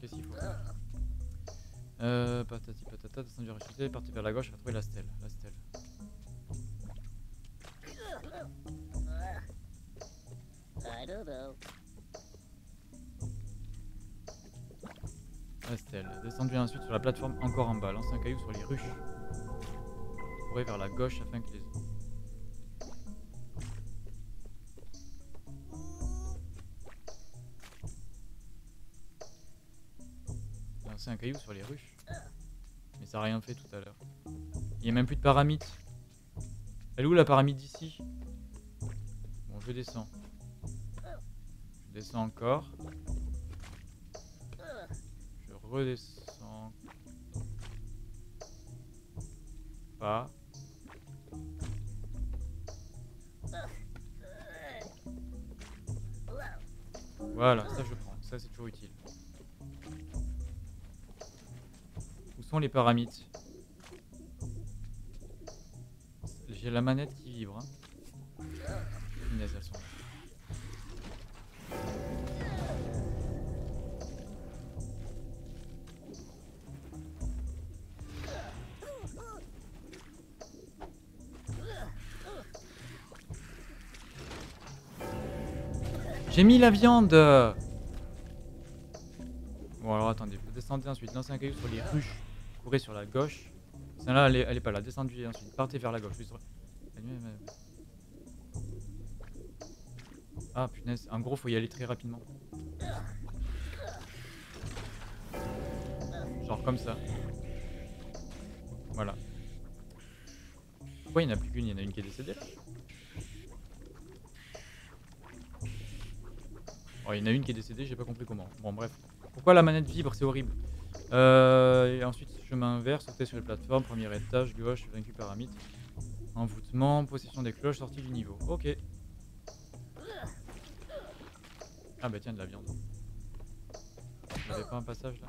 Qu'est-ce qu'il faut faire euh, patati patata, descendu rez parti vers la gauche, retrouver la stèle. La stèle. I don't know. La stèle. Descendu ensuite sur la plateforme encore en bas. Lancez un caillou sur les ruches. Pourrez vers la gauche afin que les... Sur les ruches. Mais ça a rien fait tout à l'heure. Il n'y a même plus de paramite. Elle est où la paramite d'ici Bon, je descends. Je descends encore. Je redescends. Pas. Voilà, ça je prends. Ça c'est toujours utile. les paramites J'ai la manette qui vibre. Hein. J'ai mis la viande Bon alors attendez, vous descendez ensuite, lancez un caillou sur les ruches sur la gauche. Celle-là, elle, est- pas là, descendez ensuite, partez vers la gauche. Ah punaise, en gros faut y aller très rapidement. Genre comme ça. Voilà. Pourquoi il n'y en a plus qu'une? Il y en a une qui est décédée là Oh, il y en a une qui est décédée, j'ai pas compris comment. Bon, bref. Pourquoi la manette vibre? C'est horrible. Euh, et ensuite, chemin inverse, sauter sur les plateformes, premier étage, gauche, vaincu par. Envoûtement, possession des cloches, sortie du niveau. Ok. Ah bah tiens, de la viande. Avait pas un passage là?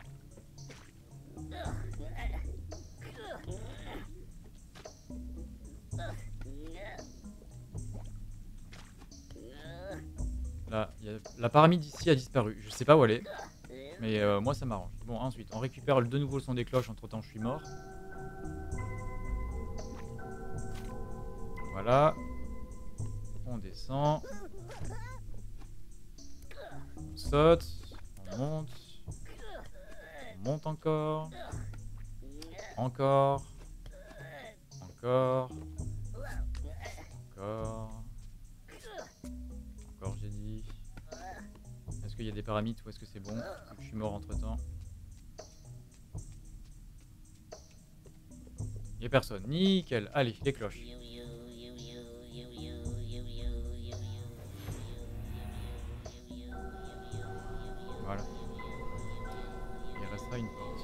Là, y a- la pyramide ici a disparu. Je sais pas où elle est. Mais euh, moi ça m'arrange. Bon ensuite on récupère de nouveau le son des cloches, entre temps je suis mort. Voilà. On descend. On saute. On monte. On monte encore. Encore. Encore. Encore. Encore qu'il y a des pyramides ou est-ce que c'est bon Je suis mort entre temps. Il a personne. Nickel. Allez, les cloches. Voilà. Il restera une porte.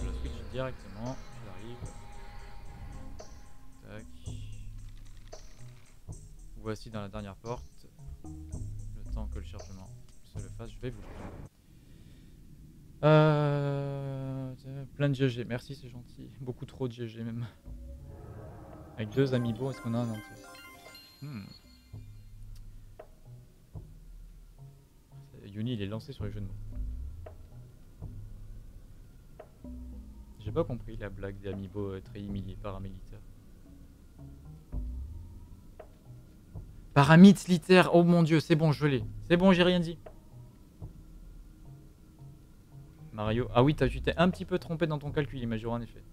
Je la switch directement. J'arrive. Tac. Voici dans la dernière porte. Le temps que le chargement le fasse, je vais vous. Euh, plein de GG, merci c'est gentil. Beaucoup trop de GG même. Avec deux amiibo, est-ce qu'on a un entier Hmm. Yuni il est lancé sur les jeux de mots. J'ai pas compris la blague des amiibo euh, très humiliés, paramilitaires. Paramilitaire, oh mon dieu, c'est bon, je l'ai. C'est bon, j'ai rien dit. Mario, ah oui, tu t'es un petit peu trompé dans ton calcul, Imagiro, en effet.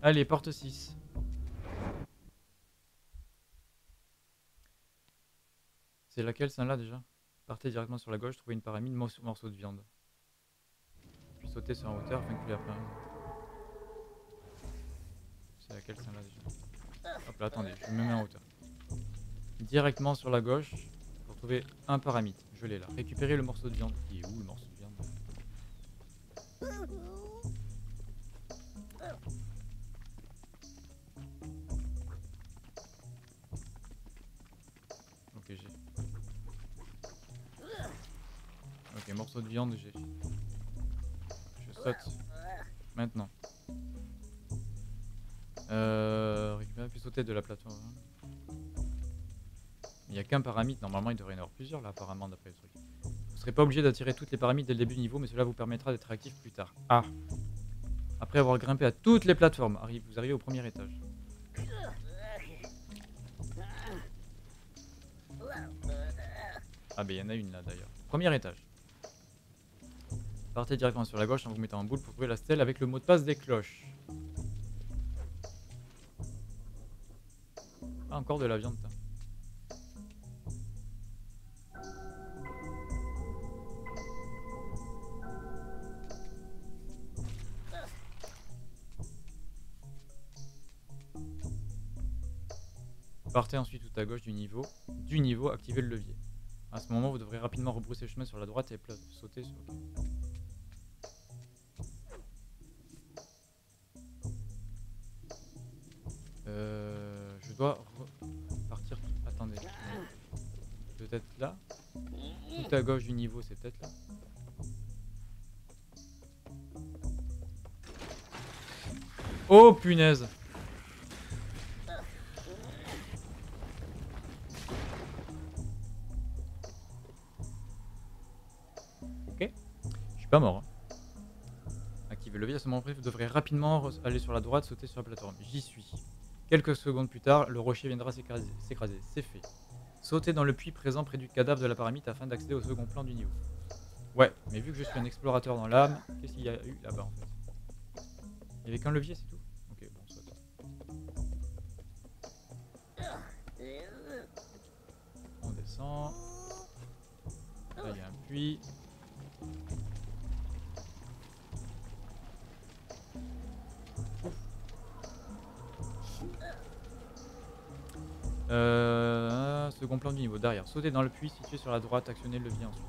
Allez, porte 6. C'est laquelle, celle-là, déjà? Partez directement sur la gauche, trouvez une pyramide, morceau, de viande. Puis sautez sur en hauteur afin que la. C'est laquelle, celle-là, déjà? Hop là, attendez, je me mets en hauteur. Directement sur la gauche, trouver un paramite. Je l'ai là. Récupérez le morceau de viande. Il est où, le morceau de viande? Ok, j'ai. Ok, morceau de viande, j'ai. Je saute. Maintenant. Euh, récupérer puis sauter de la plateforme. Il n'y a qu'un paramite, normalement il devrait y en avoir plusieurs là apparemment d'après le truc. Vous serez pas obligé d'attirer toutes les paramites dès le début du niveau, mais cela vous permettra d'être actif plus tard. Ah Après avoir grimpé à toutes les plateformes, vous arrivez au premier étage. Ah bah il y en a une là d'ailleurs. Premier étage. Partez directement sur la gauche en vous mettant en boule pour trouver la stèle avec le mot de passe des cloches. Ah encore de la viande. Partez ensuite tout à gauche du niveau. Du niveau, activez le levier. À ce moment, vous devrez rapidement rebrousser le chemin sur la droite et sauter sur. Euh, je dois partir. Attendez. Peut-être là. Tout à gauche du niveau, c'est peut-être là. Oh punaise mort. Activez le levier à ce moment précis, vous devrez rapidement aller sur la droite, sauter sur la plateforme. J'y suis. Quelques secondes plus tard, le rocher viendra s'écraser. C'est fait. Sautez dans le puits présent près du cadavre de la paramite afin d'accéder au second plan du niveau. Ouais, mais vu que je suis un explorateur dans l'âme, qu'est-ce qu'il y a eu là-bas en fait? Il y avait qu'un levier, c'est tout? Ok, bon, soit. On descend. Là, il y a un puits. Euh, second plan du niveau, derrière. Sautez dans le puits situé sur la droite, actionnez le levier ensuite.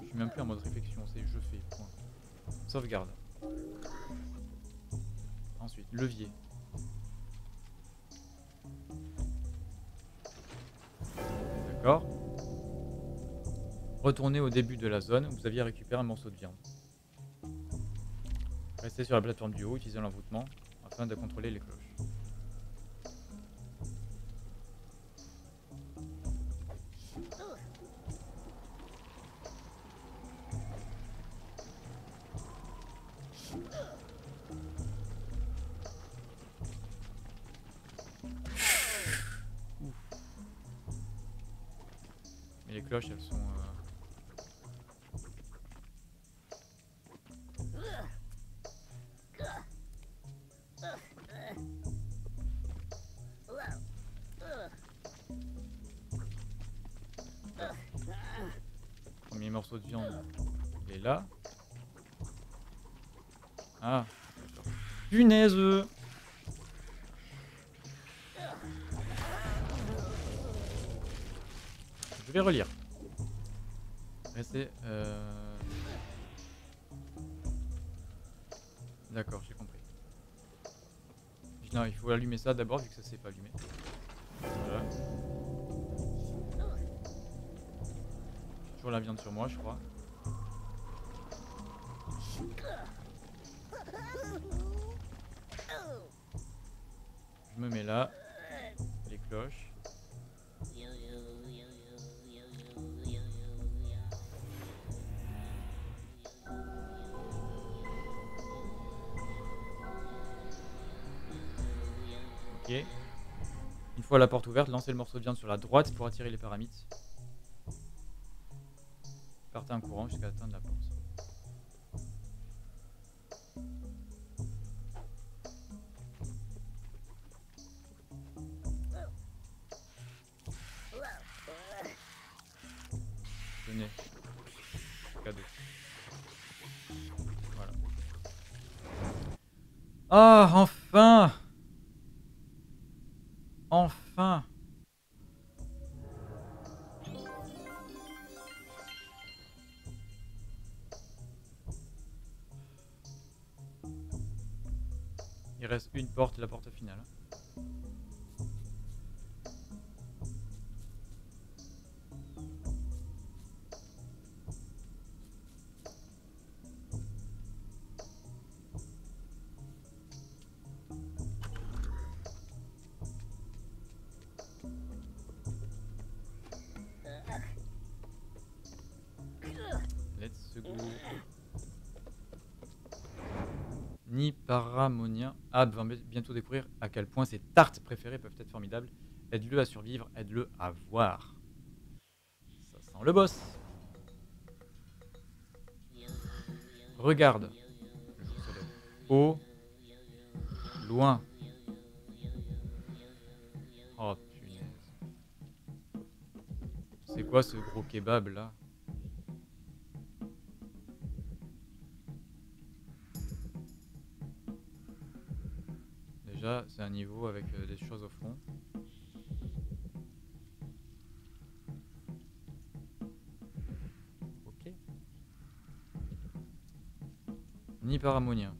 Je suis même plus en mode réflexion, c'est je fais, point. Sauvegarde. Ensuite, levier. D'accord. Retournez au début de la zone, vous aviez récupéré un morceau de viande. Restez sur la plateforme du haut, utilisez l'envoûtement afin de contrôler les cloches. Punaise Je vais relire. Restez. Euh... D'accord, j'ai compris. Non, il faut allumer ça d'abord vu que ça s'est pas allumé. Voilà. Toujours la viande sur moi, je crois. Là. Les cloches. Ok. Une fois la porte ouverte, lancez le morceau de viande sur la droite pour attirer les paramites. Partez en courant jusqu'à atteindre la porte. Porte, la porte finale. Let's go. Ni paramonien. Ab va bientôt découvrir à quel point ses tartes préférées peuvent être formidables. Aide-le à survivre, aide-le à voir. Ça sent le boss. Regarde. Au loin. Oh punaise. C'est quoi ce gros kebab là? Déjà, c'est un niveau avec euh, des choses au fond. Ok. Ni paramonien.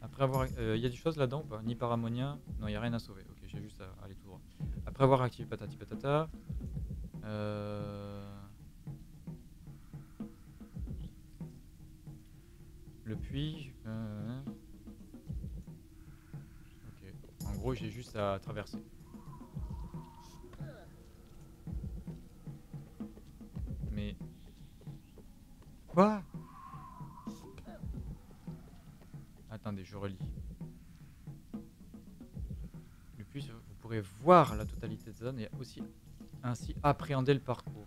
Après avoir... Il y a des choses là-dedans ou pas? Ni paramonien? Non, il n'y a rien à sauver. Ok, j'ai juste à aller tout droit. Après avoir activé patati patata... Euh... Le puits... gros, j'ai juste à traverser. Mais... Quoi? Att- Attendez, je relis. Le plus, vous pourrez voir la totalité de zone et aussi ainsi appréhender le parcours.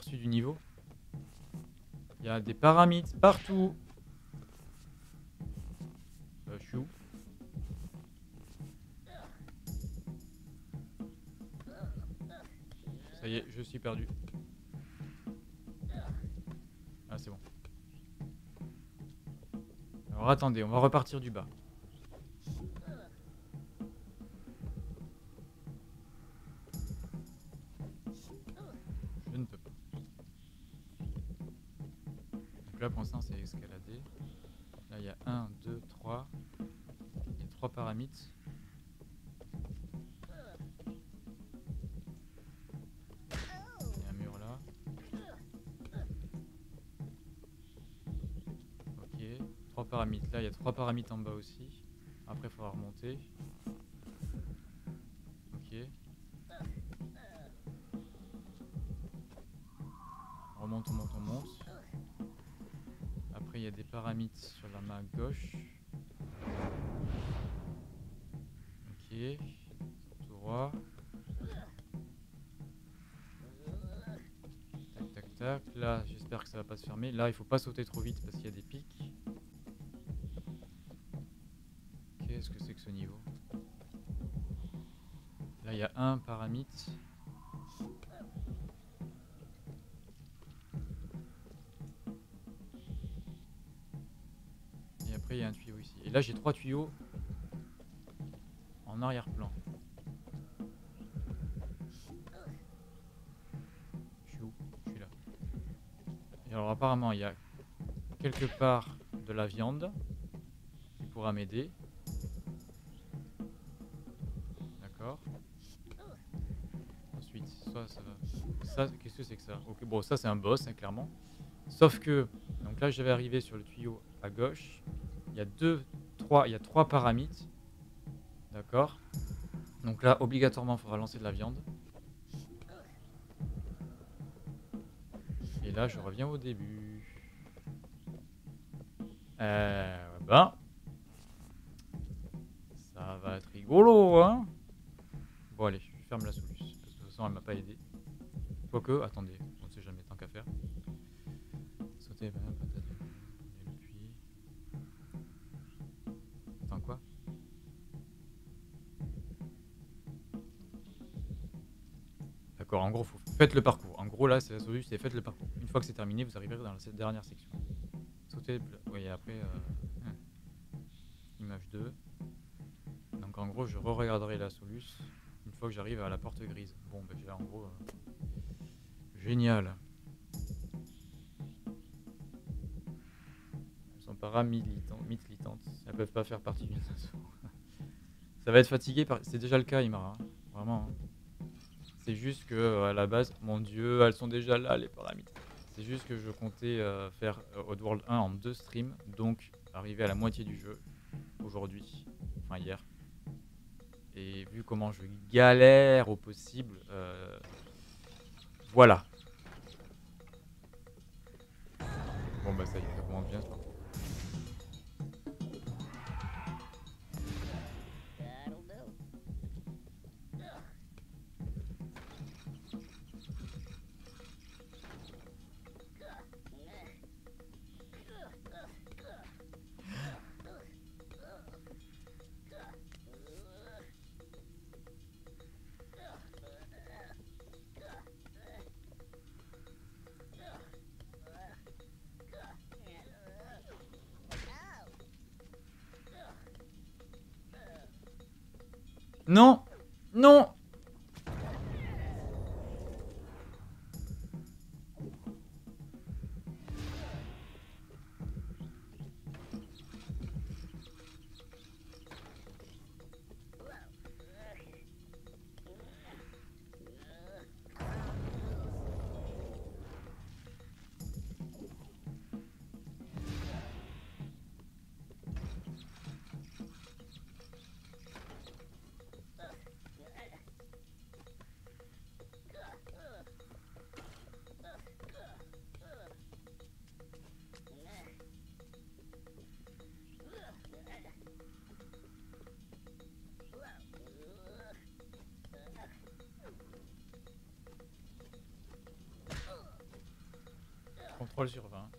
Du niveau. Il y a des paramètres partout. Euh, je suis où? Ça y est, je suis perdu. Ah, c'est bon. Alors attendez, on va repartir du bas. 3 paramètres en bas aussi. Après il faudra remonter. Ok. On remonte, on monte, on monte. Après, il y a des paramètres sur la main gauche. Ok. Tout droit. Tac, tac, tac. Là, j'espère que ça va pas se fermer. Là, il faut pas sauter trop vite parce qu'il y a des pics. Et après, il y a un tuyau ici. Et là, j'ai trois tuyaux en arrière-plan. Je suis où? Je suis là. Et alors, apparemment, il y a quelque part de la viande qui pourra m'aider. C'est que ça Ok, bon, ça, c'est un boss, hein, clairement. Sauf que, donc là, je vais arriver sur le tuyau à gauche. Il y a deux, trois, il y a trois paramètres. D'accord. Donc là, obligatoirement, il faudra lancer de la viande. Et là, je reviens au début. Euh, ben, ça va être rigolo, hein Bon, allez, je ferme la solution. Parce que de toute façon, elle m'a pas aidé. Quoique, attendez, on ne sait jamais, tant qu'à faire. Sauter, ben, patate, et le puits. Attends, quoi? D'accord, en gros, faut... faites le parcours. En gros, là, c'est la solution, c'est faites le parcours. Une fois que c'est terminé, vous arriverez dans cette dernière section. Sauter, oui, après, euh, hein. image 2. Donc en gros, je re-regarderai la soluce une fois que j'arrive à la porte grise. Bon, ben j'ai en gros... euh, génial. Elles sont paramilitantes, militantes. Elles peuvent pas faire partie d'une <laughs> asso. Ça va être fatigué, par... c'est déjà le cas, Imara. hein. Vraiment. hein. C'est juste que euh, à la base, mon dieu, elles sont déjà là, les paramètres. C'est juste que je comptais euh, faire euh, Oddworld 1 en deux streams, donc arriver à la moitié du jeu aujourd'hui, enfin hier. Et vu comment je galère au possible, voilà. Bon bah ça y est, ça commence bien. ce Non. Non Contrôle sur 20.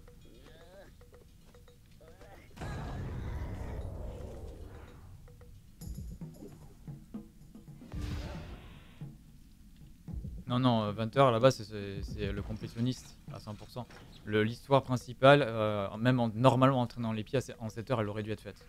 Non, non, 20h là-bas, c'est- le complétionniste à 100%. Le- L'histoire principale, euh, même en, normalement en entraînant les pieds, en 7h, elle aurait dû être faite.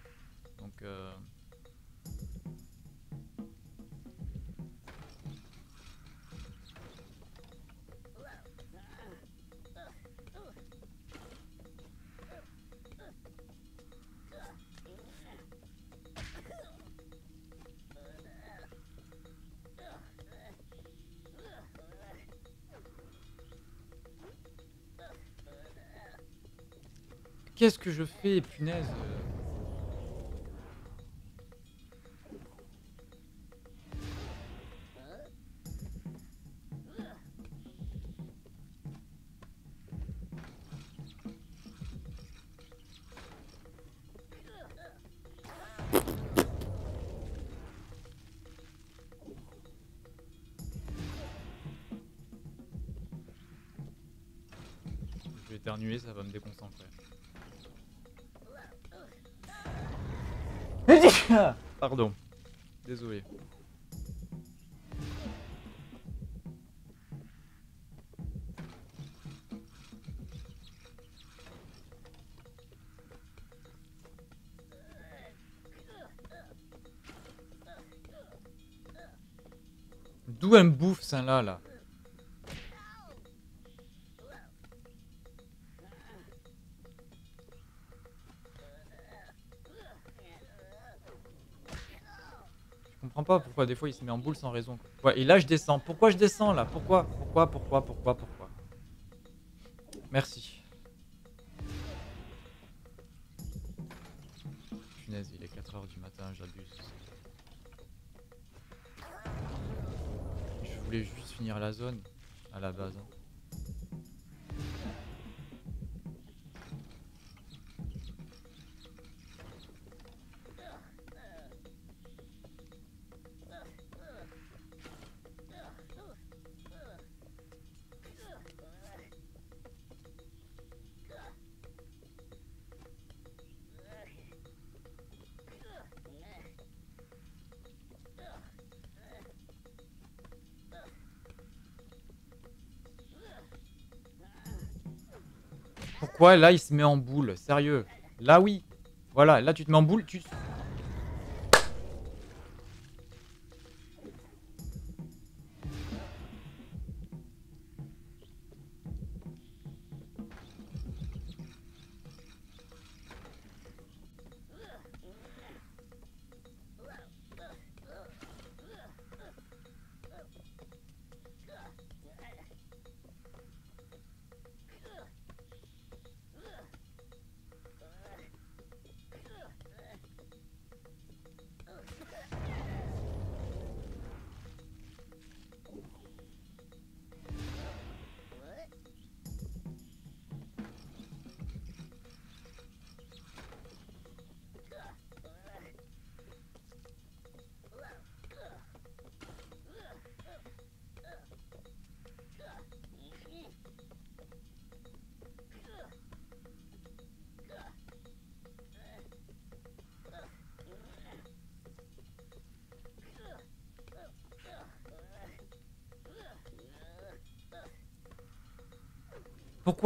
Qu'est-ce que je fais, punaise Je vais éternuer, ça va me déconcentrer. <laughs> Pardon. Désolé. D'où elle me bouffe, ça là, là? Pourquoi des fois il se met en boule sans raison. Ouais, et là je descends. Pourquoi je descends là? Pourquoi Pourquoi Pourquoi Pourquoi Pourquoi? Merci. Punaise, il est 4h du matin, j'abuse. Je voulais juste finir la zone à la base. hein. Pourquoi là il se met en boule Sérieux Là oui. Voilà, là tu te mets en boule, tu...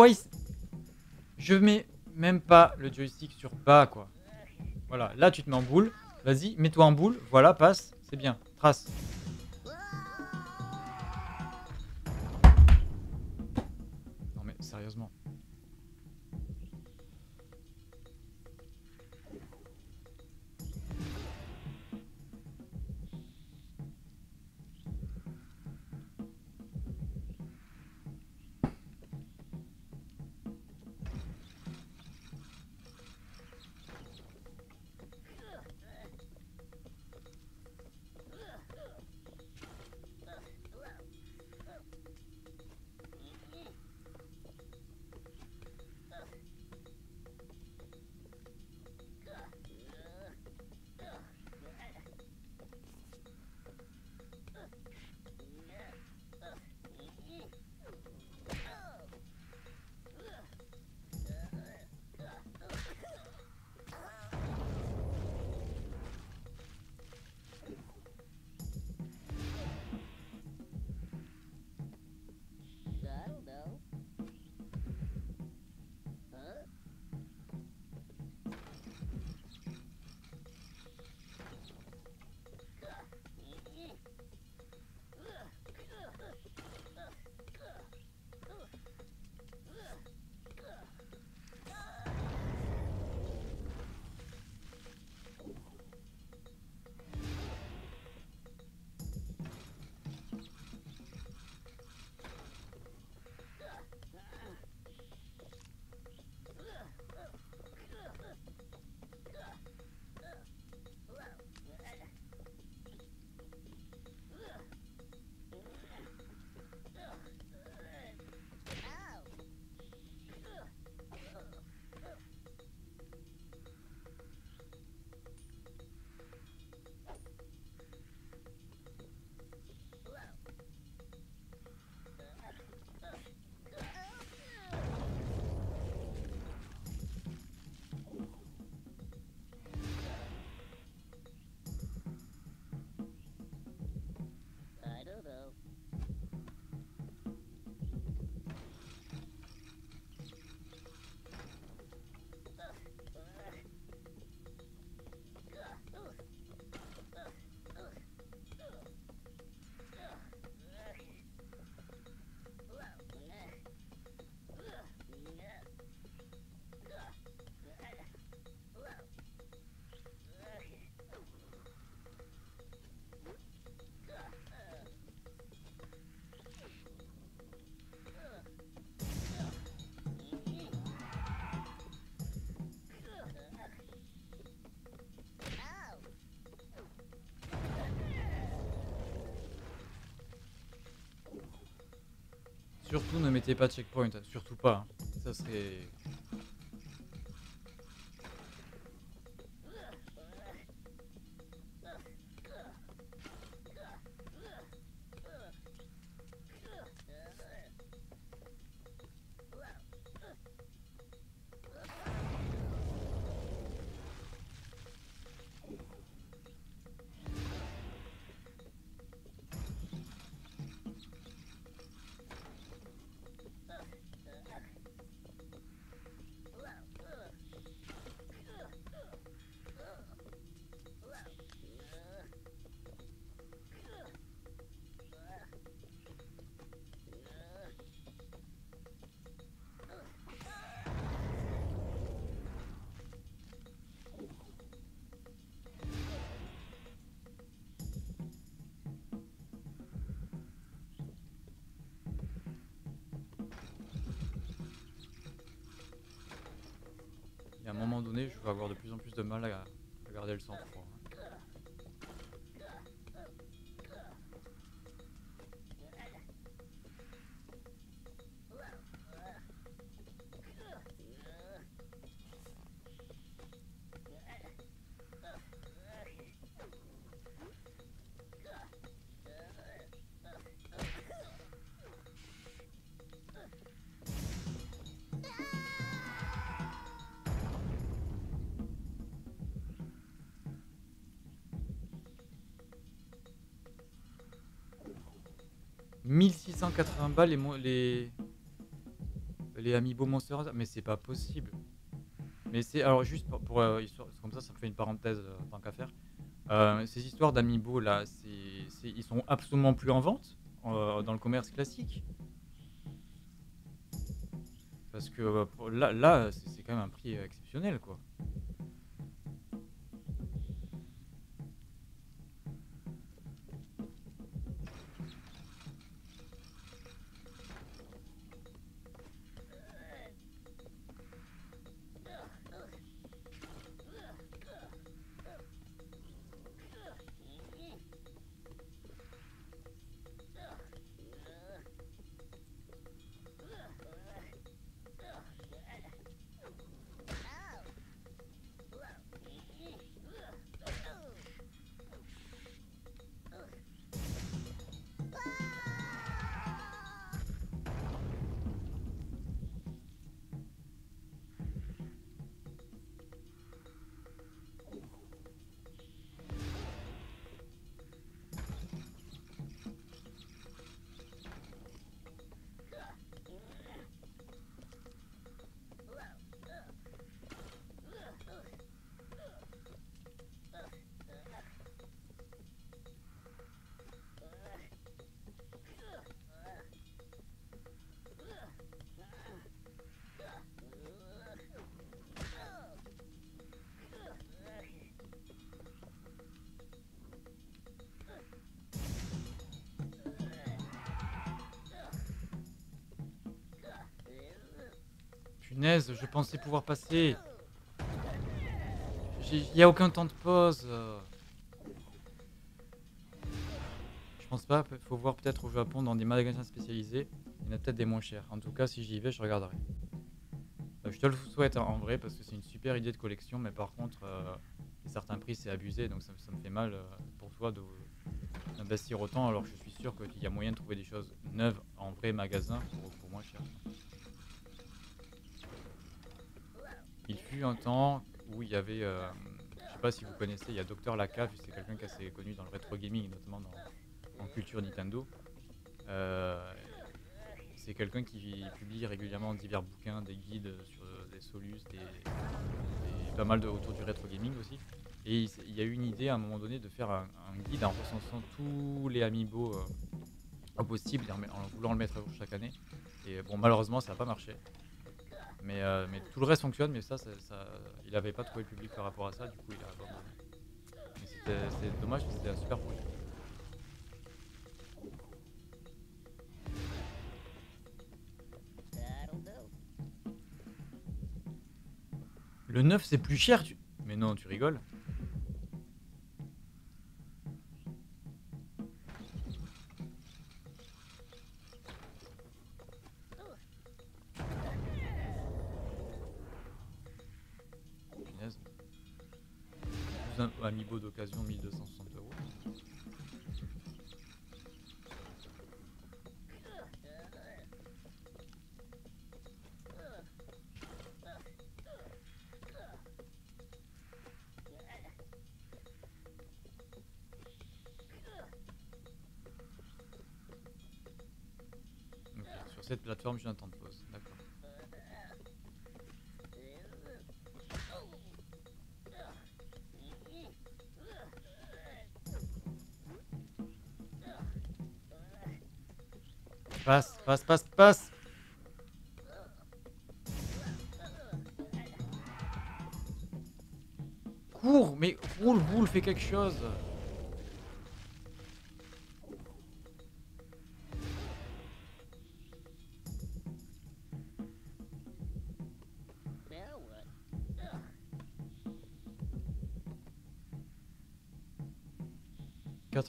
Pourquoi Je mets même pas le joystick sur bas, quoi. Voilà, là tu te mets en boule. Vas-y, mets-toi en boule. Voilà, passe. C'est bien. Trace. Surtout ne mettez pas checkpoint, hein, surtout pas. hein. Ça serait. Je vais avoir de plus en plus de mal à, garder le sang-froid. « 1680 balles les, les... les Amiibo Monster Hunter Mais c'est pas possible. Mais c'est... Alors juste pour... euh, histoire- comme ça, ça me fait une parenthèse euh, tant qu'à faire. Euh, ces histoires d'Amiibo là, c'est- ils sont absolument plus en vente dans le commerce classique. Parce que là, là c'est, quand même un prix exceptionnel quoi. Je pensais pouvoir passer. Il n'y a aucun temps de pause. Je pense pas, faut voir peut-être au Japon dans des magasins spécialisés. Il y en a peut-être des moins chers. En tout cas, si j'y vais, je regarderai. Euh, je te le souhaite en vrai parce que c'est une super idée de collection, mais par contre, euh, certains prix c'est abusé, donc ça, me fait mal euh, pour toi d'investir autant alors je suis sûr qu'il y a moyen de trouver des choses neuves en vrai magasin pour moins cher. Un temps où il y avait, euh, je sais pas si vous connaissez, il y a Docteur Lacave, c'est quelqu'un qui est assez connu dans le rétro gaming, notamment dans, en culture Nintendo. Euh, c'est quelqu'un qui publie régulièrement divers bouquins, des guides sur des solus, des, pas mal de, autour du rétro gaming aussi. Et il, y a eu une idée à un moment donné de faire un, guide en recensant tous les amiibo euh, au possible et en, en voulant le mettre à jour chaque année. Et bon, malheureusement, ça n'a pas marché. Mais, euh, mais tout le reste fonctionne, mais ça, ça, il n'avait pas trouvé le public par rapport à ça, du coup, il a abandonné. Mais c'était dommage, c'était un super projet. Le 9, c'est plus cher, tu... Mais non, tu rigoles cette plateforme, un temps de pause. D'accord. Passe, passe, passe, passe Cours, mais roule, boule, fais quelque chose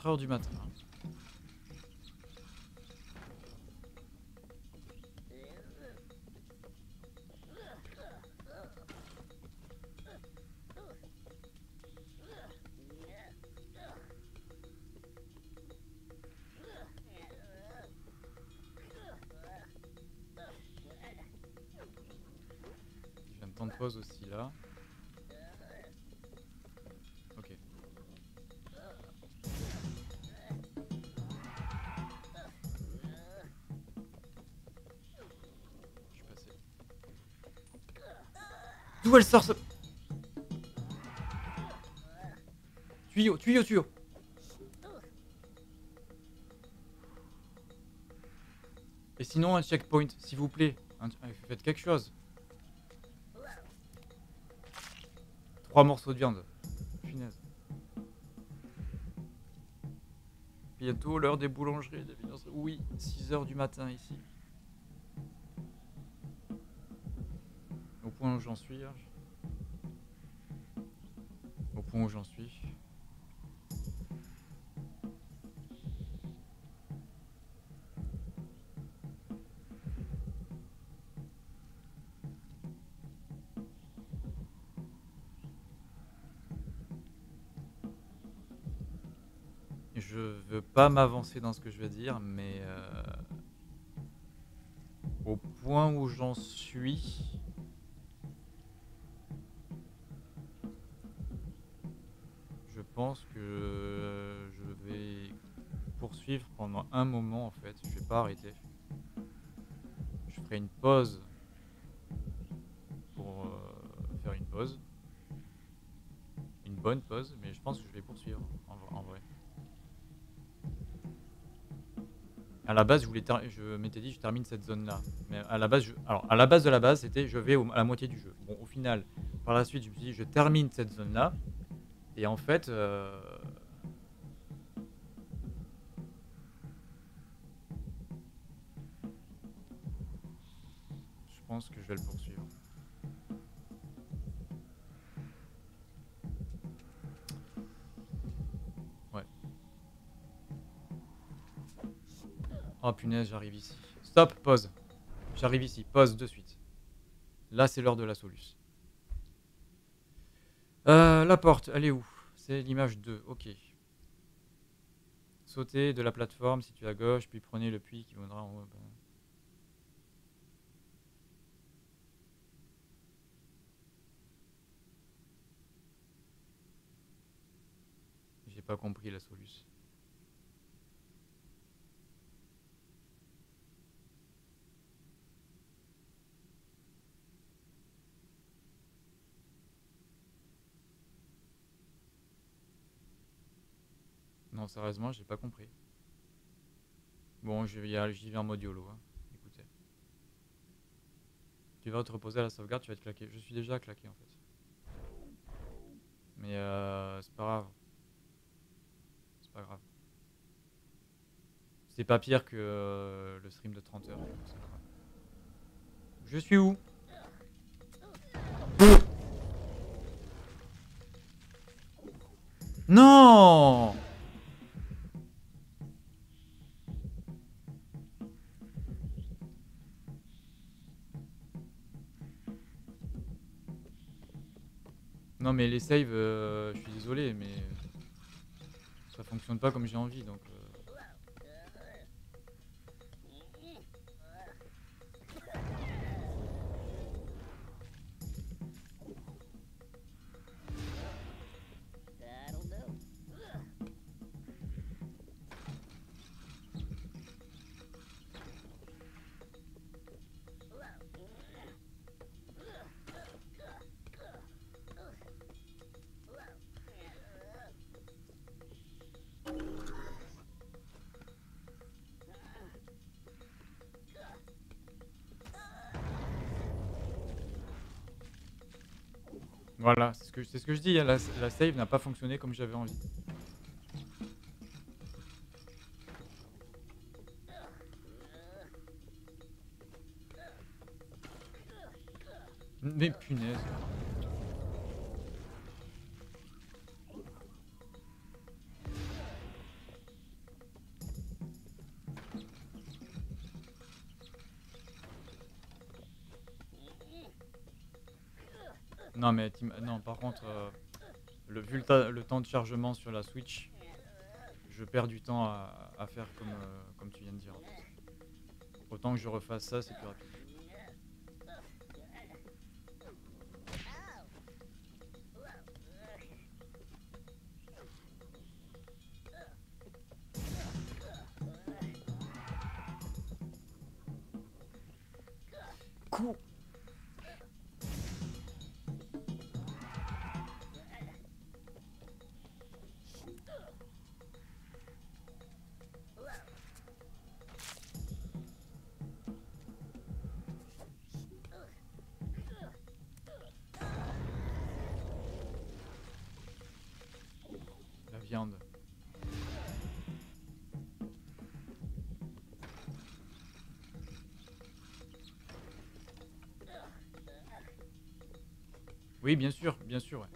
4 heures du matin. D'où elle sort ce... Tuyau, tuyau, tuyau. Et sinon un checkpoint, s'il vous plaît. Euh, Faites quelque chose. Trois morceaux de viande. Punaise. Bientôt l'heure des boulangeries. Des. Oui, 6 heures du matin ici. Où je- Au point où j'en suis. Je veux pas m'avancer dans ce que je vais dire, mais euh, au point où j'en suis, que je vais poursuivre pendant un moment en fait. Je vais pas arrêter. Je ferai une pause pour euh, faire une pause, une bonne pause, mais je pense que je vais poursuivre en, vrai. À la base, je voulais je m'étais dit je termine cette zone là. Mais à la base, je- alors à la base de la base, c'était je vais à la moitié du jeu. Bon, au final, par la suite, je me suis dit je termine cette zone là. Et en fait, euh, je pense que je vais le poursuivre. Ouais. Oh punaise, j'arrive ici. Stop, pause. J'arrive ici, pause de suite. Là, c'est l'heure de la soluce. Euh, la porte, elle est où? L'image 2, ok. Sautez de la plateforme, située à gauche, puis prenez le puits qui viendra en haut. ben. J'ai pas compris la soluce. Non, sérieusement, j'ai pas compris. Bon, j'y vais en mode YOLO. hein. Écoutez. Tu vas te reposer à la sauvegarde, tu vas être claqué. Je suis déjà claqué en fait. Mais euh, c'est pas grave. C'est pas grave. C'est pas pire que euh, le stream de 30 heures. Je suis où? Non Non mais les saves, euh, je suis désolé, mais ça fonctionne pas comme j'ai envie, donc. Voilà, c'est ce que ce que je dis. hein, La, la save n'a pas fonctionné comme j'avais envie. Mais punaise. Non mais non par contre euh, le, vu le, temps de chargement sur la Switch, je perds du temps à, faire comme, euh, comme tu viens de dire. Autant que je refasse ça, c'est plus rapide. Oui, bien sûr, bien sûr.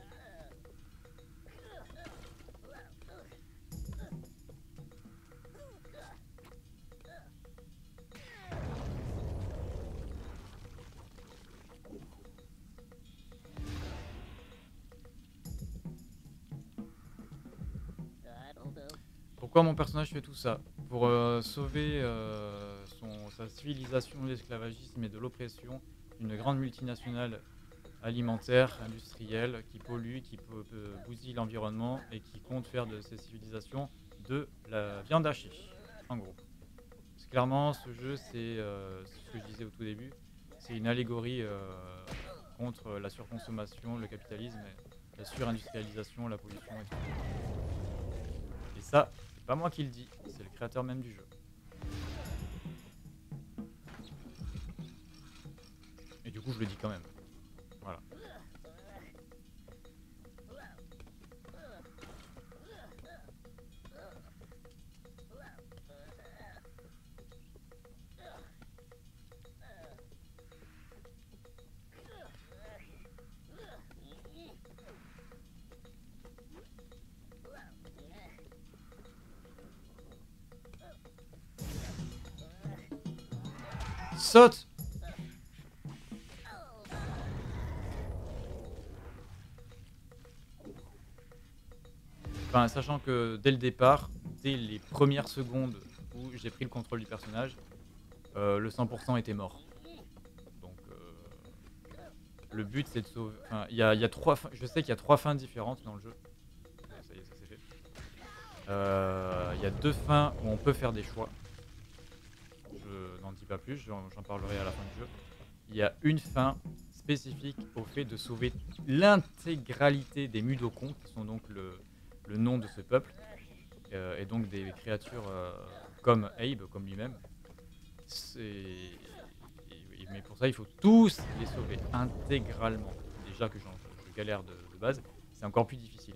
Pourquoi mon personnage fait tout ça Pour euh, sauver euh, son, sa civilisation de l'esclavagisme et de l'oppression d'une grande multinationale alimentaire, industrielle, qui pollue, qui peut bousille l'environnement et qui compte faire de ces civilisations de la viande hachée, en gros. Parce que clairement, ce jeu, c'est euh, ce que je disais au tout début, c'est une allégorie euh, contre la surconsommation, le capitalisme, la surindustrialisation, la pollution et tout. Et ça, c'est pas moi qui le dis, c'est le créateur même du jeu. Et du coup, je le dis quand même. Enfin, sachant que dès le départ, dès les premières secondes où j'ai pris le contrôle du personnage, euh, le 100% était mort. Donc, euh, le but c'est de sauver. Enfin, y a, y a trois. Je sais qu'il y a trois fins différentes dans le jeu. Ça y est, ça c'est fait. Euh, Il y a deux fins où on peut faire des choix. N'en dis pas plus, j'en parlerai à la fin du jeu. Il y a une fin spécifique au fait de sauver l'intégralité des Mudokons, qui sont donc le, nom de ce peuple, euh, et donc des créatures euh, comme Abe, comme lui-même. Mais pour ça, il faut tous les sauver intégralement. Déjà que je galère de, de base, c'est encore plus difficile.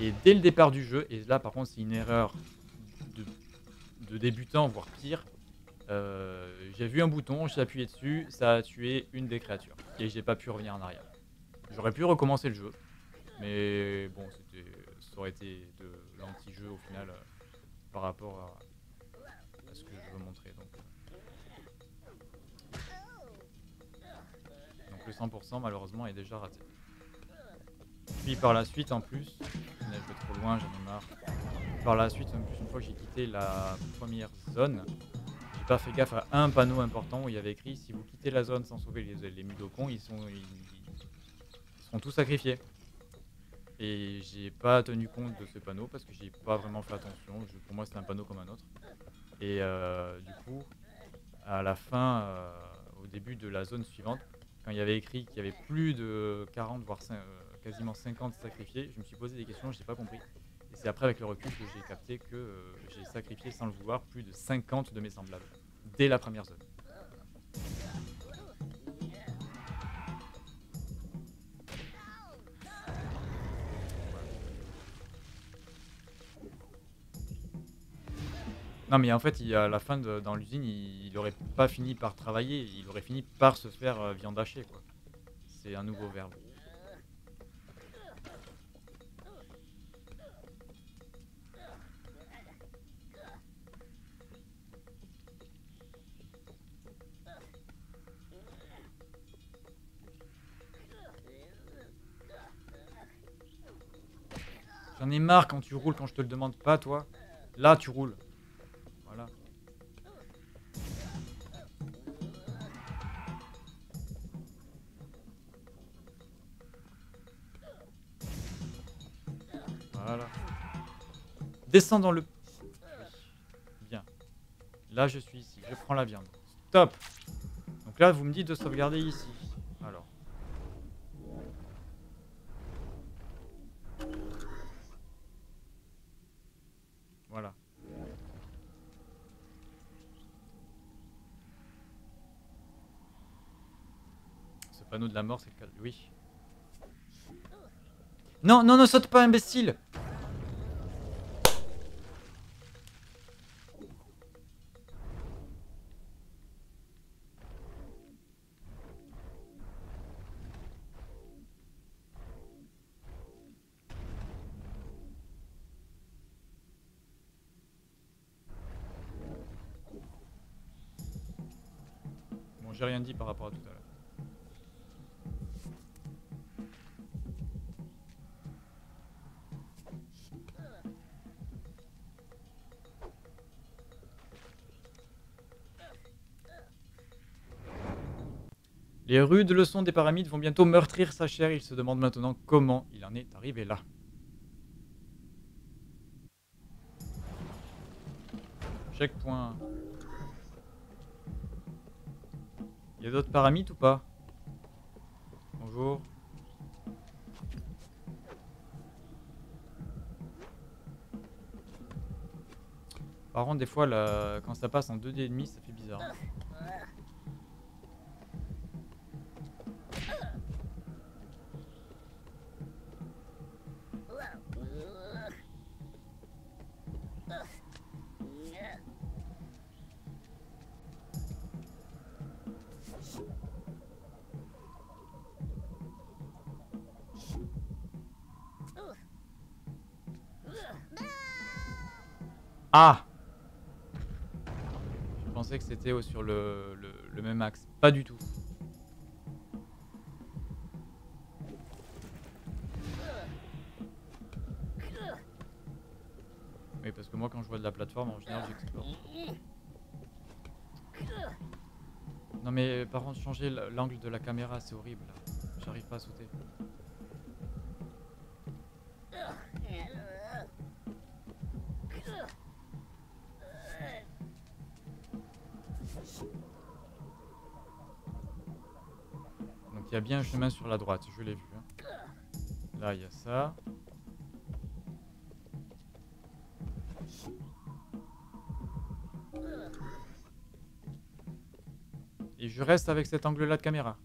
Et dès le départ du jeu, et là par contre c'est une erreur de, de débutant, voire pire, euh, j'ai vu un bouton, j'ai appuyé dessus, ça a tué une des créatures. Et j'ai pas pu revenir en arrière. J'aurais pu recommencer le jeu, mais bon, ça aurait été de l'anti-jeu au final euh, par rapport à, ce que je veux montrer. Donc, euh. le 100% malheureusement est déjà raté. Puis par la suite, en plus, je vais trop loin, j'en ai marre. Par la suite, en plus, une fois que j'ai quitté la première zone, j'ai pas fait gaffe à un panneau important où il y avait écrit si vous quittez la zone sans sauver les, les Mudokons, ils sont ils, seront tous sacrifiés. Et j'ai pas tenu compte de ce panneau parce que j'ai pas vraiment fait attention. Pour moi, c'était un panneau comme un autre. Et euh, du coup, à la fin, euh, au début de la zone suivante, quand il y avait écrit qu'il y avait plus de 40, voire euh, quasiment 50 sacrifiés, je me suis posé des questions, je n'ai pas compris. Et c'est après, avec le recul, que j'ai capté que euh, j'ai sacrifié sans le vouloir plus de 50 de mes semblables dès la première zone. Non mais en fait, il, à la fin dans l'usine, il, il aurait pas fini par travailler, il aurait fini par se faire euh, viandacher quoi. C'est un nouveau verbe. J'en ai marre quand tu roules quand je te le demande pas toi. Là tu roules. Voilà. Voilà. Descends dans le... Bien. Là, je suis ici. Je prends la viande. Stop Donc là, vous me dites de sauvegarder ici. Alors. Voilà. Ce panneau de la mort, c'est le cas. Oui. Non, non, ne saute pas, imbécile j'ai rien dit par rapport à Les rudes leçons des pyramides vont bientôt meurtrir sa chair. Il se demande maintenant comment il en est arrivé là. Checkpoint. Il y a d'autres paramites ou pas? Bonjour. Par contre, des fois, quand ça passe en 2D, ça fait bizarre. Ah Je pensais que c'était sur le, le- le même axe. Pas du tout. Oui, parce que moi, quand je vois de la plateforme, en général, j'explore. Non, mais par contre, changer l'angle de la caméra, c'est horrible. J'arrive pas à sauter. Y a bien un chemin sur la droite, je l'ai vu. hein. Là, il y a ça. Et je reste avec cet angle-là de caméra.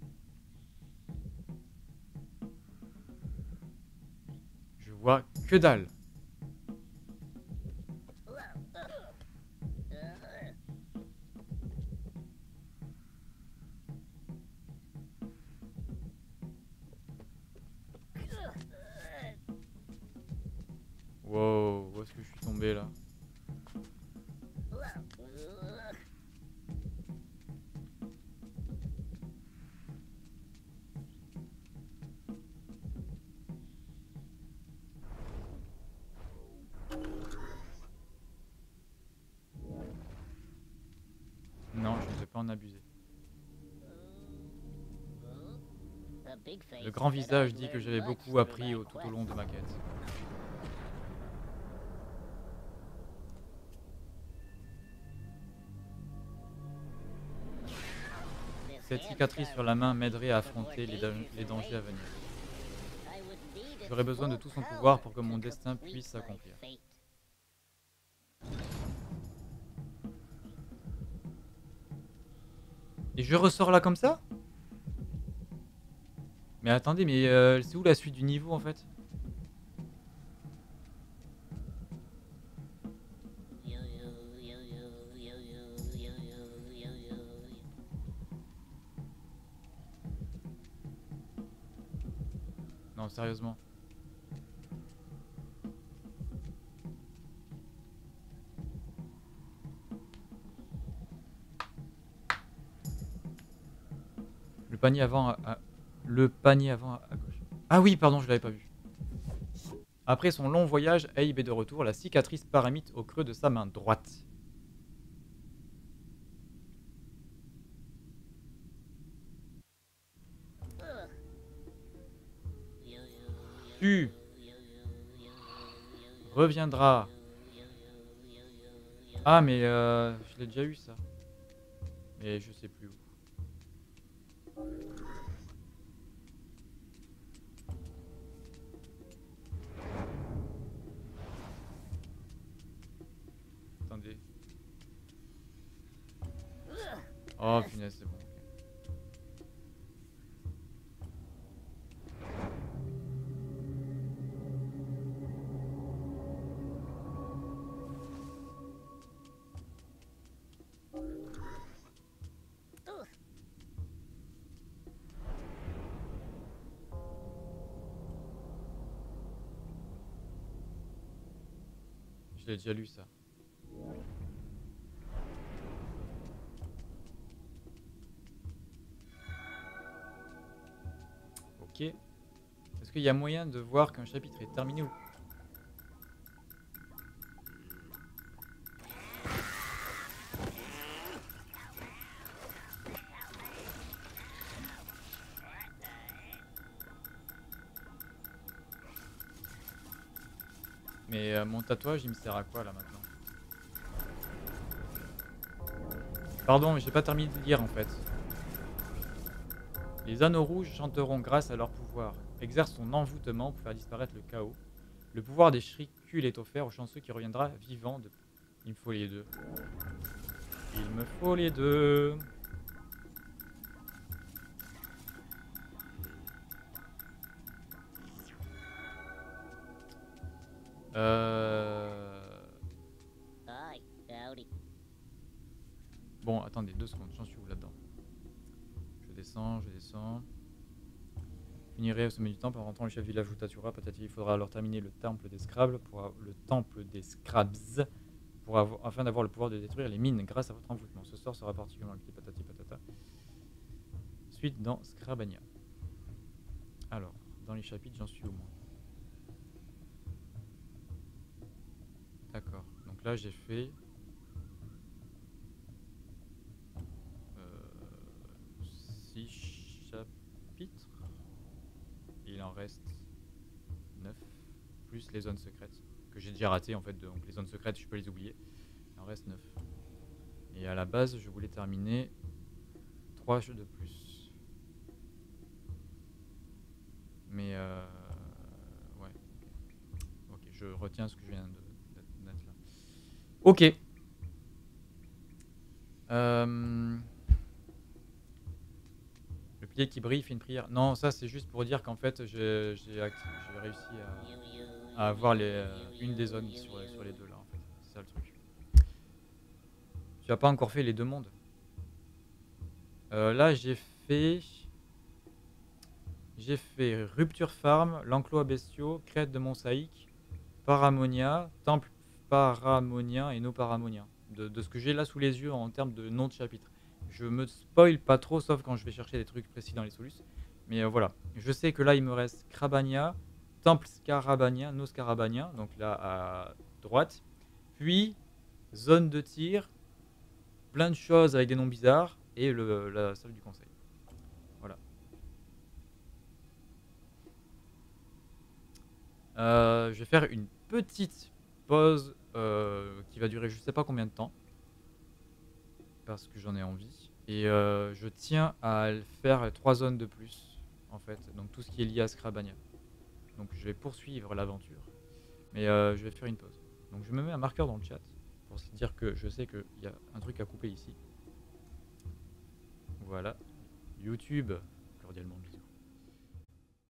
Je vois que dalle. Grand visage dit que j'avais beaucoup appris au- tout au long de ma quête. Cette cicatrice sur la main m'aiderait à affronter les, les dangers à venir. J'aurais besoin de tout son pouvoir pour que mon destin puisse s'accomplir. Et je ressors là comme ça? Mais attendez, mais euh, c'est où la suite du niveau en fait? Non, sérieusement. Le panier avant le panier avant à, gauche. Ah oui, pardon, je l'avais pas vu. Après son long voyage, Abe est de retour, la cicatrice paramite au creux de sa main droite. Tu reviendras. Ah, mais euh, je l'ai déjà eu ça. Mais je sais plus déjà lu ça. Ok. Est-ce qu'il y a moyen de voir qu'un chapitre est terminé ou tatouage, il me sert à quoi là maintenant Pardon, mais j'ai pas terminé de lire en fait. Les anneaux rouges chanteront grâce à leur pouvoir, exercent son envoûtement pour faire disparaître le chaos. Le pouvoir des shricules est offert au chanceux qui reviendra vivant. Il me faut les deux. Il me faut les deux. Euh... attendez, deux secondes, j'en suis où là-dedans Je descends, je descends. Finirai au sommet du temple en rentrant le chef village Utatura. Patati, il faudra alors terminer le temple des Scrabbles pour le temple des Scrabs pour afin d'avoir le pouvoir de détruire les mines grâce à votre envoûtement. Ce sort sera particulièrement actif, patati patata. Suite dans Scrabania. Alors, dans les chapitres, j'en suis au moins. D'accord. Donc là, j'ai fait 6 chapitres. Et il en reste 9. Plus les zones secrètes. Que j'ai déjà raté en fait. Donc les zones secrètes, je peux les oublier. Il en reste 9. Et à la base, je voulais terminer 3 jeux de plus. Mais euh, ouais. Ok, je retiens ce que je viens de là. Ok. Euh, Le pilier qui brille fait une prière. Non, ça c'est juste pour dire qu'en fait j'ai réussi à, à avoir euh, une des zones sur, les deux là en fait. C'est ça le truc. Tu as pas encore fait les deux mondes Euh, Là j'ai fait. J'ai fait Rupture Farm, l'enclos à bestiaux, Crête de Montsaïque, Paramonia, Temple Paramonien et No Paramonien. De, de ce que j'ai là sous les yeux en termes de nom de chapitre. Je me spoil pas trop, sauf quand je vais chercher des trucs précis dans les solus. Mais euh, voilà. Je sais que là, il me reste Crabania, Temple Scarabanien, No Scarabanien, donc là à droite. Puis, zone de tir, plein de choses avec des noms bizarres. et la salle du conseil. Voilà. Euh, je vais faire une petite pause euh, qui va durer je sais pas combien de temps. Parce que j'en ai envie. Et euh, je tiens à faire trois zones de plus, en fait. Donc tout ce qui est lié à Scrabania. Donc je vais poursuivre l'aventure. Mais euh, je vais faire une pause. Donc je me mets un marqueur dans le chat pour dire que je sais qu'il y a un truc à couper ici. Voilà. YouTube, cordialement.